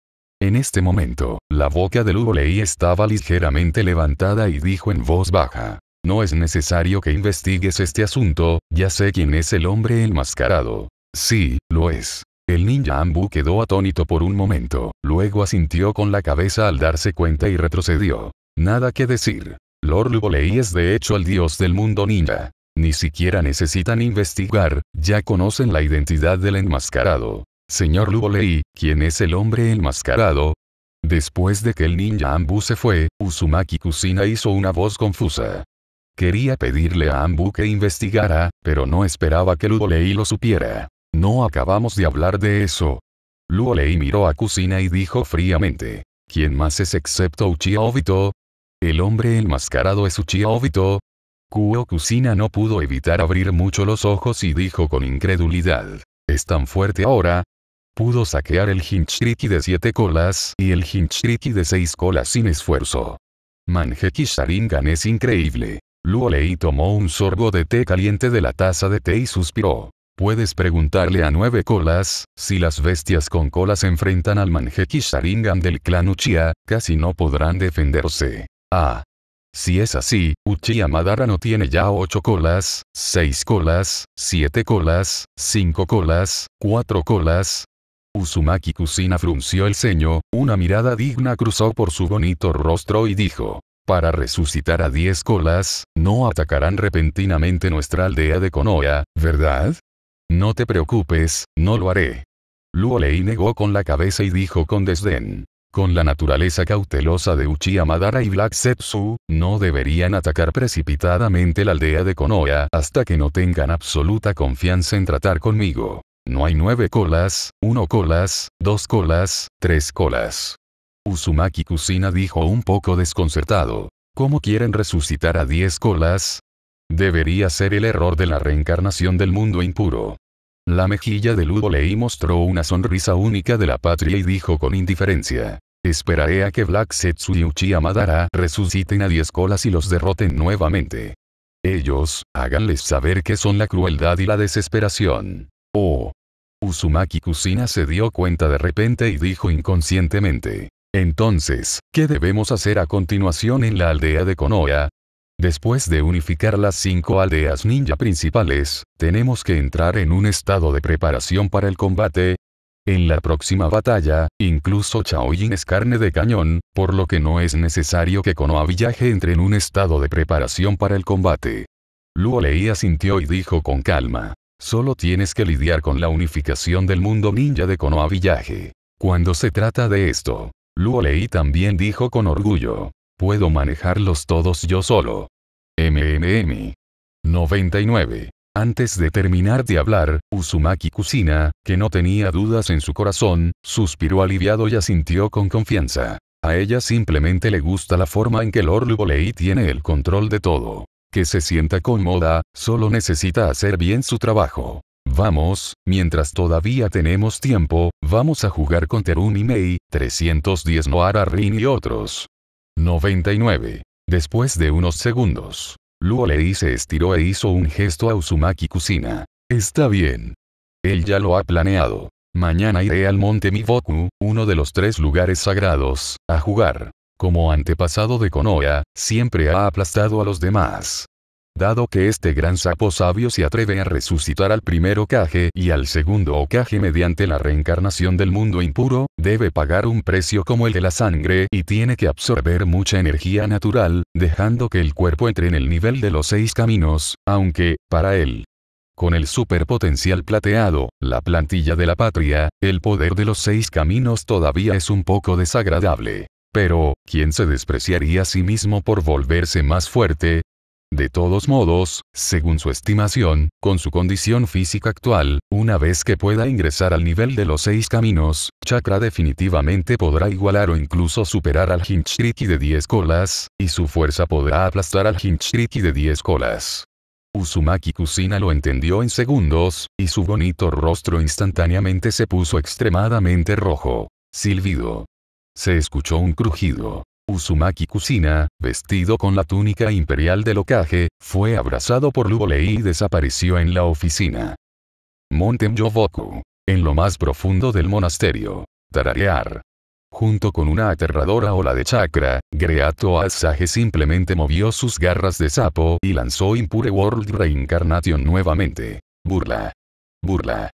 Speaker 1: En este momento, la boca de Lugo Lei estaba ligeramente levantada y dijo en voz baja. No es necesario que investigues este asunto, ya sé quién es el hombre enmascarado. Sí, lo es. El ninja Ambu quedó atónito por un momento, luego asintió con la cabeza al darse cuenta y retrocedió. Nada que decir. Lord Lugolei es de hecho el dios del mundo ninja. Ni siquiera necesitan investigar, ya conocen la identidad del enmascarado. Señor Luolei, ¿quién es el hombre enmascarado? Después de que el ninja Ambu se fue, Uzumaki Kusina hizo una voz confusa. Quería pedirle a Ambu que investigara, pero no esperaba que Luolei lo supiera. No acabamos de hablar de eso. Luolei miró a Kusina y dijo fríamente. ¿Quién más es excepto Uchiha Obito? ¿El hombre enmascarado es Uchiha Obito? Kuo Kusina no pudo evitar abrir mucho los ojos y dijo con incredulidad. ¿Es tan fuerte ahora? pudo saquear el Hinchriki de siete colas y el Hinchriki de seis colas sin esfuerzo. Manjeki Sharingan es increíble. Luo Lei tomó un sorbo de té caliente de la taza de té y suspiró. Puedes preguntarle a nueve colas, si las bestias con colas enfrentan al Manjeki Sharingan del clan Uchiha, casi no podrán defenderse. Ah. Si es así, Uchiha Madara no tiene ya ocho colas, seis colas, siete colas, cinco colas, cuatro colas, Uzumaki Kusina frunció el ceño, una mirada digna cruzó por su bonito rostro y dijo. Para resucitar a diez colas, no atacarán repentinamente nuestra aldea de Konoha, ¿verdad? No te preocupes, no lo haré. Luo Lei negó con la cabeza y dijo con desdén. Con la naturaleza cautelosa de Uchiha Madara y Black Setsu, no deberían atacar precipitadamente la aldea de Konoha hasta que no tengan absoluta confianza en tratar conmigo. No hay nueve colas, uno colas, dos colas, tres colas. Uzumaki Kusina dijo un poco desconcertado. ¿Cómo quieren resucitar a diez colas? Debería ser el error de la reencarnación del mundo impuro. La mejilla de Lei mostró una sonrisa única de la patria y dijo con indiferencia. Esperaré a que Black Setsu y Uchiha Madara resuciten a diez colas y los derroten nuevamente. Ellos, háganles saber que son la crueldad y la desesperación. Oh. Uzumaki Kusina se dio cuenta de repente y dijo inconscientemente. Entonces, ¿qué debemos hacer a continuación en la aldea de Konoha? Después de unificar las cinco aldeas ninja principales, tenemos que entrar en un estado de preparación para el combate. En la próxima batalla, incluso Chaoyin es carne de cañón, por lo que no es necesario que Konoha Village entre en un estado de preparación para el combate. Luo Leía sintió y dijo con calma. Solo tienes que lidiar con la unificación del mundo ninja de Konoha Village. Cuando se trata de esto, Luo Lei también dijo con orgullo. Puedo manejarlos todos yo solo. MMM. 99. Antes de terminar de hablar, Uzumaki Kusina, que no tenía dudas en su corazón, suspiró aliviado y asintió con confianza. A ella simplemente le gusta la forma en que Lord Lubolei tiene el control de todo. Que se sienta cómoda, solo necesita hacer bien su trabajo. Vamos, mientras todavía tenemos tiempo, vamos a jugar con Terun Mei, 310 Noara Rin y otros. 99. Después de unos segundos, Luo Lei se estiró e hizo un gesto a Uzumaki Kusina. Está bien. Él ya lo ha planeado. Mañana iré al monte Miboku, uno de los tres lugares sagrados, a jugar. Como antepasado de Konoha, siempre ha aplastado a los demás. Dado que este gran sapo sabio se atreve a resucitar al primer Okage y al segundo Okage mediante la reencarnación del mundo impuro, debe pagar un precio como el de la sangre y tiene que absorber mucha energía natural, dejando que el cuerpo entre en el nivel de los seis caminos, aunque, para él, con el superpotencial plateado, la plantilla de la patria, el poder de los seis caminos todavía es un poco desagradable. Pero, ¿quién se despreciaría a sí mismo por volverse más fuerte? De todos modos, según su estimación, con su condición física actual, una vez que pueda ingresar al nivel de los seis caminos, Chakra definitivamente podrá igualar o incluso superar al Hinchriki de 10 colas, y su fuerza podrá aplastar al Hinchriki de 10 colas. Uzumaki Kusina lo entendió en segundos, y su bonito rostro instantáneamente se puso extremadamente rojo. Silbido. Se escuchó un crujido. Uzumaki Kusina, vestido con la túnica imperial del Okage, fue abrazado por Lubolei y desapareció en la oficina. Montem Yoboku. En lo más profundo del monasterio. Tararear. Junto con una aterradora ola de chakra, Greato Asage simplemente movió sus garras de sapo y lanzó Impure World Reincarnation nuevamente. Burla. Burla.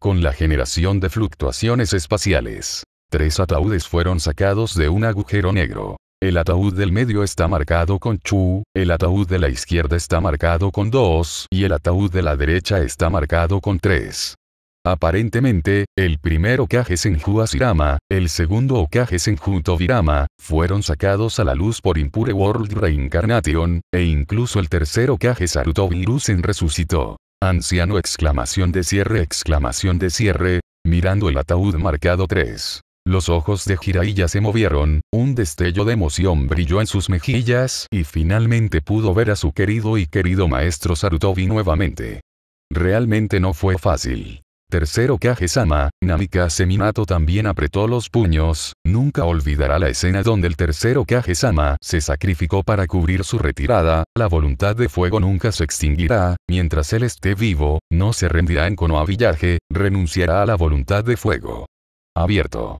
Speaker 1: Con la generación de fluctuaciones espaciales. Tres ataúdes fueron sacados de un agujero negro. El ataúd del medio está marcado con Chu, el ataúd de la izquierda está marcado con 2 y el ataúd de la derecha está marcado con 3. Aparentemente, el primero Okage Senju Asirama, el segundo Okage Senju Tobirama, fueron sacados a la luz por Impure World Reincarnation, e incluso el tercero Okage Sarutobi-Rusen resucitó. Anciano exclamación de cierre exclamación de cierre, mirando el ataúd marcado 3. Los ojos de Jiraiya se movieron, un destello de emoción brilló en sus mejillas y finalmente pudo ver a su querido y querido maestro Sarutobi nuevamente. Realmente no fue fácil. Tercero Kage-sama, Namika Seminato también apretó los puños, nunca olvidará la escena donde el tercero Kage-sama se sacrificó para cubrir su retirada, la voluntad de fuego nunca se extinguirá, mientras él esté vivo, no se rendirá en Konoha renunciará a la voluntad de fuego. Abierto.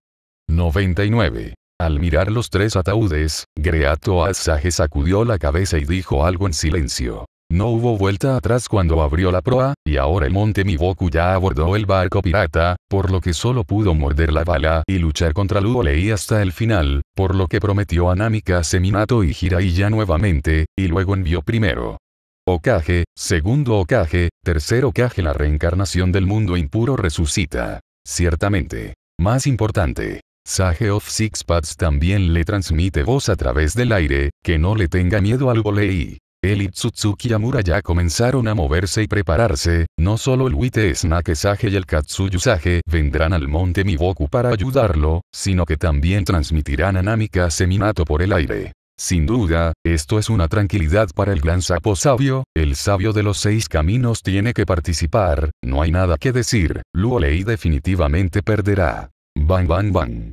Speaker 1: 99. Al mirar los tres ataúdes, Greato Asage sacudió la cabeza y dijo algo en silencio. No hubo vuelta atrás cuando abrió la proa, y ahora el monte Miboku ya abordó el barco pirata, por lo que solo pudo morder la bala y luchar contra Luolei hasta el final, por lo que prometió a Namika Seminato y Jiraiya nuevamente, y luego envió primero. Okage, segundo Okage, tercero Okage la reencarnación del mundo impuro resucita. Ciertamente. Más importante, Sage of Six Paths también le transmite voz a través del aire, que no le tenga miedo al volei. Él y Tsutsuki Yamura ya comenzaron a moverse y prepararse, no solo el Wite Snake Sage y el Katsuyu Sage vendrán al monte Miboku para ayudarlo, sino que también transmitirán a Namika Seminato por el aire. Sin duda, esto es una tranquilidad para el gran sapo sabio, el sabio de los seis caminos tiene que participar, no hay nada que decir, Luo Lei definitivamente perderá. Bang bang bang.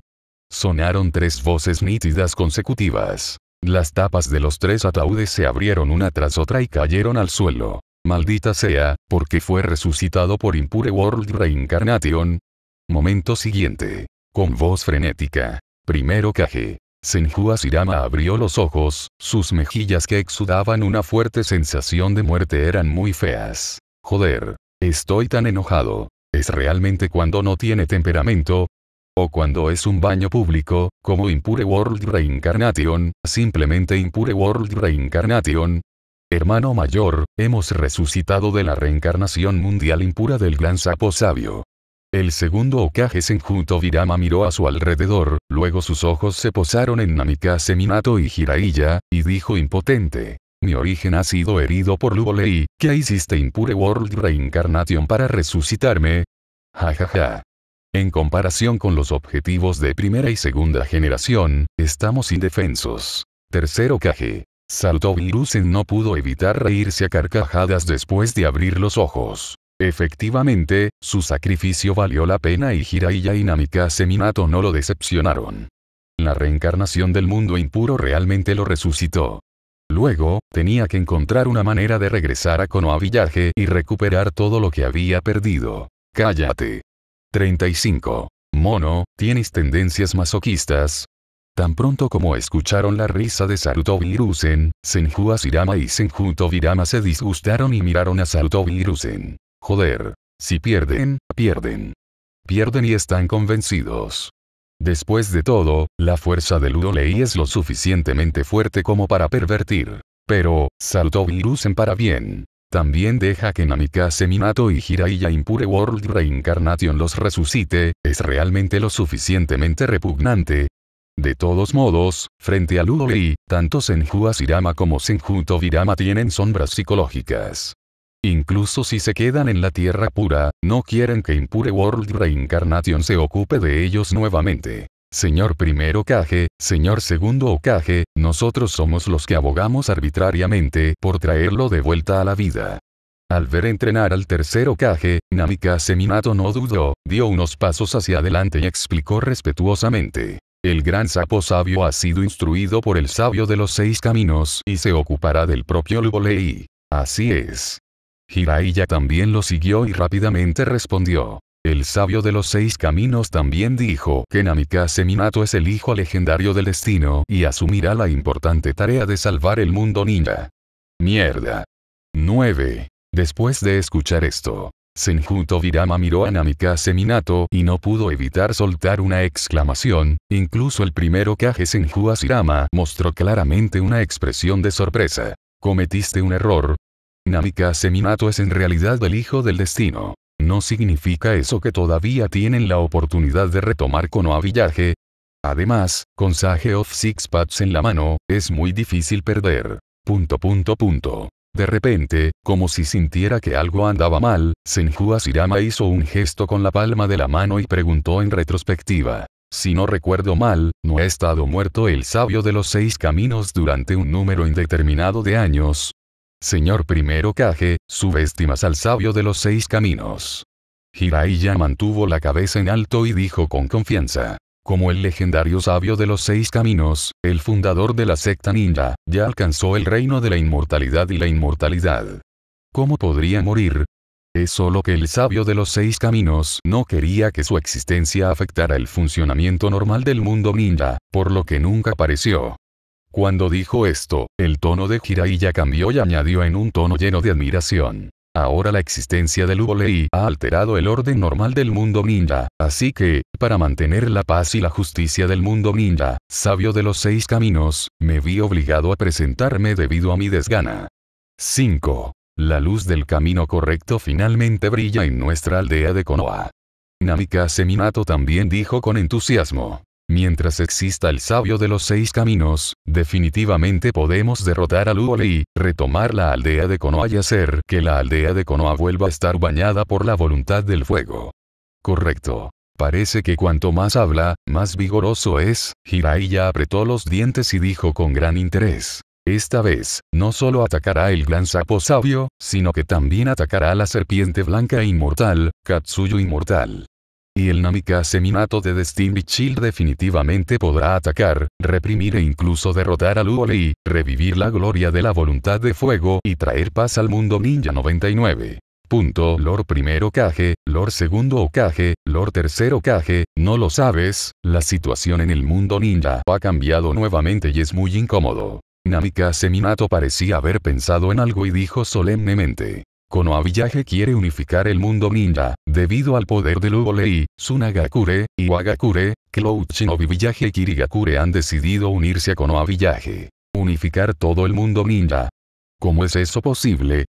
Speaker 1: Sonaron tres voces nítidas consecutivas. Las tapas de los tres ataúdes se abrieron una tras otra y cayeron al suelo. Maldita sea, porque fue resucitado por Impure World Reincarnation. Momento siguiente. Con voz frenética. Primero Kage. Senju Asirama abrió los ojos, sus mejillas que exudaban una fuerte sensación de muerte eran muy feas. Joder. Estoy tan enojado. ¿Es realmente cuando no tiene temperamento? ¿O cuando es un baño público, como Impure World Reincarnation, simplemente Impure World Reincarnation? Hermano mayor, hemos resucitado de la reencarnación mundial impura del gran sapo sabio. El segundo Okage Senjuto Virama miró a su alrededor, luego sus ojos se posaron en Namikaze Minato y Jiraiya, y dijo impotente. Mi origen ha sido herido por Lubolei, ¿qué hiciste Impure World Reincarnation para resucitarme? Jajaja. En comparación con los objetivos de primera y segunda generación, estamos indefensos. Tercero Kage. Saltó Virusen no pudo evitar reírse a carcajadas después de abrir los ojos. Efectivamente, su sacrificio valió la pena y Jiraiya y Namikaze Minato no lo decepcionaron. La reencarnación del mundo impuro realmente lo resucitó. Luego, tenía que encontrar una manera de regresar a Konoha Village y recuperar todo lo que había perdido. Cállate. 35. Mono, ¿tienes tendencias masoquistas? Tan pronto como escucharon la risa de Sarutobi Hiruzen, Senju Asirama y Senju se disgustaron y miraron a Sarutobi Hiruzen. Joder. Si pierden, pierden. Pierden y están convencidos. Después de todo, la fuerza del Udolei es lo suficientemente fuerte como para pervertir. Pero, saltó Virusen para bien. También deja que Namikaze Minato y Jiraiya Impure World Reincarnation los resucite, es realmente lo suficientemente repugnante. De todos modos, frente a Udolei, tanto Senju Asirama como Senju Tobirama tienen sombras psicológicas. Incluso si se quedan en la tierra pura, no quieren que Impure World Reincarnation se ocupe de ellos nuevamente. Señor primero Kage, señor segundo Okage, nosotros somos los que abogamos arbitrariamente por traerlo de vuelta a la vida. Al ver entrenar al tercero Kage, Namikaze Minato no dudó, dio unos pasos hacia adelante y explicó respetuosamente. El gran sapo sabio ha sido instruido por el sabio de los seis caminos y se ocupará del propio Lubolei. Así es. Jiraiya también lo siguió y rápidamente respondió. El sabio de los seis caminos también dijo que Namikaze Minato es el hijo legendario del destino y asumirá la importante tarea de salvar el mundo ninja. Mierda. 9. Después de escuchar esto, Senju Tobirama miró a Namikaze Minato y no pudo evitar soltar una exclamación, incluso el primero Kage Senju Asirama mostró claramente una expresión de sorpresa. Cometiste un error, Namikaze Minato es en realidad el hijo del destino. ¿No significa eso que todavía tienen la oportunidad de retomar Konoha Village? Además, con Sage of Six Paths en la mano, es muy difícil perder. Punto punto punto. De repente, como si sintiera que algo andaba mal, Senju Asirama hizo un gesto con la palma de la mano y preguntó en retrospectiva. Si no recuerdo mal, no ha estado muerto el sabio de los seis caminos durante un número indeterminado de años, Señor primero Kage, subestimas al sabio de los seis caminos. Jiraiya mantuvo la cabeza en alto y dijo con confianza. Como el legendario sabio de los seis caminos, el fundador de la secta ninja, ya alcanzó el reino de la inmortalidad y la inmortalidad. ¿Cómo podría morir? Es solo que el sabio de los seis caminos no quería que su existencia afectara el funcionamiento normal del mundo ninja, por lo que nunca apareció. Cuando dijo esto, el tono de Jiraiya cambió y añadió en un tono lleno de admiración. Ahora la existencia del Ubolei ha alterado el orden normal del mundo ninja, así que, para mantener la paz y la justicia del mundo ninja, sabio de los seis caminos, me vi obligado a presentarme debido a mi desgana. 5. La luz del camino correcto finalmente brilla en nuestra aldea de Konoha. Namikaze Minato también dijo con entusiasmo. Mientras exista el sabio de los seis caminos, definitivamente podemos derrotar a Luolei, retomar la aldea de Konoha y hacer que la aldea de Konoha vuelva a estar bañada por la voluntad del fuego. Correcto. Parece que cuanto más habla, más vigoroso es, Jiraiya apretó los dientes y dijo con gran interés. Esta vez, no solo atacará el gran sapo sabio, sino que también atacará a la serpiente blanca e inmortal, Katsuyo inmortal. Y el Namikaze Minato de Destiny Chill definitivamente podrá atacar, reprimir e incluso derrotar a Luolei, revivir la gloria de la voluntad de fuego y traer paz al mundo ninja 99. Punto. Lord primero Kage, Lord segundo Okage, Lord tercero Kage, no lo sabes, la situación en el mundo ninja ha cambiado nuevamente y es muy incómodo. Namikaze Minato parecía haber pensado en algo y dijo solemnemente. Konoha quiere unificar el mundo ninja, debido al poder de Lugolei, Tsunagakure, y Wagakure, Clouchinobi Village y Kirigakure han decidido unirse a Konoha Unificar todo el mundo ninja. ¿Cómo es eso posible?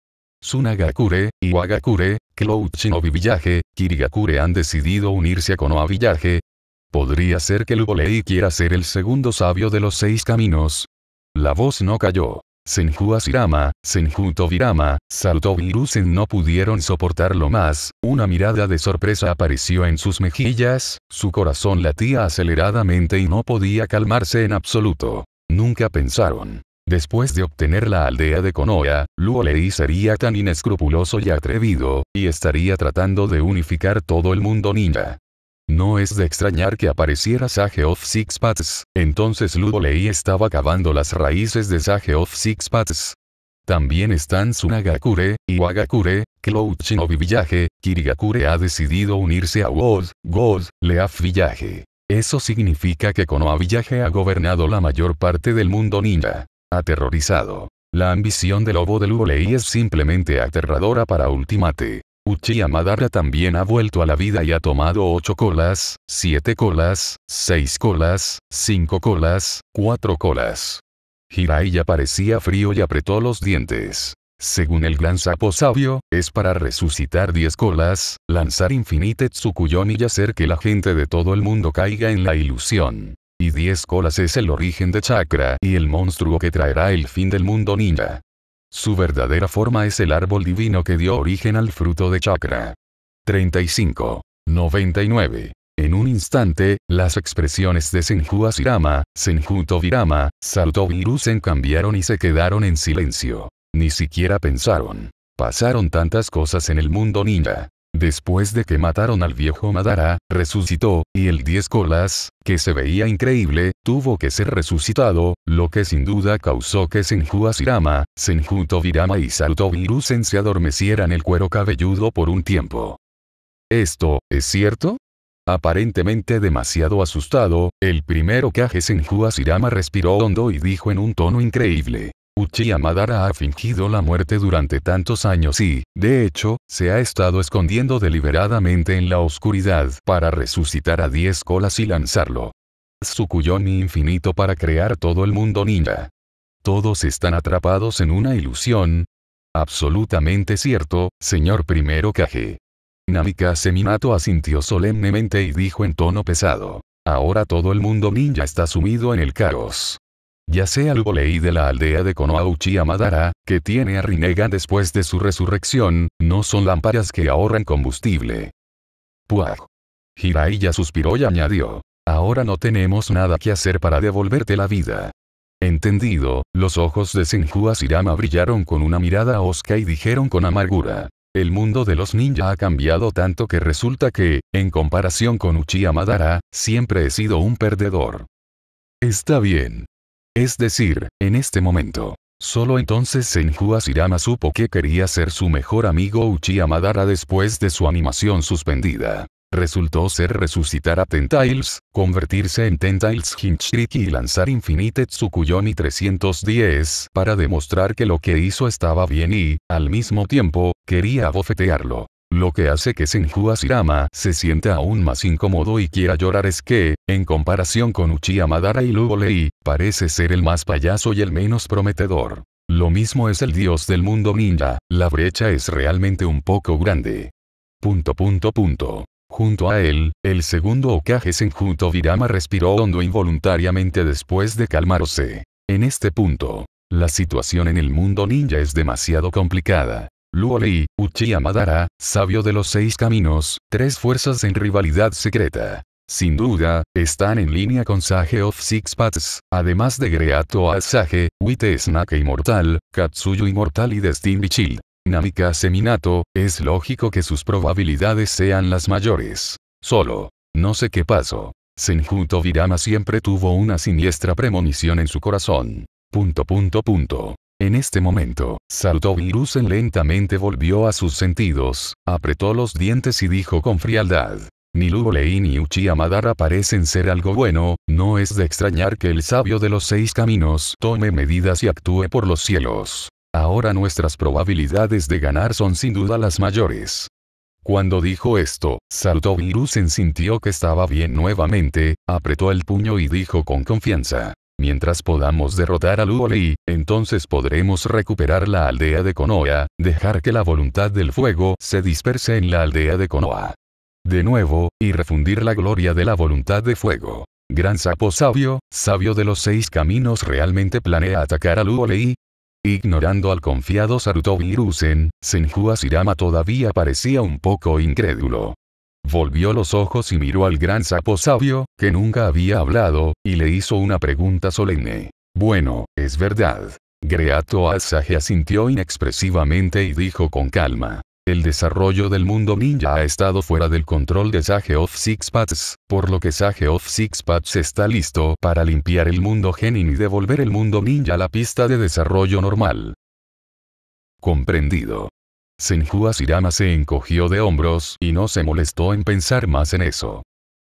Speaker 1: Tsunagakure, Iwagakure, Clouchinobi Village, Kirigakure han decidido unirse a Konoha ¿Podría ser que Lugolei quiera ser el segundo sabio de los seis caminos? La voz no cayó. Senju Asirama, Senju Tobirama, Salto Virusen no pudieron soportarlo más, una mirada de sorpresa apareció en sus mejillas, su corazón latía aceleradamente y no podía calmarse en absoluto. Nunca pensaron. Después de obtener la aldea de Konoha, Luolei sería tan inescrupuloso y atrevido, y estaría tratando de unificar todo el mundo ninja. No es de extrañar que apareciera Sage of Six Paths, entonces Ludolei estaba cavando las raíces de Sage of Six Paths. También están Tsunagakure, Iwagakure, Clouchinobi Village, Kirigakure ha decidido unirse a God, God, Leaf Village. Eso significa que Konoha Village ha gobernado la mayor parte del mundo ninja. Aterrorizado. La ambición del lobo de Ludolei es simplemente aterradora para Ultimate. Uchiha Madara también ha vuelto a la vida y ha tomado 8 colas, 7 colas, 6 colas, 5 colas, 4 colas. Jiraiya parecía frío y apretó los dientes. Según el gran sapo sabio, es para resucitar 10 colas, lanzar Infinite Tsukuyon y hacer que la gente de todo el mundo caiga en la ilusión. Y 10 colas es el origen de chakra y el monstruo que traerá el fin del mundo ninja. Su verdadera forma es el árbol divino que dio origen al fruto de chakra. 35. 99. En un instante, las expresiones de Senju Asirama, Senju cambiaron y se quedaron en silencio. Ni siquiera pensaron. Pasaron tantas cosas en el mundo ninja. Después de que mataron al viejo Madara, resucitó, y el 10 colas, que se veía increíble, tuvo que ser resucitado, lo que sin duda causó que Senju Asirama, Senju Tobirama y Salto Virusen se adormecieran el cuero cabelludo por un tiempo. ¿Esto, es cierto? Aparentemente demasiado asustado, el primero Kage Senju Asirama respiró hondo y dijo en un tono increíble. Uchiha Madara ha fingido la muerte durante tantos años y, de hecho, se ha estado escondiendo deliberadamente en la oscuridad para resucitar a 10 colas y lanzarlo. Tsukuyoni infinito para crear todo el mundo ninja. Todos están atrapados en una ilusión. Absolutamente cierto, señor primero Kage. Namikaze Minato asintió solemnemente y dijo en tono pesado. Ahora todo el mundo ninja está sumido en el caos. Ya sea el volei de la aldea de Konoha Uchiha Madara, que tiene a Rinnegan después de su resurrección, no son lámparas que ahorran combustible. Puaj. ya suspiró y añadió. Ahora no tenemos nada que hacer para devolverte la vida. Entendido, los ojos de Senju Asirama brillaron con una mirada osca y dijeron con amargura. El mundo de los ninja ha cambiado tanto que resulta que, en comparación con Uchiha Madara, siempre he sido un perdedor. Está bien, es decir, en este momento. Solo entonces Senju Asirama supo que quería ser su mejor amigo Uchiha Madara después de su animación suspendida. Resultó ser resucitar a Tentails, convertirse en Tentails Hinchiriki y lanzar Infinite Tsukuyoni 310 para demostrar que lo que hizo estaba bien y, al mismo tiempo, quería abofetearlo. Lo que hace que Senju Asirama se sienta aún más incómodo y quiera llorar es que, en comparación con Uchiha Madara y Lugolei, parece ser el más payaso y el menos prometedor. Lo mismo es el dios del mundo ninja, la brecha es realmente un poco grande. Punto punto punto. Junto a él, el segundo Okage Senju Tobirama respiró hondo involuntariamente después de calmarse. En este punto, la situación en el mundo ninja es demasiado complicada. Luoli, Uchiha Madara, sabio de los seis caminos, tres fuerzas en rivalidad secreta. Sin duda, están en línea con Sage of Six Paths, además de Greato Asage, Wite Snake Inmortal, Katsuyu Inmortal y Destin Bichil. Namika Seminato, es lógico que sus probabilidades sean las mayores. Solo. No sé qué pasó. Senjuto Virama siempre tuvo una siniestra premonición en su corazón. Punto punto punto. En este momento, saltó lentamente volvió a sus sentidos, apretó los dientes y dijo con frialdad. Ni Lei ni Uchiha Madara parecen ser algo bueno, no es de extrañar que el sabio de los seis caminos tome medidas y actúe por los cielos. Ahora nuestras probabilidades de ganar son sin duda las mayores. Cuando dijo esto, saltó Virusen sintió que estaba bien nuevamente, apretó el puño y dijo con confianza. Mientras podamos derrotar a Luoli, entonces podremos recuperar la aldea de Konoha, dejar que la voluntad del fuego se disperse en la aldea de Konoha de nuevo, y refundir la gloria de la voluntad de fuego. Gran sapo sabio, sabio de los seis caminos realmente planea atacar a Luolei. Ignorando al confiado Sarutobi Hiruzen, Senju Asirama todavía parecía un poco incrédulo. Volvió los ojos y miró al gran sapo sabio, que nunca había hablado, y le hizo una pregunta solemne. Bueno, es verdad. Greato Asage asintió inexpresivamente y dijo con calma. El desarrollo del mundo ninja ha estado fuera del control de Sage of Six Paths, por lo que Sage of Six Paths está listo para limpiar el mundo genin y devolver el mundo ninja a la pista de desarrollo normal. Comprendido. Senju Asirama se encogió de hombros y no se molestó en pensar más en eso.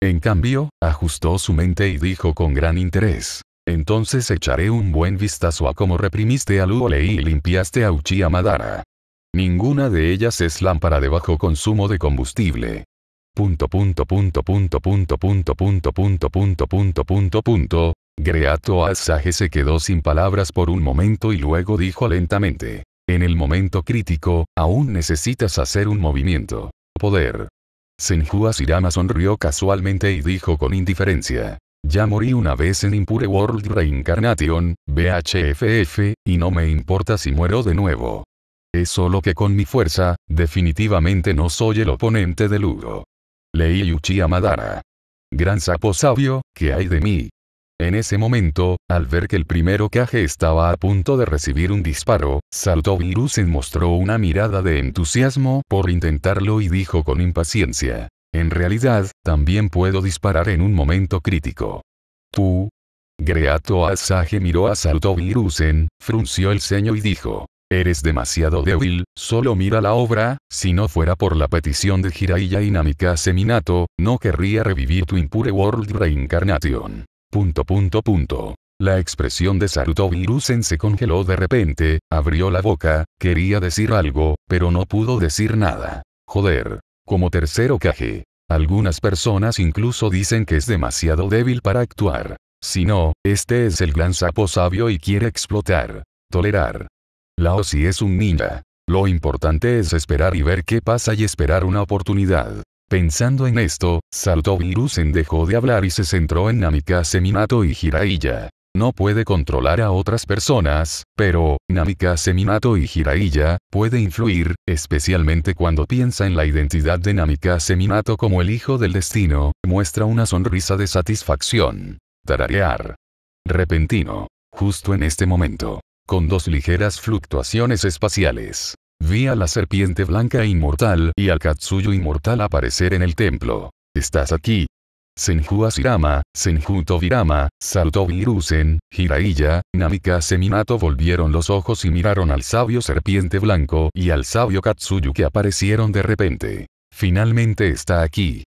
Speaker 1: En cambio, ajustó su mente y dijo con gran interés. Entonces echaré un buen vistazo a cómo reprimiste a Luolei y limpiaste a Uchiha Madara. Ninguna de ellas es lámpara de bajo consumo de combustible. Punto punto punto punto punto punto punto punto punto punto punto punto. Greato Asage se quedó sin palabras por un momento y luego dijo lentamente. En el momento crítico, aún necesitas hacer un movimiento. Poder. Senju Asirama sonrió casualmente y dijo con indiferencia. Ya morí una vez en Impure World Reincarnation, BHFF, y no me importa si muero de nuevo. Es solo que con mi fuerza, definitivamente no soy el oponente de Lugo. Leí Uchiha Madara. Gran sapo sabio, ¿qué hay de mí? En ese momento, al ver que el primero Kage estaba a punto de recibir un disparo, saltó Virusen mostró una mirada de entusiasmo por intentarlo y dijo con impaciencia. En realidad, también puedo disparar en un momento crítico. Tú. Greato Asage miró a Salto Virusen, frunció el ceño y dijo. Eres demasiado débil, solo mira la obra, si no fuera por la petición de Jiraiya y Namikaze Minato, no querría revivir tu Impure World Reincarnation. Punto punto punto. La expresión de Saruto Virusen se congeló de repente, abrió la boca, quería decir algo, pero no pudo decir nada. Joder. Como tercero Kage. Algunas personas incluso dicen que es demasiado débil para actuar. Si no, este es el gran sapo sabio y quiere explotar. Tolerar. Lao si es un ninja. Lo importante es esperar y ver qué pasa y esperar una oportunidad. Pensando en esto, saltó Virusen dejó de hablar y se centró en Namikaze Minato y Jiraiya. No puede controlar a otras personas, pero, Namikaze Minato y Jiraiya, puede influir, especialmente cuando piensa en la identidad de Namikaze Minato como el hijo del destino, muestra una sonrisa de satisfacción. Tararear. Repentino. Justo en este momento con dos ligeras fluctuaciones espaciales. Vi a la serpiente blanca inmortal y al Katsuyu inmortal aparecer en el templo. ¿Estás aquí? Senju Asirama, Senju Tobirama, Salto Virusen, Jiraiya, Namikaze Minato volvieron los ojos y miraron al sabio serpiente blanco y al sabio Katsuyu que aparecieron de repente. Finalmente está aquí.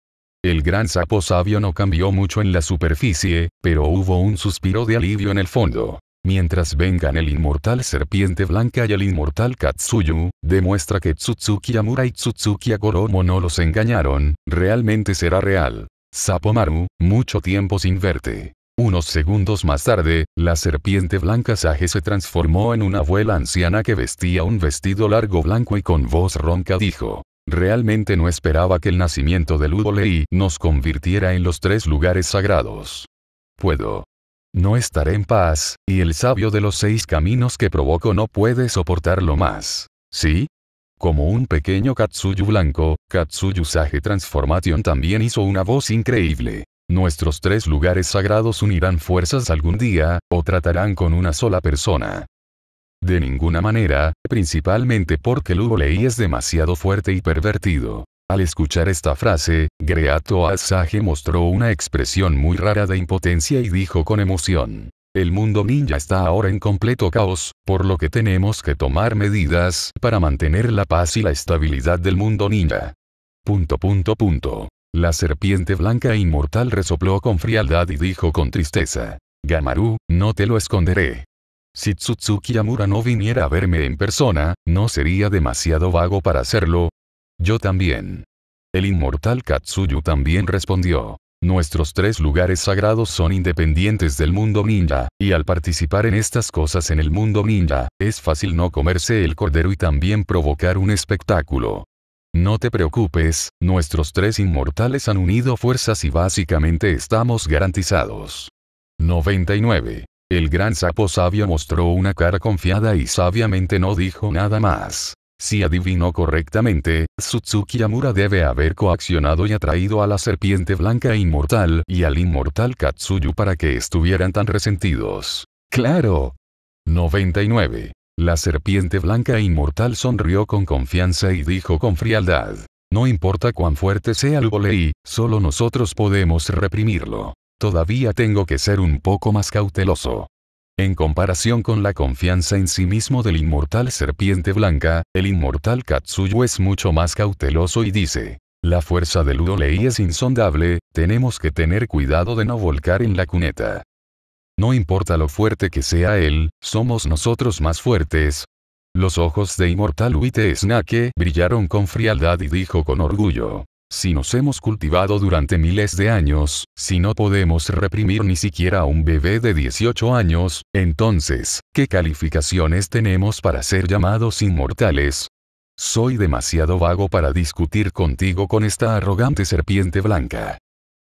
Speaker 1: El gran sapo sabio no cambió mucho en la superficie, pero hubo un suspiro de alivio en el fondo. Mientras vengan el inmortal serpiente blanca y el inmortal Katsuyu, demuestra que Tsutsuki Amura y Tsutsuki Agoromo no los engañaron, realmente será real. Sapomaru, mucho tiempo sin verte. Unos segundos más tarde, la serpiente blanca Sage se transformó en una abuela anciana que vestía un vestido largo blanco y con voz ronca dijo. Realmente no esperaba que el nacimiento de Ludolei nos convirtiera en los tres lugares sagrados. Puedo no estaré en paz, y el sabio de los seis caminos que provoco no puede soportarlo más. ¿Sí? Como un pequeño Katsuyu blanco, Katsuyu Sage Transformation también hizo una voz increíble. Nuestros tres lugares sagrados unirán fuerzas algún día, o tratarán con una sola persona. De ninguna manera, principalmente porque Lugo Lei es demasiado fuerte y pervertido. Al escuchar esta frase, Greato Asage mostró una expresión muy rara de impotencia y dijo con emoción. El mundo ninja está ahora en completo caos, por lo que tenemos que tomar medidas para mantener la paz y la estabilidad del mundo ninja. Punto punto punto. La serpiente blanca e inmortal resopló con frialdad y dijo con tristeza. Gamaru, no te lo esconderé. Si Tsutsuki Yamura no viniera a verme en persona, ¿no sería demasiado vago para hacerlo? Yo también. El inmortal Katsuyu también respondió. Nuestros tres lugares sagrados son independientes del mundo ninja, y al participar en estas cosas en el mundo ninja, es fácil no comerse el cordero y también provocar un espectáculo. No te preocupes, nuestros tres inmortales han unido fuerzas y básicamente estamos garantizados. 99. El gran sapo sabio mostró una cara confiada y sabiamente no dijo nada más. Si adivinó correctamente, Tsutsuki Yamura debe haber coaccionado y atraído a la serpiente blanca e inmortal y al inmortal Katsuyu para que estuvieran tan resentidos. ¡Claro! 99. La serpiente blanca e inmortal sonrió con confianza y dijo con frialdad. No importa cuán fuerte sea el volei, solo nosotros podemos reprimirlo. Todavía tengo que ser un poco más cauteloso. En comparación con la confianza en sí mismo del inmortal serpiente blanca, el inmortal Katsuyu es mucho más cauteloso y dice, la fuerza del Udolei es insondable, tenemos que tener cuidado de no volcar en la cuneta. No importa lo fuerte que sea él, somos nosotros más fuertes. Los ojos de inmortal Uite Snake brillaron con frialdad y dijo con orgullo, si nos hemos cultivado durante miles de años, si no podemos reprimir ni siquiera a un bebé de 18 años, entonces, ¿qué calificaciones tenemos para ser llamados inmortales? Soy demasiado vago para discutir contigo con esta arrogante serpiente blanca.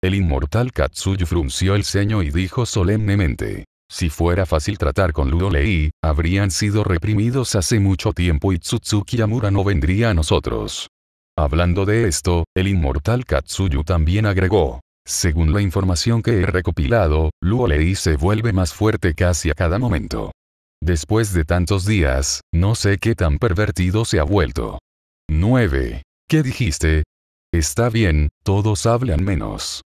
Speaker 1: El inmortal Katsuyu frunció el ceño y dijo solemnemente. Si fuera fácil tratar con Ludolei, habrían sido reprimidos hace mucho tiempo y Tsutsuki Yamura no vendría a nosotros. Hablando de esto, el inmortal Katsuyu también agregó. Según la información que he recopilado, Luo Lei se vuelve más fuerte casi a cada momento. Después de tantos días, no sé qué tan pervertido se ha vuelto. 9. ¿Qué dijiste? Está bien, todos hablan menos.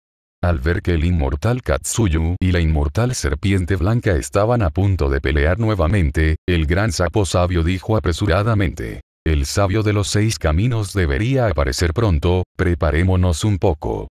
Speaker 1: Al ver que el inmortal Katsuyu y la inmortal serpiente blanca estaban a punto de pelear nuevamente, el gran sapo sabio dijo apresuradamente. El sabio de los seis caminos debería aparecer pronto, preparémonos un poco.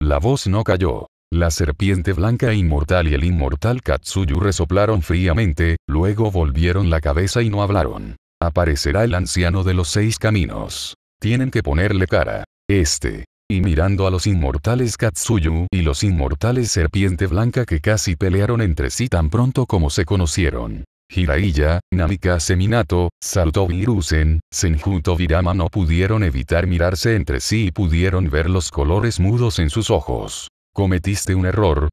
Speaker 1: La voz no cayó. La serpiente blanca e inmortal y el inmortal Katsuyu resoplaron fríamente, luego volvieron la cabeza y no hablaron. Aparecerá el anciano de los seis caminos. Tienen que ponerle cara. Este. Y mirando a los inmortales Katsuyu y los inmortales serpiente blanca que casi pelearon entre sí tan pronto como se conocieron. Hiraiya, Namika Seminato, Salto Virusen, Senjuto Virama no pudieron evitar mirarse entre sí y pudieron ver los colores mudos en sus ojos. Cometiste un error.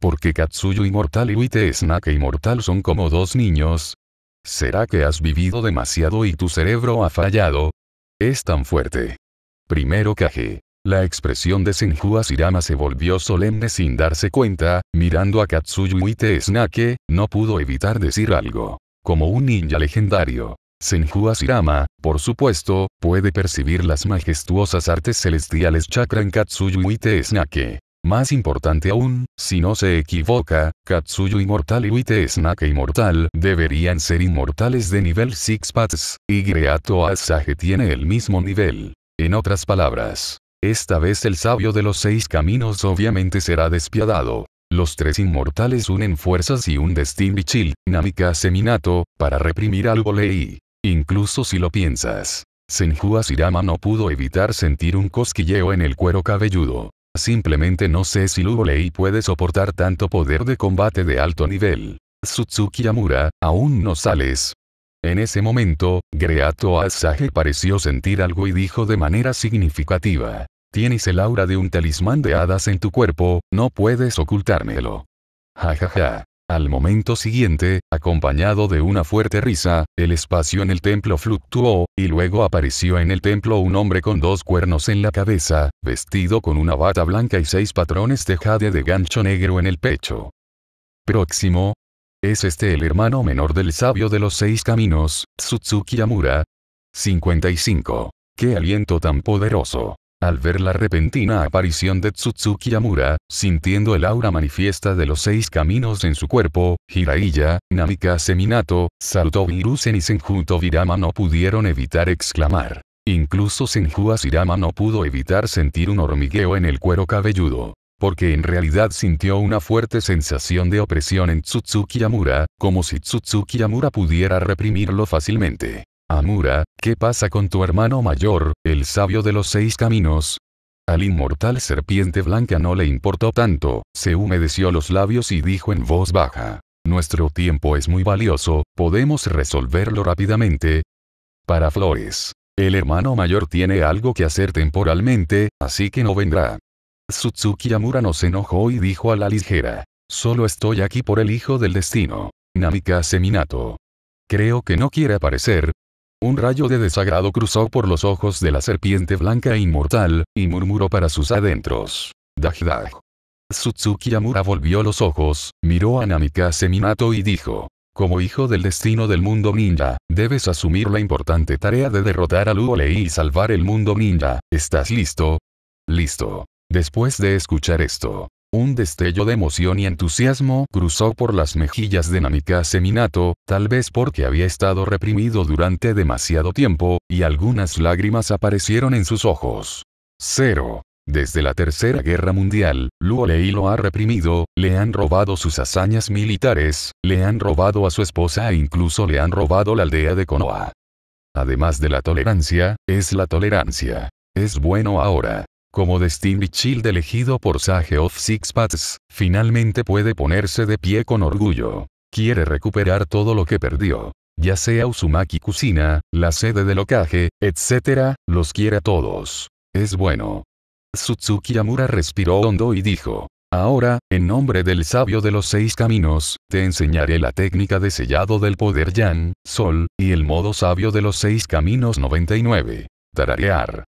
Speaker 1: Porque Katsuyu Inmortal y Wite Snake Inmortal son como dos niños. ¿Será que has vivido demasiado y tu cerebro ha fallado? Es tan fuerte. Primero Kage. La expresión de Senju Asirama se volvió solemne sin darse cuenta, mirando a Katsuyu Ite Snake, no pudo evitar decir algo. Como un ninja legendario. Senju Asirama, por supuesto, puede percibir las majestuosas artes celestiales chakra en Katsuyu Ite Snake. Más importante aún, si no se equivoca, Katsuyu Inmortal y Wite Snake Inmortal deberían ser inmortales de nivel Six Paths, y Greato Asage tiene el mismo nivel. En otras palabras, esta vez el sabio de los seis caminos obviamente será despiadado. Los tres inmortales unen fuerzas y un destino Bichil, Namika Seminato, para reprimir al Volei. Incluso si lo piensas. Senju Asirama no pudo evitar sentir un cosquilleo en el cuero cabelludo. Simplemente no sé si Lei puede soportar tanto poder de combate de alto nivel. Tsutsuki Yamura, aún no sales. En ese momento, Greato Asage pareció sentir algo y dijo de manera significativa. Tienes el aura de un talismán de hadas en tu cuerpo, no puedes ocultármelo. Ja ja ja. Al momento siguiente, acompañado de una fuerte risa, el espacio en el templo fluctuó, y luego apareció en el templo un hombre con dos cuernos en la cabeza, vestido con una bata blanca y seis patrones de jade de gancho negro en el pecho. Próximo. Es este el hermano menor del sabio de los seis caminos, Tsutsuki Yamura. 55. ¡Qué aliento tan poderoso! Al ver la repentina aparición de Tsutsuki Yamura, sintiendo el aura manifiesta de los seis caminos en su cuerpo, Hiraiya, Namikaze Minato, Salto Virusen y Senjuto Virama no pudieron evitar exclamar. Incluso Senju Asirama no pudo evitar sentir un hormigueo en el cuero cabelludo. Porque en realidad sintió una fuerte sensación de opresión en Tsutsuki Yamura, como si Tsutsuki Yamura pudiera reprimirlo fácilmente. Amura, ¿qué pasa con tu hermano mayor, el sabio de los seis caminos? Al inmortal serpiente blanca no le importó tanto, se humedeció los labios y dijo en voz baja. Nuestro tiempo es muy valioso, podemos resolverlo rápidamente. Para Flores. El hermano mayor tiene algo que hacer temporalmente, así que no vendrá. Tsutsuki Amura no se enojó y dijo a la ligera. Solo estoy aquí por el hijo del destino. Namikaze Minato. Creo que no quiere aparecer, un rayo de desagrado cruzó por los ojos de la serpiente blanca e inmortal, y murmuró para sus adentros. Dagdag. Tsutsuki volvió los ojos, miró a Namikaze Minato y dijo. Como hijo del destino del mundo ninja, debes asumir la importante tarea de derrotar a Luolei y salvar el mundo ninja. ¿Estás listo? Listo. Después de escuchar esto, un destello de emoción y entusiasmo cruzó por las mejillas de Namikaze Minato, tal vez porque había estado reprimido durante demasiado tiempo, y algunas lágrimas aparecieron en sus ojos. 0. Desde la Tercera Guerra Mundial, Luo Lei lo ha reprimido, le han robado sus hazañas militares, le han robado a su esposa e incluso le han robado la aldea de Konoha. Además de la tolerancia, es la tolerancia. Es bueno ahora. Como Destiny Child elegido por Sage of Six Paths, finalmente puede ponerse de pie con orgullo. Quiere recuperar todo lo que perdió. Ya sea Uzumaki Kusina, la sede del Okage, etc., los quiere a todos. Es bueno. Tsutsuki Yamura respiró hondo y dijo. Ahora, en nombre del sabio de los seis caminos, te enseñaré la técnica de sellado del poder Yan, Sol, y el modo sabio de los seis caminos 99. Tararear.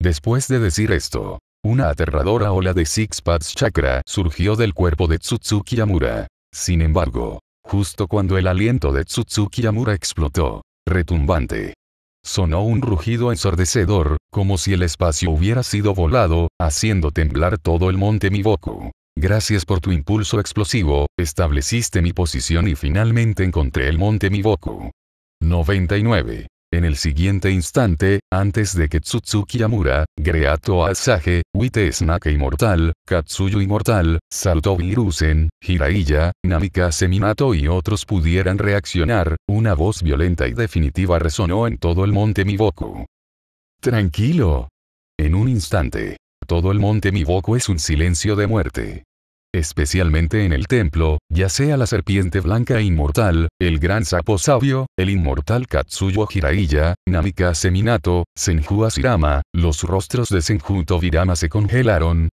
Speaker 1: Después de decir esto, una aterradora ola de Six Paths Chakra surgió del cuerpo de Tsutsuki Yamura. Sin embargo, justo cuando el aliento de Tsutsuki Yamura explotó, retumbante, sonó un rugido ensordecedor, como si el espacio hubiera sido volado, haciendo temblar todo el monte Miboku. Gracias por tu impulso explosivo, estableciste mi posición y finalmente encontré el monte Miboku. 99. En el siguiente instante, antes de que Tsutsuki Yamura, Greato Asage, Wite Snake Inmortal, Katsuyu Inmortal, Salto Virusen, Hiraiya, Namikaze Minato y otros pudieran reaccionar, una voz violenta y definitiva resonó en todo el monte Miboku. Tranquilo. En un instante, todo el monte Miboku es un silencio de muerte especialmente en el templo, ya sea la serpiente blanca e inmortal, el gran sapo sabio, el inmortal Katsuyo Hiraiya, Namikaze Minato, Senju Asirama, los rostros de Senju Tobirama se congelaron.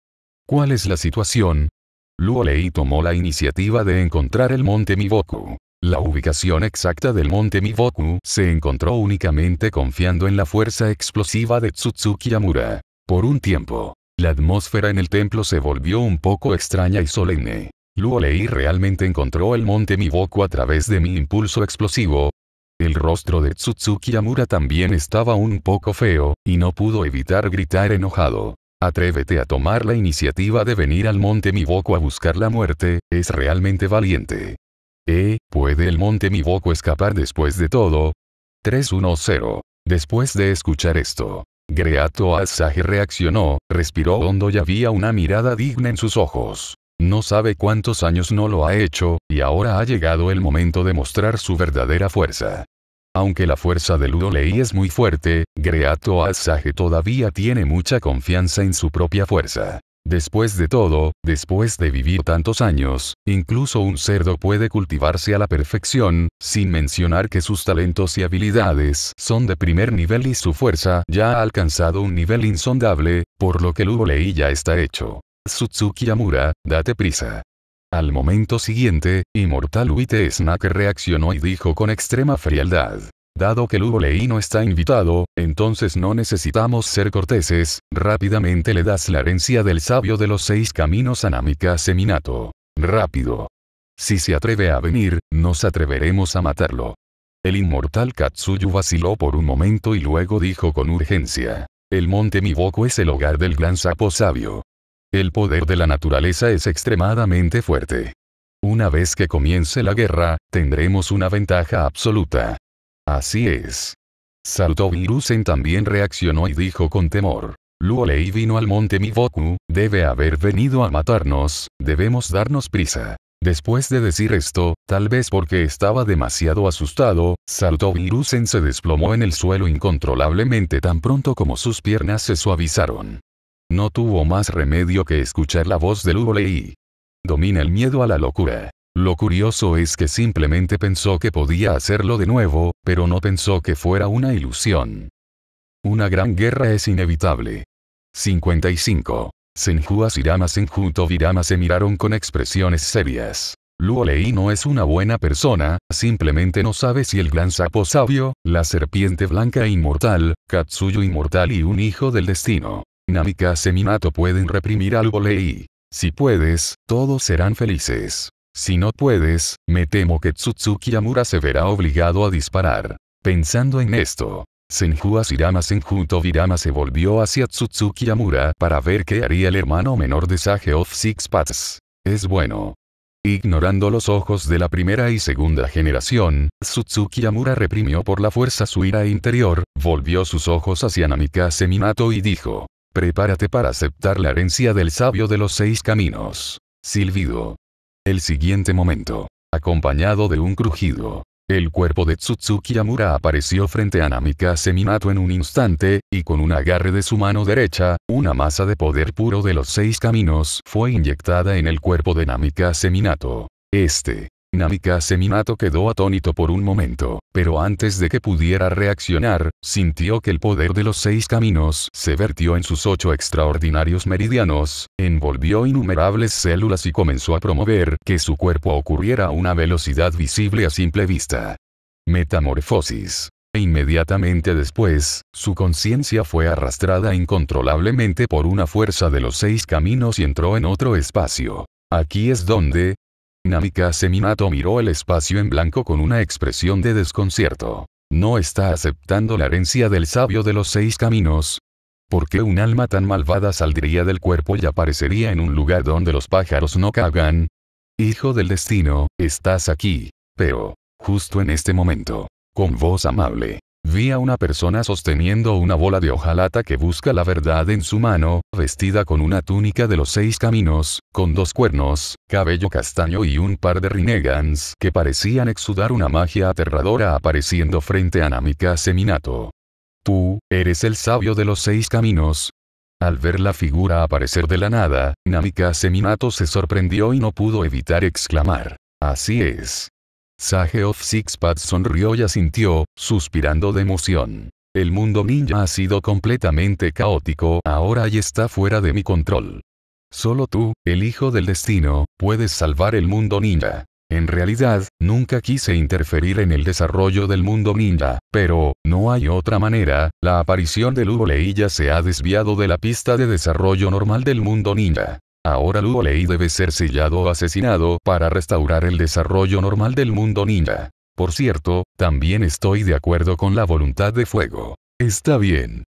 Speaker 1: ¿Cuál es la situación? Luo Lei tomó la iniciativa de encontrar el monte Miboku. La ubicación exacta del monte Miboku se encontró únicamente confiando en la fuerza explosiva de Tsutsuki Yamura. Por un tiempo, la atmósfera en el templo se volvió un poco extraña y solemne. Luo Lei realmente encontró el monte Miboku a través de mi impulso explosivo. El rostro de Tsutsuki Yamura también estaba un poco feo, y no pudo evitar gritar enojado. Atrévete a tomar la iniciativa de venir al monte Miboku a buscar la muerte, es realmente valiente. ¿Eh? ¿Puede el monte Miboku escapar después de todo? 310. Después de escuchar esto, Greato Asage reaccionó, respiró hondo y había una mirada digna en sus ojos. No sabe cuántos años no lo ha hecho, y ahora ha llegado el momento de mostrar su verdadera fuerza. Aunque la fuerza de Ludolei es muy fuerte, Greato Asage todavía tiene mucha confianza en su propia fuerza. Después de todo, después de vivir tantos años, incluso un cerdo puede cultivarse a la perfección, sin mencionar que sus talentos y habilidades son de primer nivel y su fuerza ya ha alcanzado un nivel insondable, por lo que Lugo Lei ya está hecho. Tsutsuki Yamura, date prisa. Al momento siguiente, Inmortal Wite Snacker reaccionó y dijo con extrema frialdad. Dado que Lugo Lei no está invitado, entonces no necesitamos ser corteses, rápidamente le das la herencia del sabio de los seis caminos a Namika Seminato. Rápido. Si se atreve a venir, nos atreveremos a matarlo. El inmortal Katsuyu vaciló por un momento y luego dijo con urgencia. El monte Miboko es el hogar del gran sapo sabio. El poder de la naturaleza es extremadamente fuerte. Una vez que comience la guerra, tendremos una ventaja absoluta. Así es. Salto Virusen también reaccionó y dijo con temor. Luolei vino al monte Miboku, debe haber venido a matarnos, debemos darnos prisa. Después de decir esto, tal vez porque estaba demasiado asustado, Salto Virusen se desplomó en el suelo incontrolablemente tan pronto como sus piernas se suavizaron. No tuvo más remedio que escuchar la voz de Luolei. Domina el miedo a la locura. Lo curioso es que simplemente pensó que podía hacerlo de nuevo, pero no pensó que fuera una ilusión. Una gran guerra es inevitable. 55. Senju Asirama Senju Tobirama se miraron con expresiones serias. Luo Lei no es una buena persona, simplemente no sabe si el gran sapo sabio, la serpiente blanca e inmortal, Katsuyu inmortal y un hijo del destino. Namika Seminato pueden reprimir a Luo Lei. Si puedes, todos serán felices. Si no puedes, me temo que Tsutsuki Yamura se verá obligado a disparar. Pensando en esto, Senju Asirama Senju Tobirama se volvió hacia Tsutsuki Yamura para ver qué haría el hermano menor de Sage of Six Paths. Es bueno. Ignorando los ojos de la primera y segunda generación, Tsutsuki Yamura reprimió por la fuerza su ira interior, volvió sus ojos hacia Namikaze Minato y dijo, prepárate para aceptar la herencia del sabio de los seis caminos. Silbido. El siguiente momento. Acompañado de un crujido. El cuerpo de Tsutsuki Yamura apareció frente a Namika Seminato en un instante, y con un agarre de su mano derecha, una masa de poder puro de los seis caminos fue inyectada en el cuerpo de Namika Seminato. Este, Namika Seminato quedó atónito por un momento, pero antes de que pudiera reaccionar, sintió que el poder de los seis caminos se vertió en sus ocho extraordinarios meridianos, envolvió innumerables células y comenzó a promover que su cuerpo ocurriera a una velocidad visible a simple vista. Metamorfosis. E inmediatamente después, su conciencia fue arrastrada incontrolablemente por una fuerza de los seis caminos y entró en otro espacio. Aquí es donde, Namika Seminato miró el espacio en blanco con una expresión de desconcierto. No está aceptando la herencia del sabio de los seis caminos. ¿Por qué un alma tan malvada saldría del cuerpo y aparecería en un lugar donde los pájaros no cagan? Hijo del destino, estás aquí. Pero, justo en este momento, con voz amable, Vi a una persona sosteniendo una bola de hojalata que busca la verdad en su mano, vestida con una túnica de los seis caminos, con dos cuernos, cabello castaño y un par de rinegans que parecían exudar una magia aterradora apareciendo frente a Namika Seminato. Tú, eres el sabio de los seis caminos. Al ver la figura aparecer de la nada, Namika Seminato se sorprendió y no pudo evitar exclamar. Así es. Sage of Six Paths sonrió y asintió, suspirando de emoción. El mundo ninja ha sido completamente caótico ahora y está fuera de mi control. Solo tú, el hijo del destino, puedes salvar el mundo ninja. En realidad, nunca quise interferir en el desarrollo del mundo ninja, pero, no hay otra manera, la aparición de Lugo Leilla se ha desviado de la pista de desarrollo normal del mundo ninja. Ahora Luo Lei debe ser sellado o asesinado para restaurar el desarrollo normal del mundo ninja. Por cierto, también estoy de acuerdo con la voluntad de fuego. Está bien.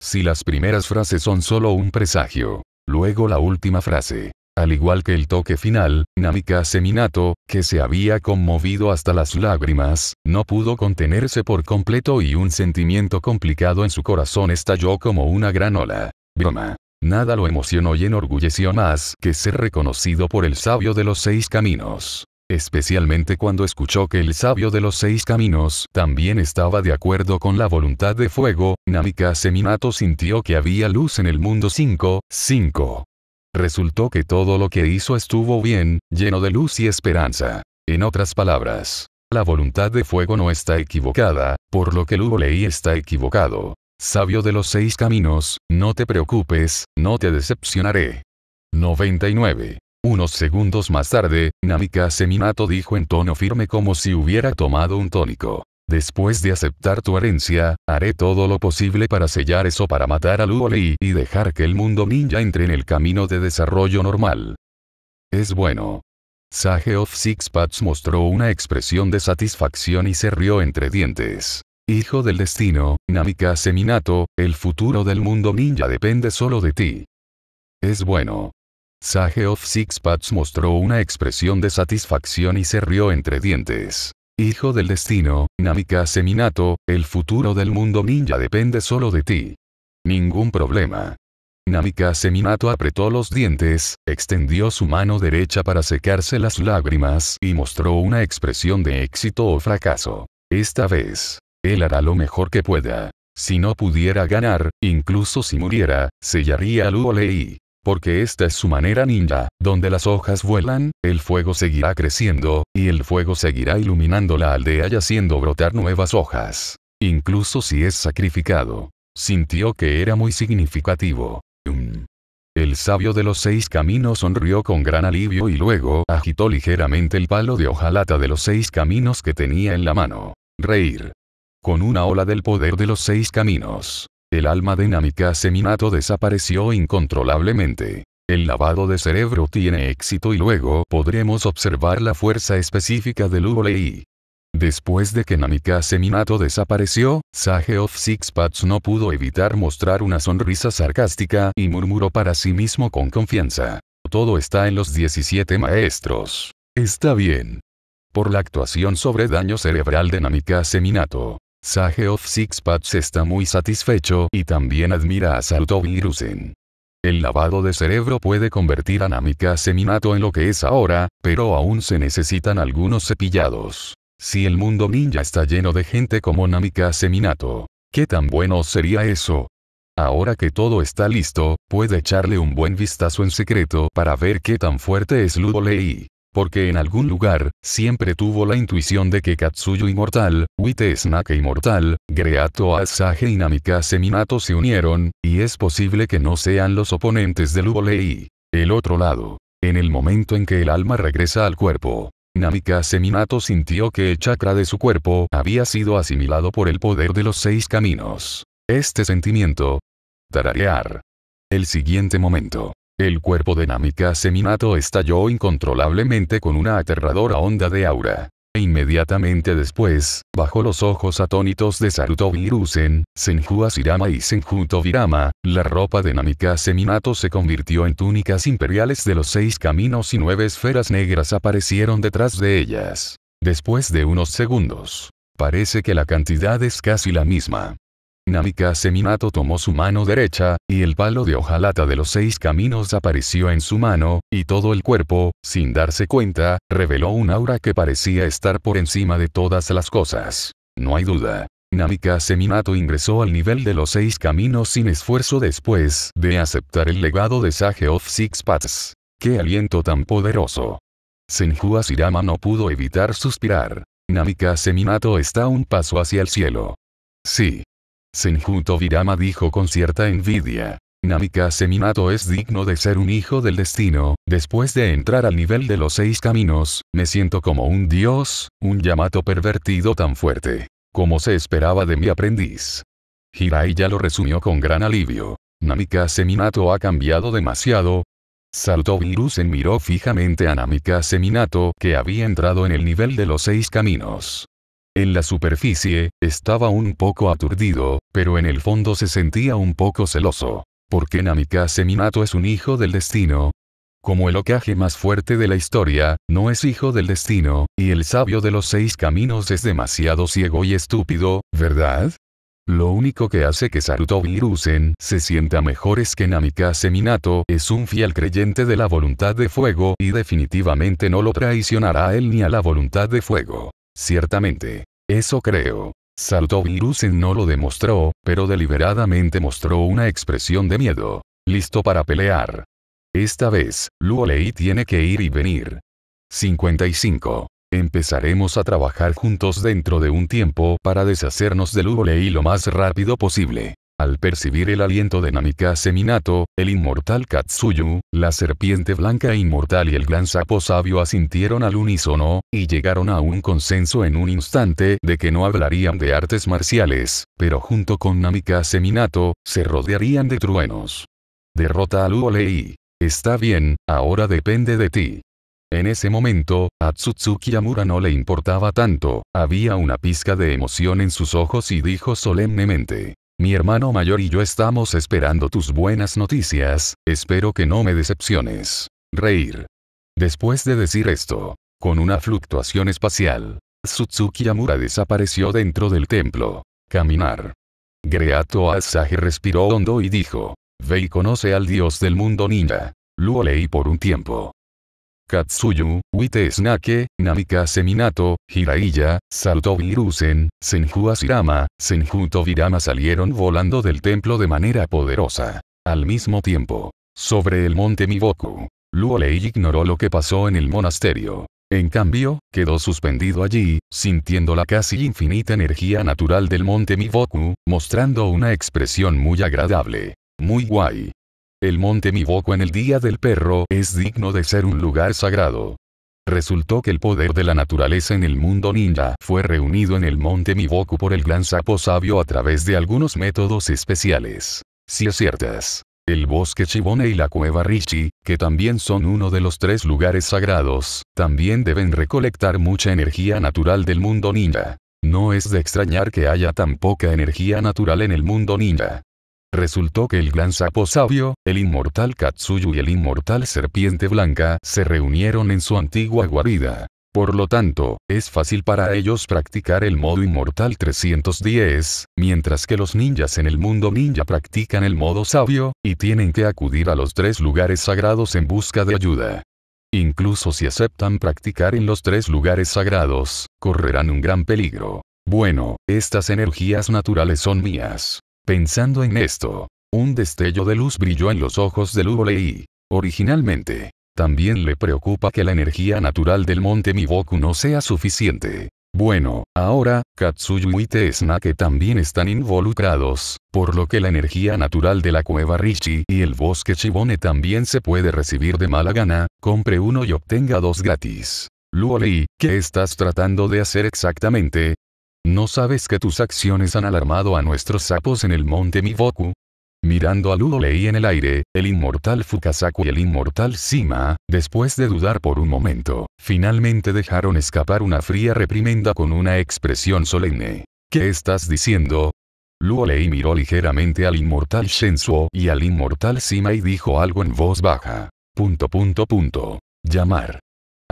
Speaker 1: Si las primeras frases son solo un presagio. Luego la última frase. Al igual que el toque final, Namika Seminato, que se había conmovido hasta las lágrimas, no pudo contenerse por completo y un sentimiento complicado en su corazón estalló como una gran ola. Broma. Nada lo emocionó y enorgulleció más que ser reconocido por el sabio de los seis caminos. Especialmente cuando escuchó que el sabio de los seis caminos también estaba de acuerdo con la voluntad de fuego, Namika Seminato sintió que había luz en el mundo 5, 5. Resultó que todo lo que hizo estuvo bien, lleno de luz y esperanza. En otras palabras, la voluntad de fuego no está equivocada, por lo que Lugo Lei está equivocado. Sabio de los seis caminos, no te preocupes, no te decepcionaré. 99. Unos segundos más tarde, Namikaze Minato dijo en tono firme como si hubiera tomado un tónico. Después de aceptar tu herencia, haré todo lo posible para sellar eso para matar a Luolei y dejar que el mundo ninja entre en el camino de desarrollo normal. Es bueno. Sage of Six Paths mostró una expresión de satisfacción y se rió entre dientes. Hijo del destino, Namikaze Minato, el futuro del mundo ninja depende solo de ti. Es bueno. Sage of Six Paths mostró una expresión de satisfacción y se rió entre dientes. Hijo del destino, Namikaze Minato, el futuro del mundo ninja depende solo de ti. Ningún problema. Namikaze Minato apretó los dientes, extendió su mano derecha para secarse las lágrimas y mostró una expresión de éxito o fracaso. Esta vez, él hará lo mejor que pueda. Si no pudiera ganar, incluso si muriera, sellaría a Luolei. Porque esta es su manera ninja, donde las hojas vuelan, el fuego seguirá creciendo, y el fuego seguirá iluminando la aldea y haciendo brotar nuevas hojas. Incluso si es sacrificado. Sintió que era muy significativo. Um. El sabio de los seis caminos sonrió con gran alivio y luego agitó ligeramente el palo de hojalata de los seis caminos que tenía en la mano. Reír. Con una ola del poder de los seis caminos. El alma de Namikaze Minato desapareció incontrolablemente. El lavado de cerebro tiene éxito y luego podremos observar la fuerza específica de Lei. Después de que Namikaze Minato desapareció, Sage of Six Paths no pudo evitar mostrar una sonrisa sarcástica y murmuró para sí mismo con confianza. Todo está en los 17 maestros. Está bien. Por la actuación sobre daño cerebral de Namikaze Minato. Sage of Six Paths está muy satisfecho y también admira a Salto Virusen. El lavado de cerebro puede convertir a Namikaze Minato en lo que es ahora, pero aún se necesitan algunos cepillados. Si el mundo ninja está lleno de gente como Namikaze Minato, ¿qué tan bueno sería eso? Ahora que todo está listo, puede echarle un buen vistazo en secreto para ver qué tan fuerte es Ludo Lei. Porque en algún lugar, siempre tuvo la intuición de que Katsuyo Inmortal, Wite Snake Inmortal, Greato Asage y Namikaze Minato se unieron, y es posible que no sean los oponentes de Lei. El otro lado. En el momento en que el alma regresa al cuerpo. Namikaze Minato sintió que el chakra de su cuerpo había sido asimilado por el poder de los seis caminos. Este sentimiento. Tararear. El siguiente momento. El cuerpo de Namikaze Minato estalló incontrolablemente con una aterradora onda de aura. E inmediatamente después, bajo los ojos atónitos de Saruto Virusen, Senju Asirama y Senju Tobirama, la ropa de Namikaze Minato se convirtió en túnicas imperiales de los seis caminos y nueve esferas negras aparecieron detrás de ellas. Después de unos segundos. Parece que la cantidad es casi la misma. Namikaze Minato tomó su mano derecha, y el palo de hojalata de los seis caminos apareció en su mano, y todo el cuerpo, sin darse cuenta, reveló un aura que parecía estar por encima de todas las cosas. No hay duda. Namikaze Minato ingresó al nivel de los seis caminos sin esfuerzo después de aceptar el legado de Sage of Six Paths. ¡Qué aliento tan poderoso! Senju Asirama no pudo evitar suspirar. Namikaze Minato está un paso hacia el cielo. Sí, Senju Tobirama dijo con cierta envidia. Namikaze Minato es digno de ser un hijo del destino, después de entrar al nivel de los seis caminos, me siento como un dios, un Yamato pervertido tan fuerte. Como se esperaba de mi aprendiz. Hirai ya lo resumió con gran alivio. Namikaze Minato ha cambiado demasiado. Saltó Virusen miró fijamente a Namikaze Minato que había entrado en el nivel de los seis caminos. En la superficie, estaba un poco aturdido, pero en el fondo se sentía un poco celoso. Porque Namikaze Minato es un hijo del destino. Como el ocaje más fuerte de la historia, no es hijo del destino, y el sabio de los seis caminos es demasiado ciego y estúpido, ¿verdad? Lo único que hace que Saruto Virusen se sienta mejor es que Namikaze Minato es un fiel creyente de la voluntad de fuego y definitivamente no lo traicionará a él ni a la voluntad de fuego. Ciertamente. Eso creo. Salto Virusen no lo demostró, pero deliberadamente mostró una expresión de miedo. Listo para pelear. Esta vez, Luo Lei tiene que ir y venir. 55. Empezaremos a trabajar juntos dentro de un tiempo para deshacernos de Luo Lei lo más rápido posible. Al percibir el aliento de Namikaze Minato, el inmortal Katsuyu, la serpiente blanca inmortal y el gran sapo sabio asintieron al unísono, y llegaron a un consenso en un instante de que no hablarían de artes marciales, pero junto con Namikaze Minato, se rodearían de truenos. Derrota a Luolei. Está bien, ahora depende de ti. En ese momento, a Tsutsuki Yamura no le importaba tanto, había una pizca de emoción en sus ojos y dijo solemnemente. Mi hermano mayor y yo estamos esperando tus buenas noticias, espero que no me decepciones. Reír. Después de decir esto, con una fluctuación espacial, Tsutsuki Yamura desapareció dentro del templo. Caminar. Greato Asage respiró hondo y dijo, Ve y conoce al dios del mundo ninja. Luo leí por un tiempo. Katsuyu, Wite Snake, Namikaze Minato, Hiraiya, Salto Virusen, Senju Asirama, Senju Tobirama salieron volando del templo de manera poderosa. Al mismo tiempo, sobre el monte Miboku, Luolei ignoró lo que pasó en el monasterio. En cambio, quedó suspendido allí, sintiendo la casi infinita energía natural del monte Miboku, mostrando una expresión muy agradable. Muy guay. El monte Miboku en el Día del Perro es digno de ser un lugar sagrado. Resultó que el poder de la naturaleza en el mundo ninja fue reunido en el monte Miboku por el gran sapo sabio a través de algunos métodos especiales. Si aciertas. El bosque Chibone y la cueva Rishi, que también son uno de los tres lugares sagrados, también deben recolectar mucha energía natural del mundo ninja. No es de extrañar que haya tan poca energía natural en el mundo ninja. Resultó que el gran sapo sabio, el inmortal Katsuyu y el inmortal serpiente blanca se reunieron en su antigua guarida. Por lo tanto, es fácil para ellos practicar el modo inmortal 310, mientras que los ninjas en el mundo ninja practican el modo sabio, y tienen que acudir a los tres lugares sagrados en busca de ayuda. Incluso si aceptan practicar en los tres lugares sagrados, correrán un gran peligro. Bueno, estas energías naturales son mías. Pensando en esto, un destello de luz brilló en los ojos de Lei. Originalmente, también le preocupa que la energía natural del monte Miboku no sea suficiente. Bueno, ahora, Katsuyu y Tesnake también están involucrados, por lo que la energía natural de la cueva Rishi y el bosque Chibone también se puede recibir de mala gana, compre uno y obtenga dos gratis. Luolei, ¿qué estás tratando de hacer exactamente? ¿No sabes que tus acciones han alarmado a nuestros sapos en el monte Miboku? Mirando a Lei en el aire, el inmortal Fukasaku y el inmortal Sima, después de dudar por un momento, finalmente dejaron escapar una fría reprimenda con una expresión solemne. ¿Qué estás diciendo? Lei miró ligeramente al inmortal Shensuo y al inmortal Sima y dijo algo en voz baja. Punto punto punto. Llamar.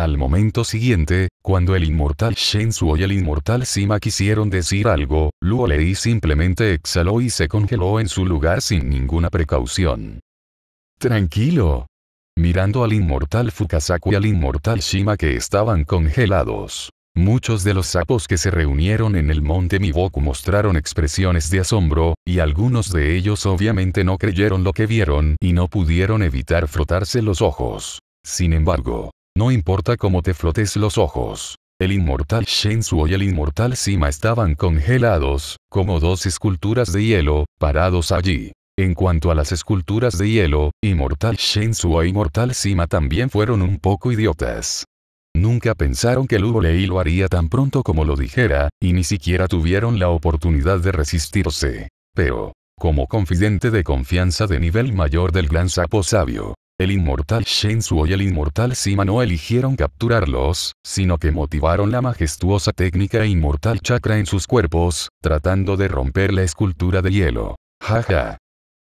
Speaker 1: Al momento siguiente, cuando el inmortal Shensuo y el inmortal Sima quisieron decir algo, Luo Lei simplemente exhaló y se congeló en su lugar sin ninguna precaución. Tranquilo. Mirando al inmortal Fukasaku y al inmortal Shima que estaban congelados. Muchos de los sapos que se reunieron en el monte Miboku mostraron expresiones de asombro, y algunos de ellos obviamente no creyeron lo que vieron y no pudieron evitar frotarse los ojos. Sin embargo, no importa cómo te flotes los ojos. El inmortal Shensuo y el inmortal Sima estaban congelados, como dos esculturas de hielo, parados allí. En cuanto a las esculturas de hielo, Inmortal Shensuo e Inmortal Sima también fueron un poco idiotas. Nunca pensaron que Luo Lei lo haría tan pronto como lo dijera, y ni siquiera tuvieron la oportunidad de resistirse. Pero, como confidente de confianza de nivel mayor del gran sapo sabio, el inmortal Shensuo y el inmortal Sima no eligieron capturarlos, sino que motivaron la majestuosa técnica inmortal chakra en sus cuerpos, tratando de romper la escultura de hielo. Jaja.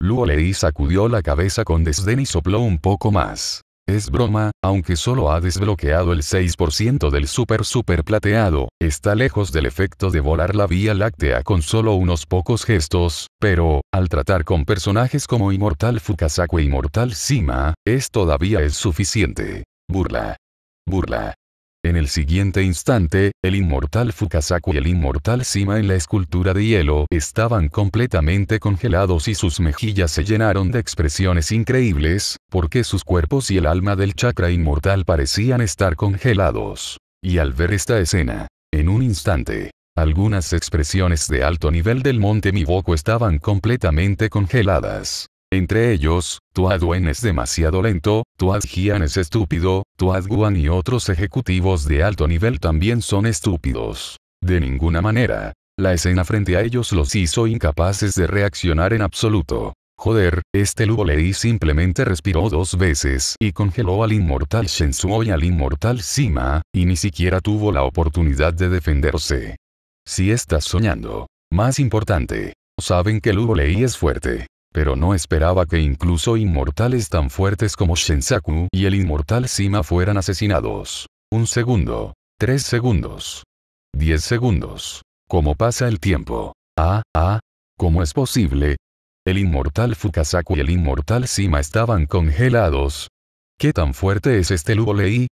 Speaker 1: Luo Lei sacudió la cabeza con desdén y sopló un poco más. Es broma, aunque solo ha desbloqueado el 6% del super super plateado, está lejos del efecto de volar la Vía Láctea con solo unos pocos gestos, pero, al tratar con personajes como Inmortal Fukasaku e Inmortal Sima, es todavía es suficiente. Burla. Burla. En el siguiente instante, el inmortal Fukasaku y el inmortal Sima en la escultura de hielo estaban completamente congelados y sus mejillas se llenaron de expresiones increíbles, porque sus cuerpos y el alma del chakra inmortal parecían estar congelados. Y al ver esta escena, en un instante, Algunas expresiones de alto nivel del monte Miboku estaban completamente congeladas. Entre ellos, Tuaduen es demasiado lento, Tuadjian es estúpido, Tuadguan y otros ejecutivos de alto nivel también son estúpidos. De ninguna manera. La escena frente a ellos los hizo incapaces de reaccionar en absoluto. Joder, este Lei simplemente respiró dos veces y congeló al inmortal Shensuo y al inmortal Sima, y ni siquiera tuvo la oportunidad de defenderse. Si estás soñando. Más importante. Saben que Lei es fuerte pero no esperaba que incluso inmortales tan fuertes como Shensaku y el inmortal Sima fueran asesinados. Un segundo. Tres segundos. Diez segundos. ¿Cómo pasa el tiempo? Ah, ah. ¿Cómo es posible? El inmortal Fukasaku y el inmortal Sima estaban congelados. ¿Qué tan fuerte es este Lei?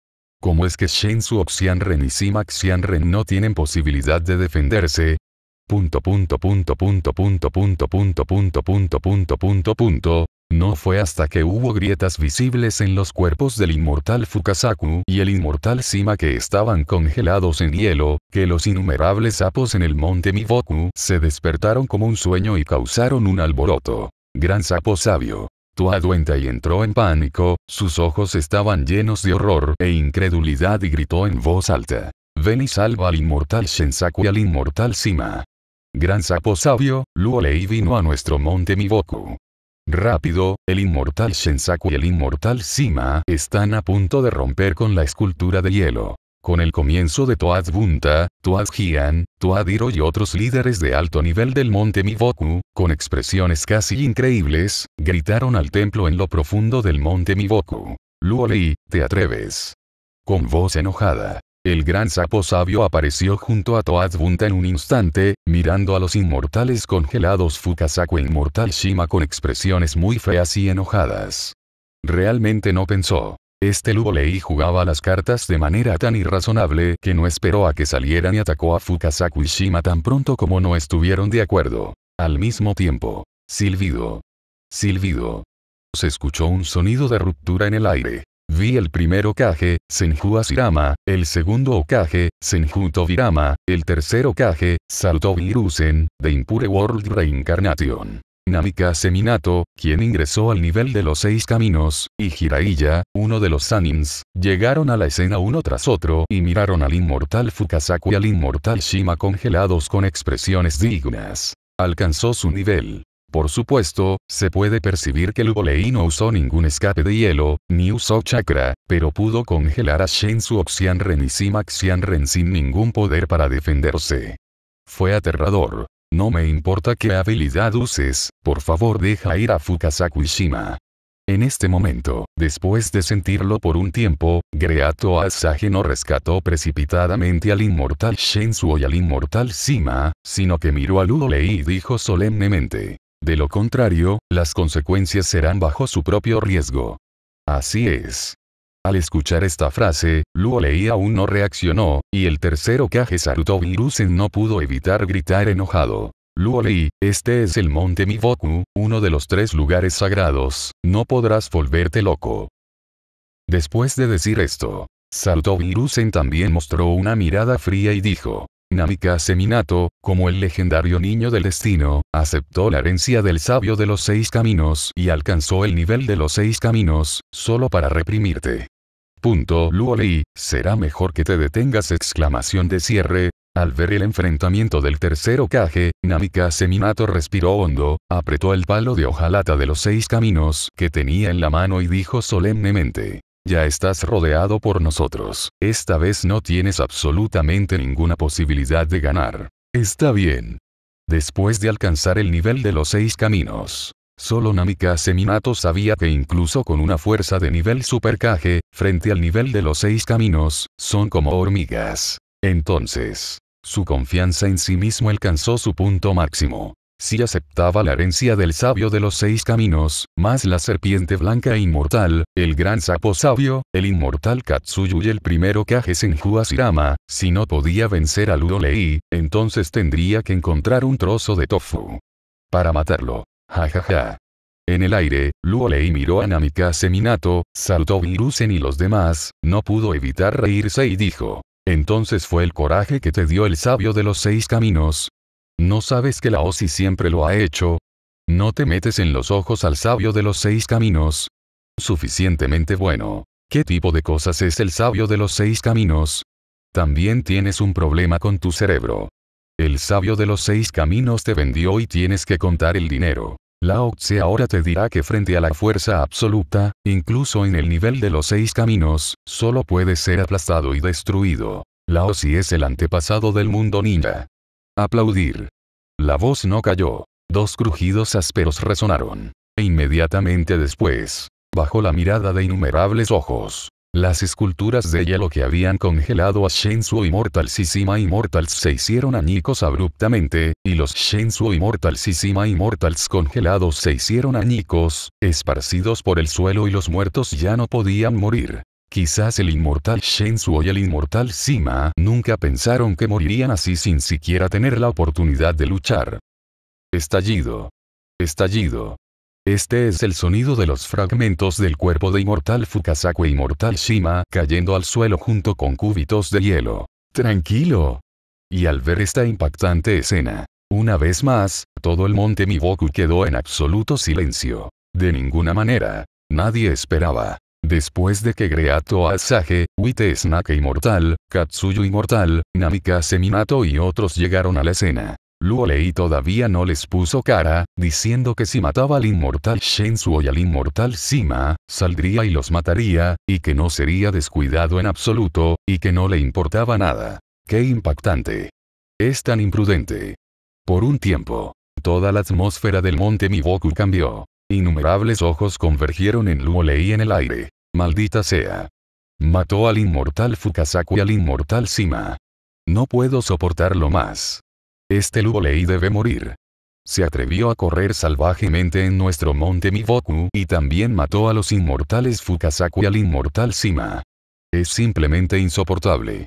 Speaker 1: ¿Cómo es que Shensu Xianren y Sima Xianren no tienen posibilidad de defenderse? Punto. No fue hasta que hubo grietas visibles en los cuerpos del inmortal Fukasaku y el inmortal Sima que estaban congelados en hielo, que los innumerables sapos en el monte Miboku se despertaron como un sueño y causaron un alboroto. Gran sapo sabio. Tuaduenta y entró en pánico, sus ojos estaban llenos de horror e incredulidad y gritó en voz alta. Ven y salva al inmortal Shensaku y al inmortal Sima. Gran sapo sabio, Luo Lei vino a nuestro monte Miboku. Rápido, el inmortal Shensaku y el inmortal Sima están a punto de romper con la escultura de hielo. Con el comienzo de Toad Bunta, Toad Hian, Toad Hiro y otros líderes de alto nivel del monte Miboku, con expresiones casi increíbles, gritaron al templo en lo profundo del monte Miboku. Luo Lei, ¿te atreves? Con voz enojada. El gran sapo sabio apareció junto a Bunta en un instante, mirando a los inmortales congelados Fukasaku e inmortal Shima con expresiones muy feas y enojadas. Realmente no pensó. Este Lei jugaba las cartas de manera tan irrazonable que no esperó a que salieran y atacó a Fukasaku y Shima tan pronto como no estuvieron de acuerdo. Al mismo tiempo. Silbido. Silbido. Se escuchó un sonido de ruptura en el aire. Vi el primer Okage, Senju Asirama, el segundo Okage, Senju Tobirama, el tercer Okage, Salto Virusen, de Impure World Reincarnation. Namika Seminato, quien ingresó al nivel de los seis caminos, y Jiraiya, uno de los Sanins, llegaron a la escena uno tras otro y miraron al inmortal Fukasaku y al inmortal Shima congelados con expresiones dignas. Alcanzó su nivel. Por supuesto, se puede percibir que Lei no usó ningún escape de hielo, ni usó chakra, pero pudo congelar a Shensu Xianren y Sima Xianren sin ningún poder para defenderse. Fue aterrador. No me importa qué habilidad uses, por favor deja ir a Fukasaku y Shima. En este momento, después de sentirlo por un tiempo, Greato Asage no rescató precipitadamente al inmortal Shensu y al inmortal Sima, sino que miró a Lei y dijo solemnemente, de lo contrario, las consecuencias serán bajo su propio riesgo. Así es. Al escuchar esta frase, Luo Lei aún no reaccionó, y el tercero Kage Saruto Virusen no pudo evitar gritar enojado. Luo Lei, este es el monte Miboku, uno de los tres lugares sagrados, no podrás volverte loco. Después de decir esto, Saruto Virusen también mostró una mirada fría y dijo, Namika Seminato, como el legendario niño del destino, aceptó la herencia del sabio de los seis caminos y alcanzó el nivel de los seis caminos, solo para reprimirte. Punto Luolei, será mejor que te detengas exclamación de cierre, al ver el enfrentamiento del tercero Kage, Namika Seminato respiró hondo, apretó el palo de hojalata de los seis caminos que tenía en la mano y dijo solemnemente. Ya estás rodeado por nosotros. Esta vez no tienes absolutamente ninguna posibilidad de ganar. Está bien. Después de alcanzar el nivel de los seis caminos. Solo Namika Seminato sabía que incluso con una fuerza de nivel super Kage, frente al nivel de los seis caminos, son como hormigas. Entonces, su confianza en sí mismo alcanzó su punto máximo. Si aceptaba la herencia del sabio de los seis caminos, más la serpiente blanca e inmortal, el gran sapo sabio, el inmortal Katsuyu y el primero Kage Senju Asirama, si no podía vencer a Lei, entonces tendría que encontrar un trozo de tofu. Para matarlo. Ja ja. En el aire, Lei miró a Namikaze Minato, saltó Virusen y los demás, no pudo evitar reírse y dijo. Entonces fue el coraje que te dio el sabio de los seis caminos. ¿No sabes que la OSI siempre lo ha hecho? ¿No te metes en los ojos al sabio de los seis caminos? Suficientemente bueno. ¿Qué tipo de cosas es el sabio de los seis caminos? También tienes un problema con tu cerebro. El sabio de los seis caminos te vendió y tienes que contar el dinero. Lao Tse ahora te dirá que frente a la fuerza absoluta, incluso en el nivel de los seis caminos, solo puede ser aplastado y destruido. Lao Si es el antepasado del mundo ninja. Aplaudir. La voz no cayó. Dos crujidos ásperos resonaron. E inmediatamente después, bajo la mirada de innumerables ojos, las esculturas de hielo que habían congelado a Shensuo Immortals y Sima Immortals se hicieron añicos abruptamente, y los Shensuo Immortals y Sima Immortals congelados se hicieron añicos, esparcidos por el suelo y los muertos ya no podían morir. Quizás el inmortal Shensuo y el inmortal Sima nunca pensaron que morirían así sin siquiera tener la oportunidad de luchar. Estallido. Estallido. Este es el sonido de los fragmentos del cuerpo de Inmortal Fukasaku e Inmortal Shima cayendo al suelo junto con cúbitos de hielo. Tranquilo. Y al ver esta impactante escena, una vez más, todo el monte Miboku quedó en absoluto silencio. De ninguna manera. Nadie esperaba. Después de que Greato Asage, Wite Snake Inmortal, Katsuyu Inmortal, Namika Seminato y otros llegaron a la escena. Luo Lei todavía no les puso cara, diciendo que si mataba al inmortal Shensuo y al inmortal Sima, saldría y los mataría, y que no sería descuidado en absoluto, y que no le importaba nada. ¡Qué impactante! Es tan imprudente. Por un tiempo, toda la atmósfera del monte Miboku cambió. Innumerables ojos convergieron en Luo Lei en el aire. Maldita sea. Mató al inmortal Fukasaku y al inmortal Sima. No puedo soportarlo más. Este Lei debe morir. Se atrevió a correr salvajemente en nuestro monte Miboku y también mató a los inmortales Fukasaku y al inmortal Sima. Es simplemente insoportable.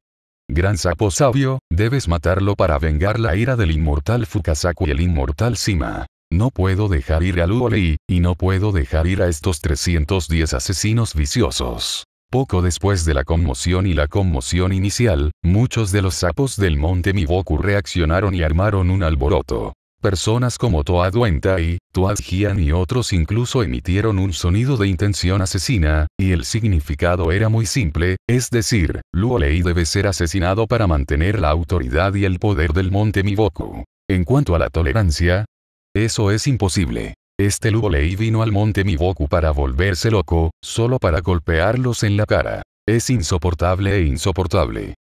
Speaker 1: Gran sapo sabio, debes matarlo para vengar la ira del inmortal Fukasaku y el inmortal Sima. No puedo dejar ir a Lei, y no puedo dejar ir a estos 310 asesinos viciosos. Poco después de la conmoción y la conmoción inicial, muchos de los sapos del monte Miboku reaccionaron y armaron un alboroto. Personas como Toad Wentai, Toad Jian y otros incluso emitieron un sonido de intención asesina, y el significado era muy simple, es decir, Luo Lei debe ser asesinado para mantener la autoridad y el poder del monte Miboku. En cuanto a la tolerancia, eso es imposible. Este Lei vino al monte Miboku para volverse loco, solo para golpearlos en la cara. Es insoportable e insoportable.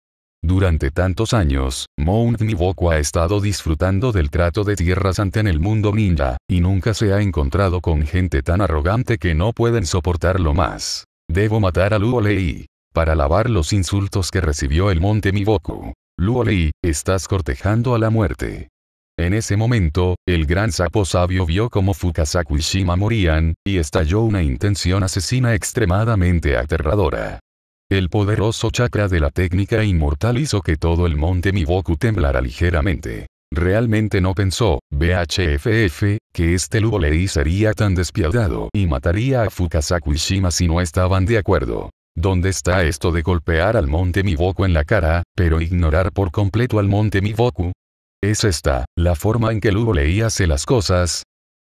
Speaker 1: Durante tantos años, Mount Miboku ha estado disfrutando del trato de tierra santa en el mundo ninja, y nunca se ha encontrado con gente tan arrogante que no pueden soportarlo más. Debo matar a Luo Lei. Para lavar los insultos que recibió el monte Miboku. Luo Lei, estás cortejando a la muerte. En ese momento, el gran sapo sabio vio cómo Fukasaku y Shima morían, y estalló una intención asesina extremadamente aterradora. El poderoso chakra de la técnica inmortal hizo que todo el monte Miboku temblara ligeramente. Realmente no pensó, BHFF, que este Lei sería tan despiadado y mataría a Fukasaku y Shima si no estaban de acuerdo. ¿Dónde está esto de golpear al monte Miboku en la cara, pero ignorar por completo al monte Miboku? Es esta, la forma en que Lugo leía hace las cosas.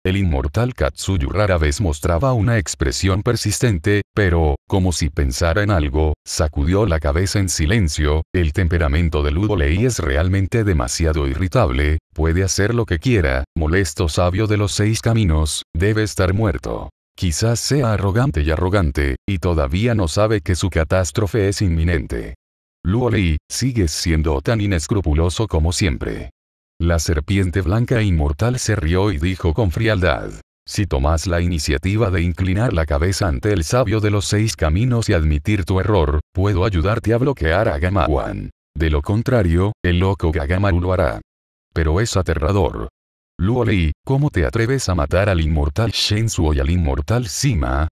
Speaker 1: El inmortal Katsuyu rara vez mostraba una expresión persistente, pero, como si pensara en algo, sacudió la cabeza en silencio, el temperamento de Lugo Lei es realmente demasiado irritable, puede hacer lo que quiera, molesto sabio de los seis caminos, debe estar muerto. Quizás sea arrogante y arrogante, y todavía no sabe que su catástrofe es inminente. Luo Lei, sigues siendo tan inescrupuloso como siempre. La serpiente blanca e inmortal se rió y dijo con frialdad. Si tomas la iniciativa de inclinar la cabeza ante el sabio de los seis caminos y admitir tu error, puedo ayudarte a bloquear a Gamawan. De lo contrario, el loco Gagamaru lo hará. Pero es aterrador. Luoli, ¿cómo te atreves a matar al inmortal Shensuo y al inmortal Sima?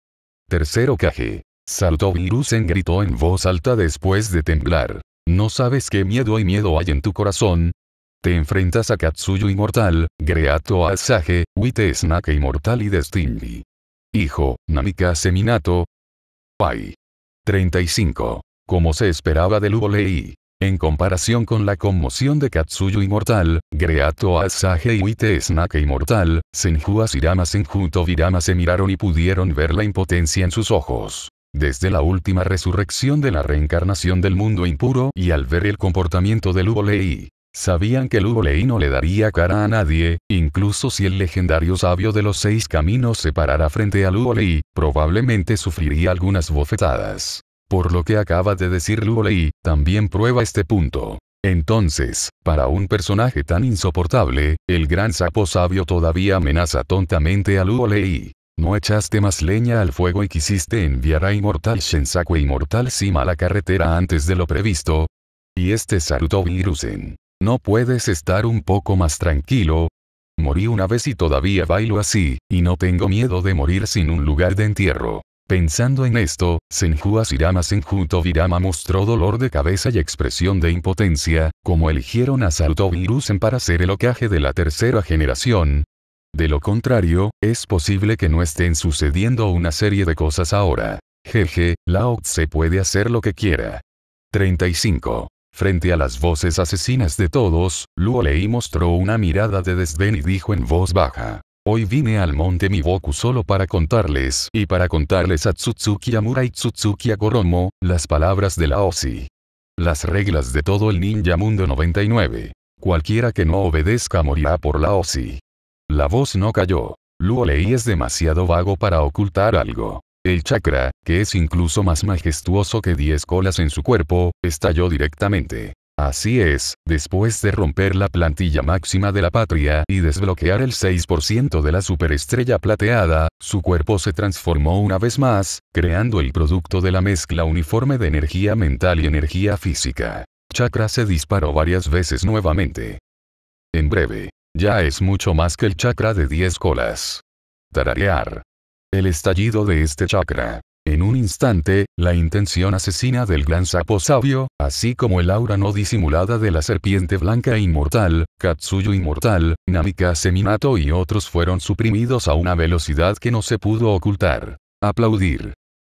Speaker 1: Tercero Kage. Saltó Virusen gritó en voz alta después de temblar. ¿No sabes qué miedo y miedo hay en tu corazón? Te enfrentas a Katsuyu Inmortal, Greato Asage, Wite Snake Inmortal y Destiny. Hijo, Namika Seminato. Pai. 35. Como se esperaba de Lei. En comparación con la conmoción de Katsuyu inmortal, Greato Asage y Wite Snake inmortal, Senju Asirama Senju Tobirama se miraron y pudieron ver la impotencia en sus ojos. Desde la última resurrección de la reencarnación del mundo impuro y al ver el comportamiento de Lei, sabían que Lei no le daría cara a nadie, incluso si el legendario sabio de los seis caminos se parara frente a Lei, probablemente sufriría algunas bofetadas. Por lo que acaba de decir Luolei, también prueba este punto. Entonces, para un personaje tan insoportable, el gran sapo sabio todavía amenaza tontamente a Luolei. No echaste más leña al fuego y quisiste enviar a Inmortal Shensaku e Inmortal Sima a la carretera antes de lo previsto. Y este Saruto Virusen. ¿No puedes estar un poco más tranquilo? Morí una vez y todavía bailo así, y no tengo miedo de morir sin un lugar de entierro. Pensando en esto, Senju Asirama Senju Tobirama mostró dolor de cabeza y expresión de impotencia, como eligieron a Salto Virusen para ser el ocaje de la tercera generación. De lo contrario, es posible que no estén sucediendo una serie de cosas ahora. Jeje, Lao Tse puede hacer lo que quiera. 35. Frente a las voces asesinas de todos, Luo Lei mostró una mirada de desdén y dijo en voz baja. Hoy vine al monte Miboku solo para contarles y para contarles a Tsutsuki Amura y Tsutsuki Agoromo, las palabras de la OSI. Las reglas de todo el Ninja Mundo 99. Cualquiera que no obedezca morirá por la OSI. La voz no cayó. Luo Lei es demasiado vago para ocultar algo. El chakra, que es incluso más majestuoso que 10 colas en su cuerpo, estalló directamente. Así es, después de romper la plantilla máxima de la patria y desbloquear el 6% de la superestrella plateada, su cuerpo se transformó una vez más, creando el producto de la mezcla uniforme de energía mental y energía física. Chakra se disparó varias veces nuevamente. En breve, ya es mucho más que el chakra de 10 colas. Tararear. El estallido de este chakra en un instante, la intención asesina del gran sapo sabio, así como el aura no disimulada de la serpiente blanca e inmortal, Katsuyu inmortal, Namika Seminato y otros fueron suprimidos a una velocidad que no se pudo ocultar. Aplaudir.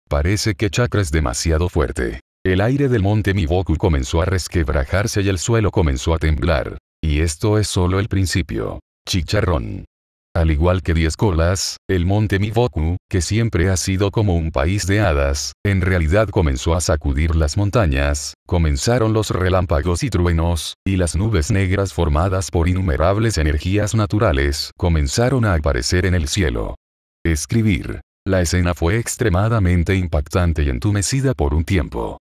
Speaker 1: Parece que Chakra es demasiado fuerte. El aire del monte Miboku comenzó a resquebrajarse y el suelo comenzó a temblar. Y esto es solo el principio. Chicharrón. Al igual que diez colas, el monte Miboku, que siempre ha sido como un país de hadas, en realidad comenzó a sacudir las montañas, comenzaron los relámpagos y truenos, y las nubes negras formadas por innumerables energías naturales comenzaron a aparecer en el cielo. Escribir. La escena fue extremadamente impactante y entumecida por un tiempo.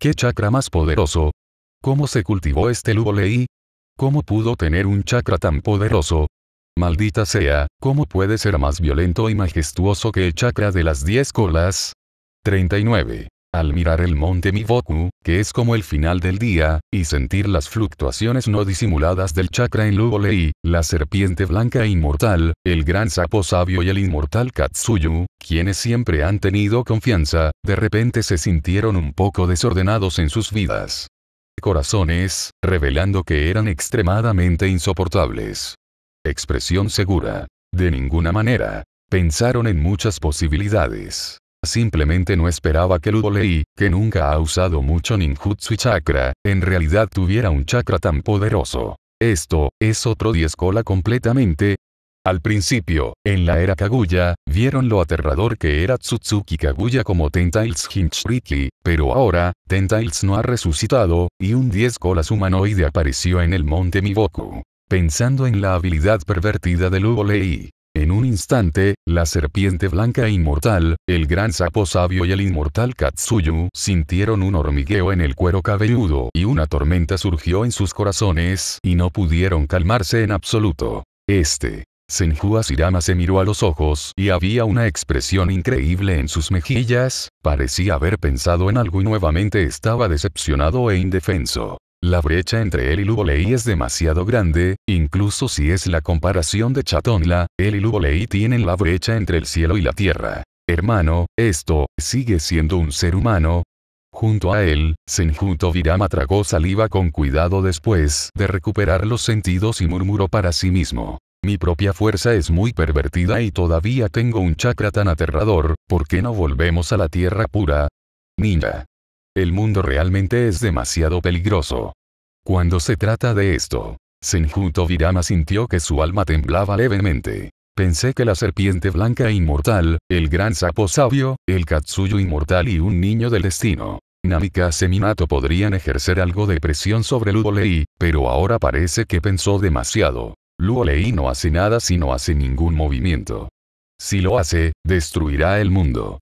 Speaker 1: ¿Qué chakra más poderoso? ¿Cómo se cultivó este Lei? ¿Cómo pudo tener un chakra tan poderoso? Maldita sea, ¿cómo puede ser más violento y majestuoso que el chakra de las 10 colas? 39. Al mirar el monte Miboku, que es como el final del día, y sentir las fluctuaciones no disimuladas del chakra en Lei, la serpiente blanca e inmortal, el gran sapo sabio y el inmortal Katsuyu, quienes siempre han tenido confianza, de repente se sintieron un poco desordenados en sus vidas. Corazones, revelando que eran extremadamente insoportables. Expresión segura. De ninguna manera. Pensaron en muchas posibilidades. Simplemente no esperaba que Ludolei, que nunca ha usado mucho ninjutsu y chakra, en realidad tuviera un chakra tan poderoso. Esto, es otro 10 cola completamente. Al principio, en la era Kaguya, vieron lo aterrador que era Tsutsuki Kaguya como Tentails Hinchriki, pero ahora, Tentails no ha resucitado, y un 10 colas humanoide apareció en el monte Miboku. Pensando en la habilidad pervertida de Lei. En un instante, la serpiente blanca e inmortal, el gran sapo sabio y el inmortal Katsuyu sintieron un hormigueo en el cuero cabelludo y una tormenta surgió en sus corazones y no pudieron calmarse en absoluto. Este. Senju Asirama se miró a los ojos y había una expresión increíble en sus mejillas, parecía haber pensado en algo y nuevamente estaba decepcionado e indefenso. La brecha entre él y Lubolei es demasiado grande, incluso si es la comparación de Chatonla, él y Lubolei tienen la brecha entre el cielo y la tierra. Hermano, esto, sigue siendo un ser humano. Junto a él, Senjuto Virama tragó saliva con cuidado después de recuperar los sentidos y murmuró para sí mismo. Mi propia fuerza es muy pervertida y todavía tengo un chakra tan aterrador, ¿por qué no volvemos a la tierra pura? Ninja. El mundo realmente es demasiado peligroso. Cuando se trata de esto, Senju Tobirama sintió que su alma temblaba levemente. Pensé que la serpiente blanca e inmortal, el gran sapo sabio, el Katsuyu inmortal y un niño del destino. Namikaze Seminato podrían ejercer algo de presión sobre Luolei, pero ahora parece que pensó demasiado. Luolei no hace nada si no hace ningún movimiento. Si lo hace, destruirá el mundo.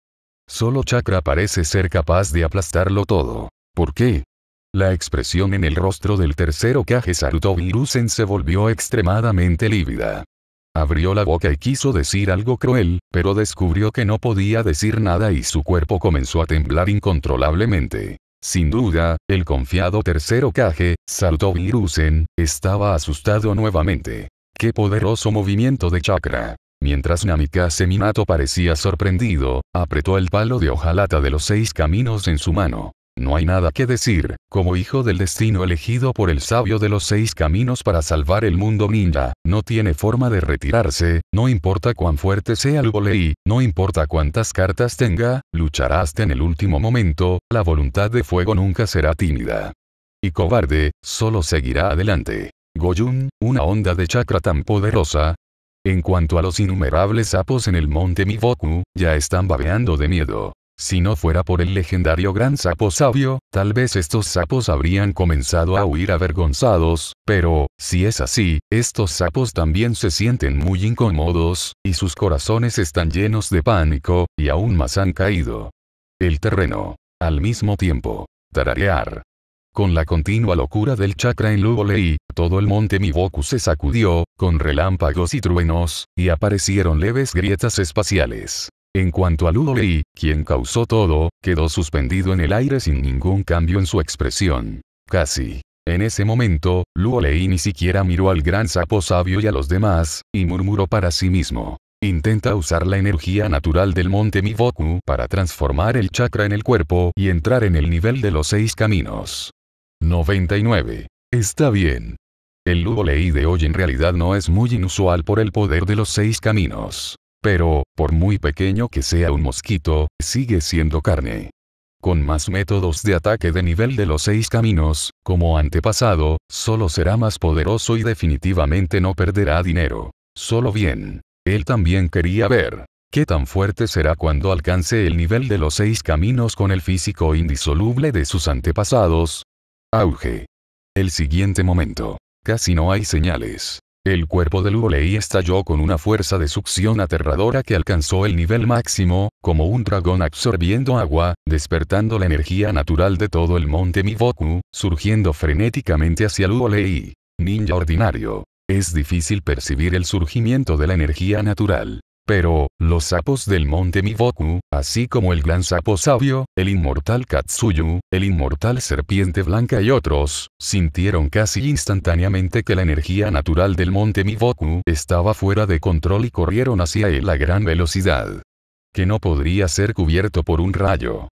Speaker 1: Solo Chakra parece ser capaz de aplastarlo todo. ¿Por qué? La expresión en el rostro del tercero Kage Sarutobi se volvió extremadamente lívida. Abrió la boca y quiso decir algo cruel, pero descubrió que no podía decir nada y su cuerpo comenzó a temblar incontrolablemente. Sin duda, el confiado tercero Kage, Sarutobi estaba asustado nuevamente. ¡Qué poderoso movimiento de chakra! Mientras Namikaze Minato parecía sorprendido, apretó el palo de hojalata de los seis caminos en su mano. No hay nada que decir, como hijo del destino elegido por el sabio de los seis caminos para salvar el mundo ninja, no tiene forma de retirarse, no importa cuán fuerte sea el volei, no importa cuántas cartas tenga, luchará hasta en el último momento, la voluntad de fuego nunca será tímida. Y cobarde, solo seguirá adelante. Goyun, una onda de chakra tan poderosa. En cuanto a los innumerables sapos en el monte Miboku, ya están babeando de miedo. Si no fuera por el legendario gran sapo sabio, tal vez estos sapos habrían comenzado a huir avergonzados, pero, si es así, estos sapos también se sienten muy incómodos, y sus corazones están llenos de pánico, y aún más han caído. El terreno. Al mismo tiempo. Tararear. Con la continua locura del chakra en Lugolei, todo el monte Miboku se sacudió, con relámpagos y truenos, y aparecieron leves grietas espaciales. En cuanto a Ludolei, quien causó todo, quedó suspendido en el aire sin ningún cambio en su expresión. Casi. En ese momento, Luolei ni siquiera miró al gran sapo sabio y a los demás, y murmuró para sí mismo. Intenta usar la energía natural del monte Miboku para transformar el chakra en el cuerpo y entrar en el nivel de los seis caminos. 99. Está bien. El Luolei de hoy en realidad no es muy inusual por el poder de los seis caminos. Pero, por muy pequeño que sea un mosquito, sigue siendo carne. Con más métodos de ataque de nivel de los seis caminos, como antepasado, solo será más poderoso y definitivamente no perderá dinero. Solo bien. Él también quería ver. ¿Qué tan fuerte será cuando alcance el nivel de los seis caminos con el físico indisoluble de sus antepasados? Auge. El siguiente momento. Casi no hay señales. El cuerpo de Luolei estalló con una fuerza de succión aterradora que alcanzó el nivel máximo, como un dragón absorbiendo agua, despertando la energía natural de todo el monte Miboku, surgiendo frenéticamente hacia Luolei. Ninja ordinario. Es difícil percibir el surgimiento de la energía natural. Pero, los sapos del monte Miboku, así como el gran sapo sabio, el inmortal Katsuyu, el inmortal serpiente blanca y otros, sintieron casi instantáneamente que la energía natural del monte Miboku estaba fuera de control y corrieron hacia él a gran velocidad. Que no podría ser cubierto por un rayo.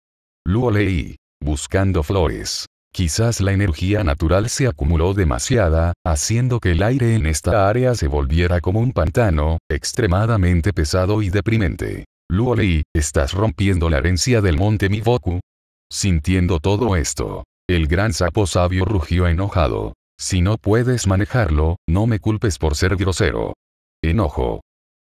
Speaker 1: Luo leí. Buscando flores. Quizás la energía natural se acumuló demasiada, haciendo que el aire en esta área se volviera como un pantano, extremadamente pesado y deprimente. Luolei, ¿estás rompiendo la herencia del monte Miboku? Sintiendo todo esto, el gran sapo sabio rugió enojado. Si no puedes manejarlo, no me culpes por ser grosero. Enojo.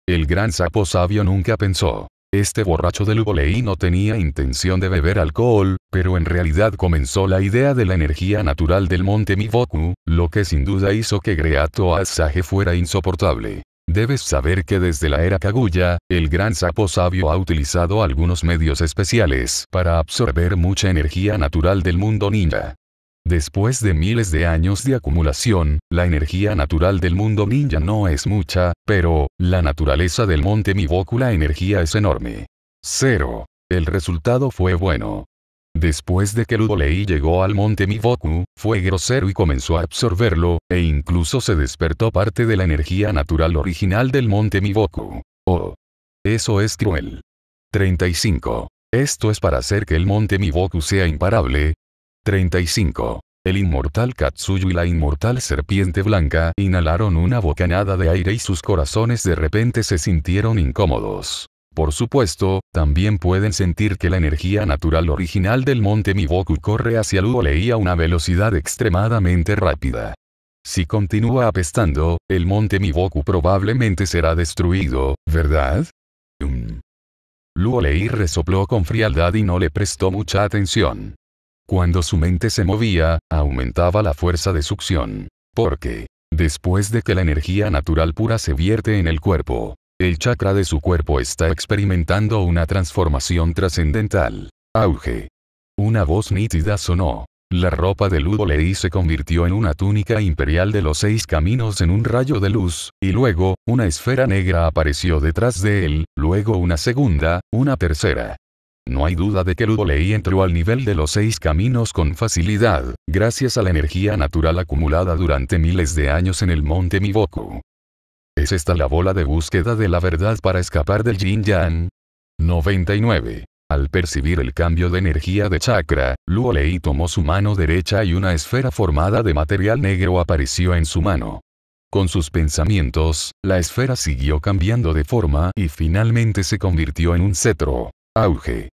Speaker 1: El gran sapo sabio nunca pensó, este borracho del Ubolei no tenía intención de beber alcohol, pero en realidad comenzó la idea de la energía natural del monte Miboku, lo que sin duda hizo que Greato Asage fuera insoportable. Debes saber que desde la era Kaguya, el gran sapo sabio ha utilizado algunos medios especiales para absorber mucha energía natural del mundo ninja. Después de miles de años de acumulación, la energía natural del mundo ninja no es mucha, pero, la naturaleza del monte Miboku la energía es enorme. Cero. El resultado fue bueno. Después de que Ludolei llegó al monte Miboku, fue grosero y comenzó a absorberlo, e incluso se despertó parte de la energía natural original del monte Miboku. Oh. Eso es cruel. 35. Esto es para hacer que el monte Miboku sea imparable, 35. El inmortal Katsuyu y la inmortal serpiente blanca inhalaron una bocanada de aire y sus corazones de repente se sintieron incómodos. Por supuesto, también pueden sentir que la energía natural original del monte Miboku corre hacia Luolei a una velocidad extremadamente rápida. Si continúa apestando, el monte Miboku probablemente será destruido, ¿verdad? Um. Luolei resopló con frialdad y no le prestó mucha atención. Cuando su mente se movía, aumentaba la fuerza de succión. Porque, después de que la energía natural pura se vierte en el cuerpo, el chakra de su cuerpo está experimentando una transformación trascendental. Auge. Una voz nítida sonó. La ropa de Ludolei se convirtió en una túnica imperial de los seis caminos en un rayo de luz, y luego, una esfera negra apareció detrás de él, luego una segunda, una tercera. No hay duda de que Ludolei entró al nivel de los seis caminos con facilidad, gracias a la energía natural acumulada durante miles de años en el monte Miboku. ¿Es esta la bola de búsqueda de la verdad para escapar del yin yang? 99. Al percibir el cambio de energía de chakra, Luo Lei tomó su mano derecha y una esfera formada de material negro apareció en su mano. Con sus pensamientos, la esfera siguió cambiando de forma y finalmente se convirtió en un cetro. Auge.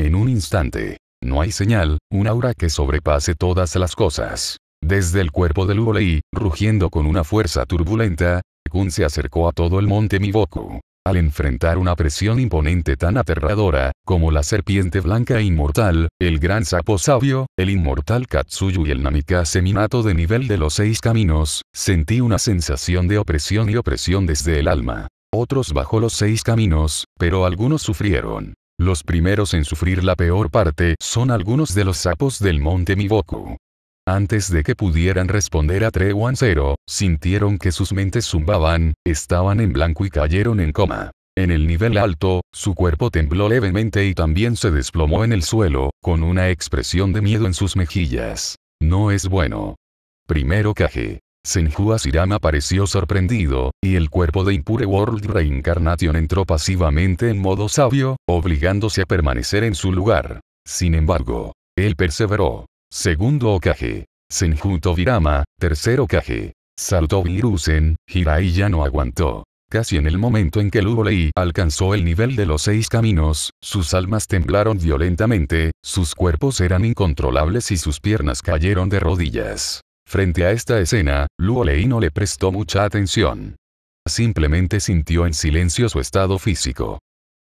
Speaker 1: En un instante. No hay señal, un aura que sobrepase todas las cosas. Desde el cuerpo de Luo Lei, rugiendo con una fuerza turbulenta, Kun se acercó a todo el monte Miboku. Al enfrentar una presión imponente tan aterradora, como la serpiente blanca e inmortal, el gran sapo sabio, el inmortal Katsuyu y el Namikaze Minato de nivel de los seis caminos, sentí una sensación de opresión y opresión desde el alma. Otros bajo los seis caminos, pero algunos sufrieron. Los primeros en sufrir la peor parte son algunos de los sapos del monte Miboku. Antes de que pudieran responder a Trewan Zero, sintieron que sus mentes zumbaban, estaban en blanco y cayeron en coma. En el nivel alto, su cuerpo tembló levemente y también se desplomó en el suelo, con una expresión de miedo en sus mejillas. No es bueno. Primero Kage. Senju Asirama pareció sorprendido, y el cuerpo de Impure World Reincarnation entró pasivamente en modo sabio, obligándose a permanecer en su lugar. Sin embargo, él perseveró. Segundo Okage. Senjuto Virama, tercero Okage. Saltó Virusen, Hirai ya no aguantó. Casi en el momento en que Lei alcanzó el nivel de los seis caminos, sus almas temblaron violentamente, sus cuerpos eran incontrolables y sus piernas cayeron de rodillas. Frente a esta escena, Lei no le prestó mucha atención. Simplemente sintió en silencio su estado físico.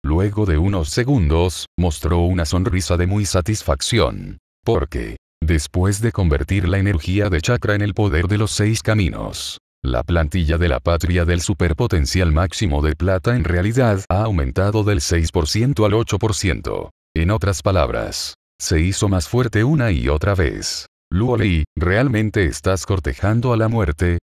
Speaker 1: Luego de unos segundos, mostró una sonrisa de muy satisfacción. Porque, Después de convertir la energía de chakra en el poder de los seis caminos, la plantilla de la patria del superpotencial máximo de plata en realidad ha aumentado del 6% al 8%. En otras palabras, se hizo más fuerte una y otra vez. Luolei, ¿realmente estás cortejando a la muerte?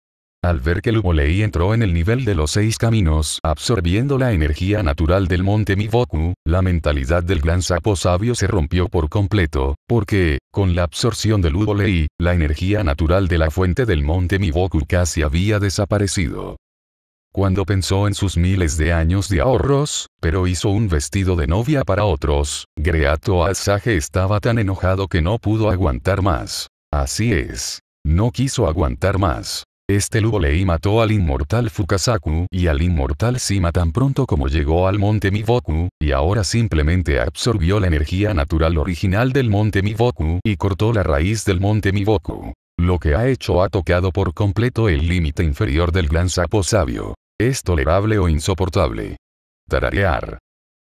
Speaker 1: Al ver que Luolei entró en el nivel de los seis caminos, absorbiendo la energía natural del monte Miboku, la mentalidad del gran sapo sabio se rompió por completo, porque, con la absorción de Luolei, la energía natural de la fuente del monte Miboku casi había desaparecido. Cuando pensó en sus miles de años de ahorros, pero hizo un vestido de novia para otros, Greato Asage estaba tan enojado que no pudo aguantar más. Así es. No quiso aguantar más. Este Lei mató al inmortal Fukasaku y al inmortal Sima tan pronto como llegó al monte Miboku, y ahora simplemente absorbió la energía natural original del monte Miboku y cortó la raíz del monte Miboku. Lo que ha hecho ha tocado por completo el límite inferior del gran sapo sabio. ¿Es tolerable o insoportable? Tararear.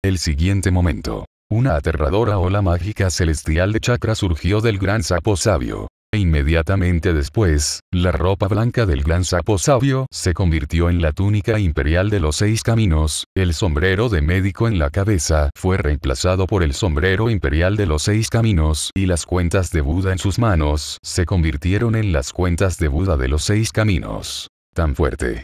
Speaker 1: El siguiente momento. Una aterradora ola mágica celestial de chakra surgió del gran sapo sabio. E inmediatamente después, la ropa blanca del gran sapo sabio se convirtió en la túnica imperial de los seis caminos, el sombrero de médico en la cabeza fue reemplazado por el sombrero imperial de los seis caminos y las cuentas de Buda en sus manos se convirtieron en las cuentas de Buda de los seis caminos. Tan fuerte.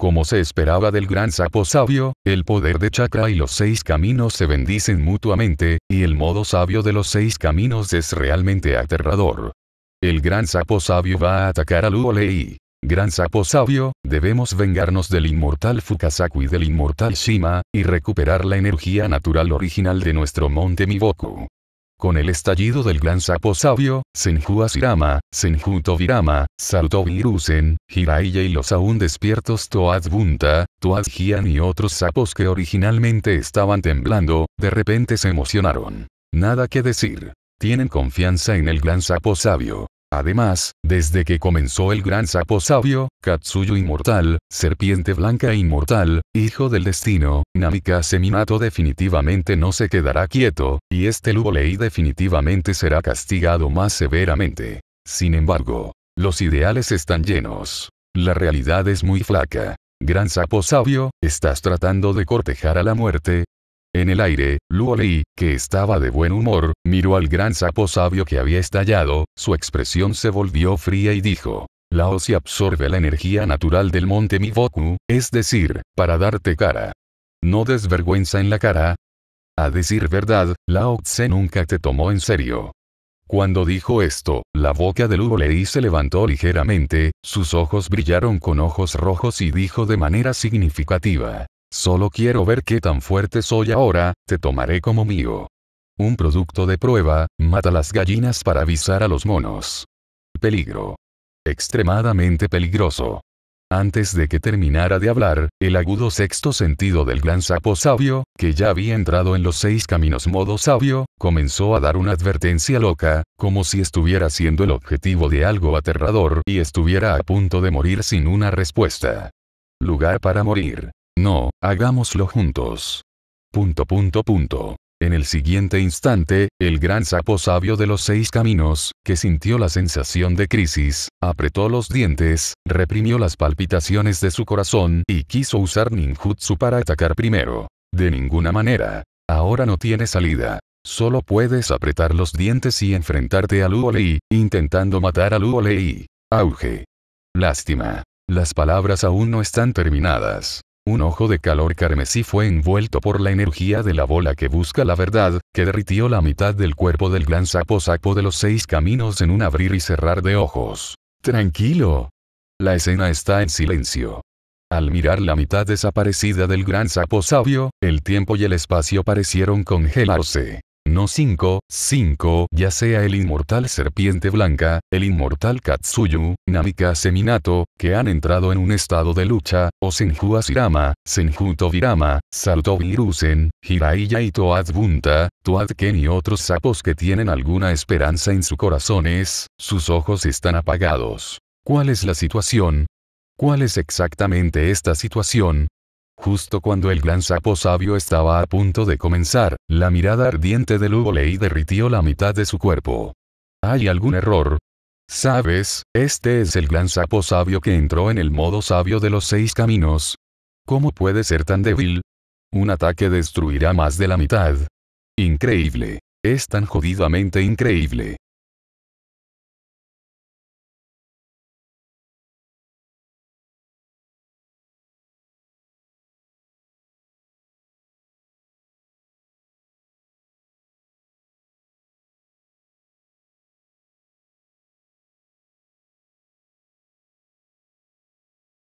Speaker 1: Como se esperaba del gran sapo sabio, el poder de chakra y los seis caminos se bendicen mutuamente, y el modo sabio de los seis caminos es realmente aterrador. El gran sapo sabio va a atacar a Luolei. Gran sapo sabio, debemos vengarnos del inmortal Fukasaku y del inmortal Shima, y recuperar la energía natural original de nuestro monte Miboku. Con el estallido del gran sapo sabio, Senju Asirama, Senju Tobirama, Salto Virusen, Jiraiya y los aún despiertos Toad Bunta, Toad y otros sapos que originalmente estaban temblando, de repente se emocionaron. Nada que decir. Tienen confianza en el gran sapo sabio. Además, desde que comenzó el gran sapo sabio, Katsuyu inmortal, serpiente blanca inmortal, hijo del destino, Namika Seminato definitivamente no se quedará quieto, y este Luolei definitivamente será castigado más severamente. Sin embargo, los ideales están llenos. La realidad es muy flaca. Gran sapo sabio, estás tratando de cortejar a la muerte, en el aire, Luo Lei, que estaba de buen humor, miró al gran sapo sabio que había estallado, su expresión se volvió fría y dijo, Lao si absorbe la energía natural del monte Miboku, es decir, para darte cara. ¿No des vergüenza en la cara? A decir verdad, Lao Tse nunca te tomó en serio. Cuando dijo esto, la boca de Luo Lei se levantó ligeramente, sus ojos brillaron con ojos rojos y dijo de manera significativa, Solo quiero ver qué tan fuerte soy ahora, te tomaré como mío. Un producto de prueba, mata las gallinas para avisar a los monos. Peligro. Extremadamente peligroso. Antes de que terminara de hablar, el agudo sexto sentido del gran sapo sabio, que ya había entrado en los seis caminos modo sabio, comenzó a dar una advertencia loca, como si estuviera siendo el objetivo de algo aterrador y estuviera a punto de morir sin una respuesta. Lugar para morir. No, hagámoslo juntos. Punto punto punto. En el siguiente instante, el gran sapo sabio de los seis caminos, que sintió la sensación de crisis, apretó los dientes, reprimió las palpitaciones de su corazón y quiso usar ninjutsu para atacar primero. De ninguna manera. Ahora no tiene salida. Solo puedes apretar los dientes y enfrentarte a Luo Lei, intentando matar a Luo Lei. Auge. Lástima. Las palabras aún no están terminadas. Un ojo de calor carmesí fue envuelto por la energía de la bola que busca la verdad, que derritió la mitad del cuerpo del gran sapo sapo de los seis caminos en un abrir y cerrar de ojos. Tranquilo. La escena está en silencio. Al mirar la mitad desaparecida del gran sapo sabio, el tiempo y el espacio parecieron congelarse no 5, 5, ya sea el inmortal serpiente blanca, el inmortal Katsuyu, Namika Seminato, que han entrado en un estado de lucha, o Senju Asirama, Senju Tobirama, Salto Virusen, Jiraiya y Toad Bunta, Toad Ken y otros sapos que tienen alguna esperanza en sus corazones, sus ojos están apagados. ¿Cuál es la situación? ¿Cuál es exactamente esta situación? Justo cuando el gran sapo sabio estaba a punto de comenzar, la mirada ardiente de Lei derritió la mitad de su cuerpo. ¿Hay algún error? Sabes, este es el gran sapo sabio que entró en el modo sabio de los seis caminos. ¿Cómo puede ser tan débil? Un ataque destruirá más de la mitad. Increíble. Es tan jodidamente increíble.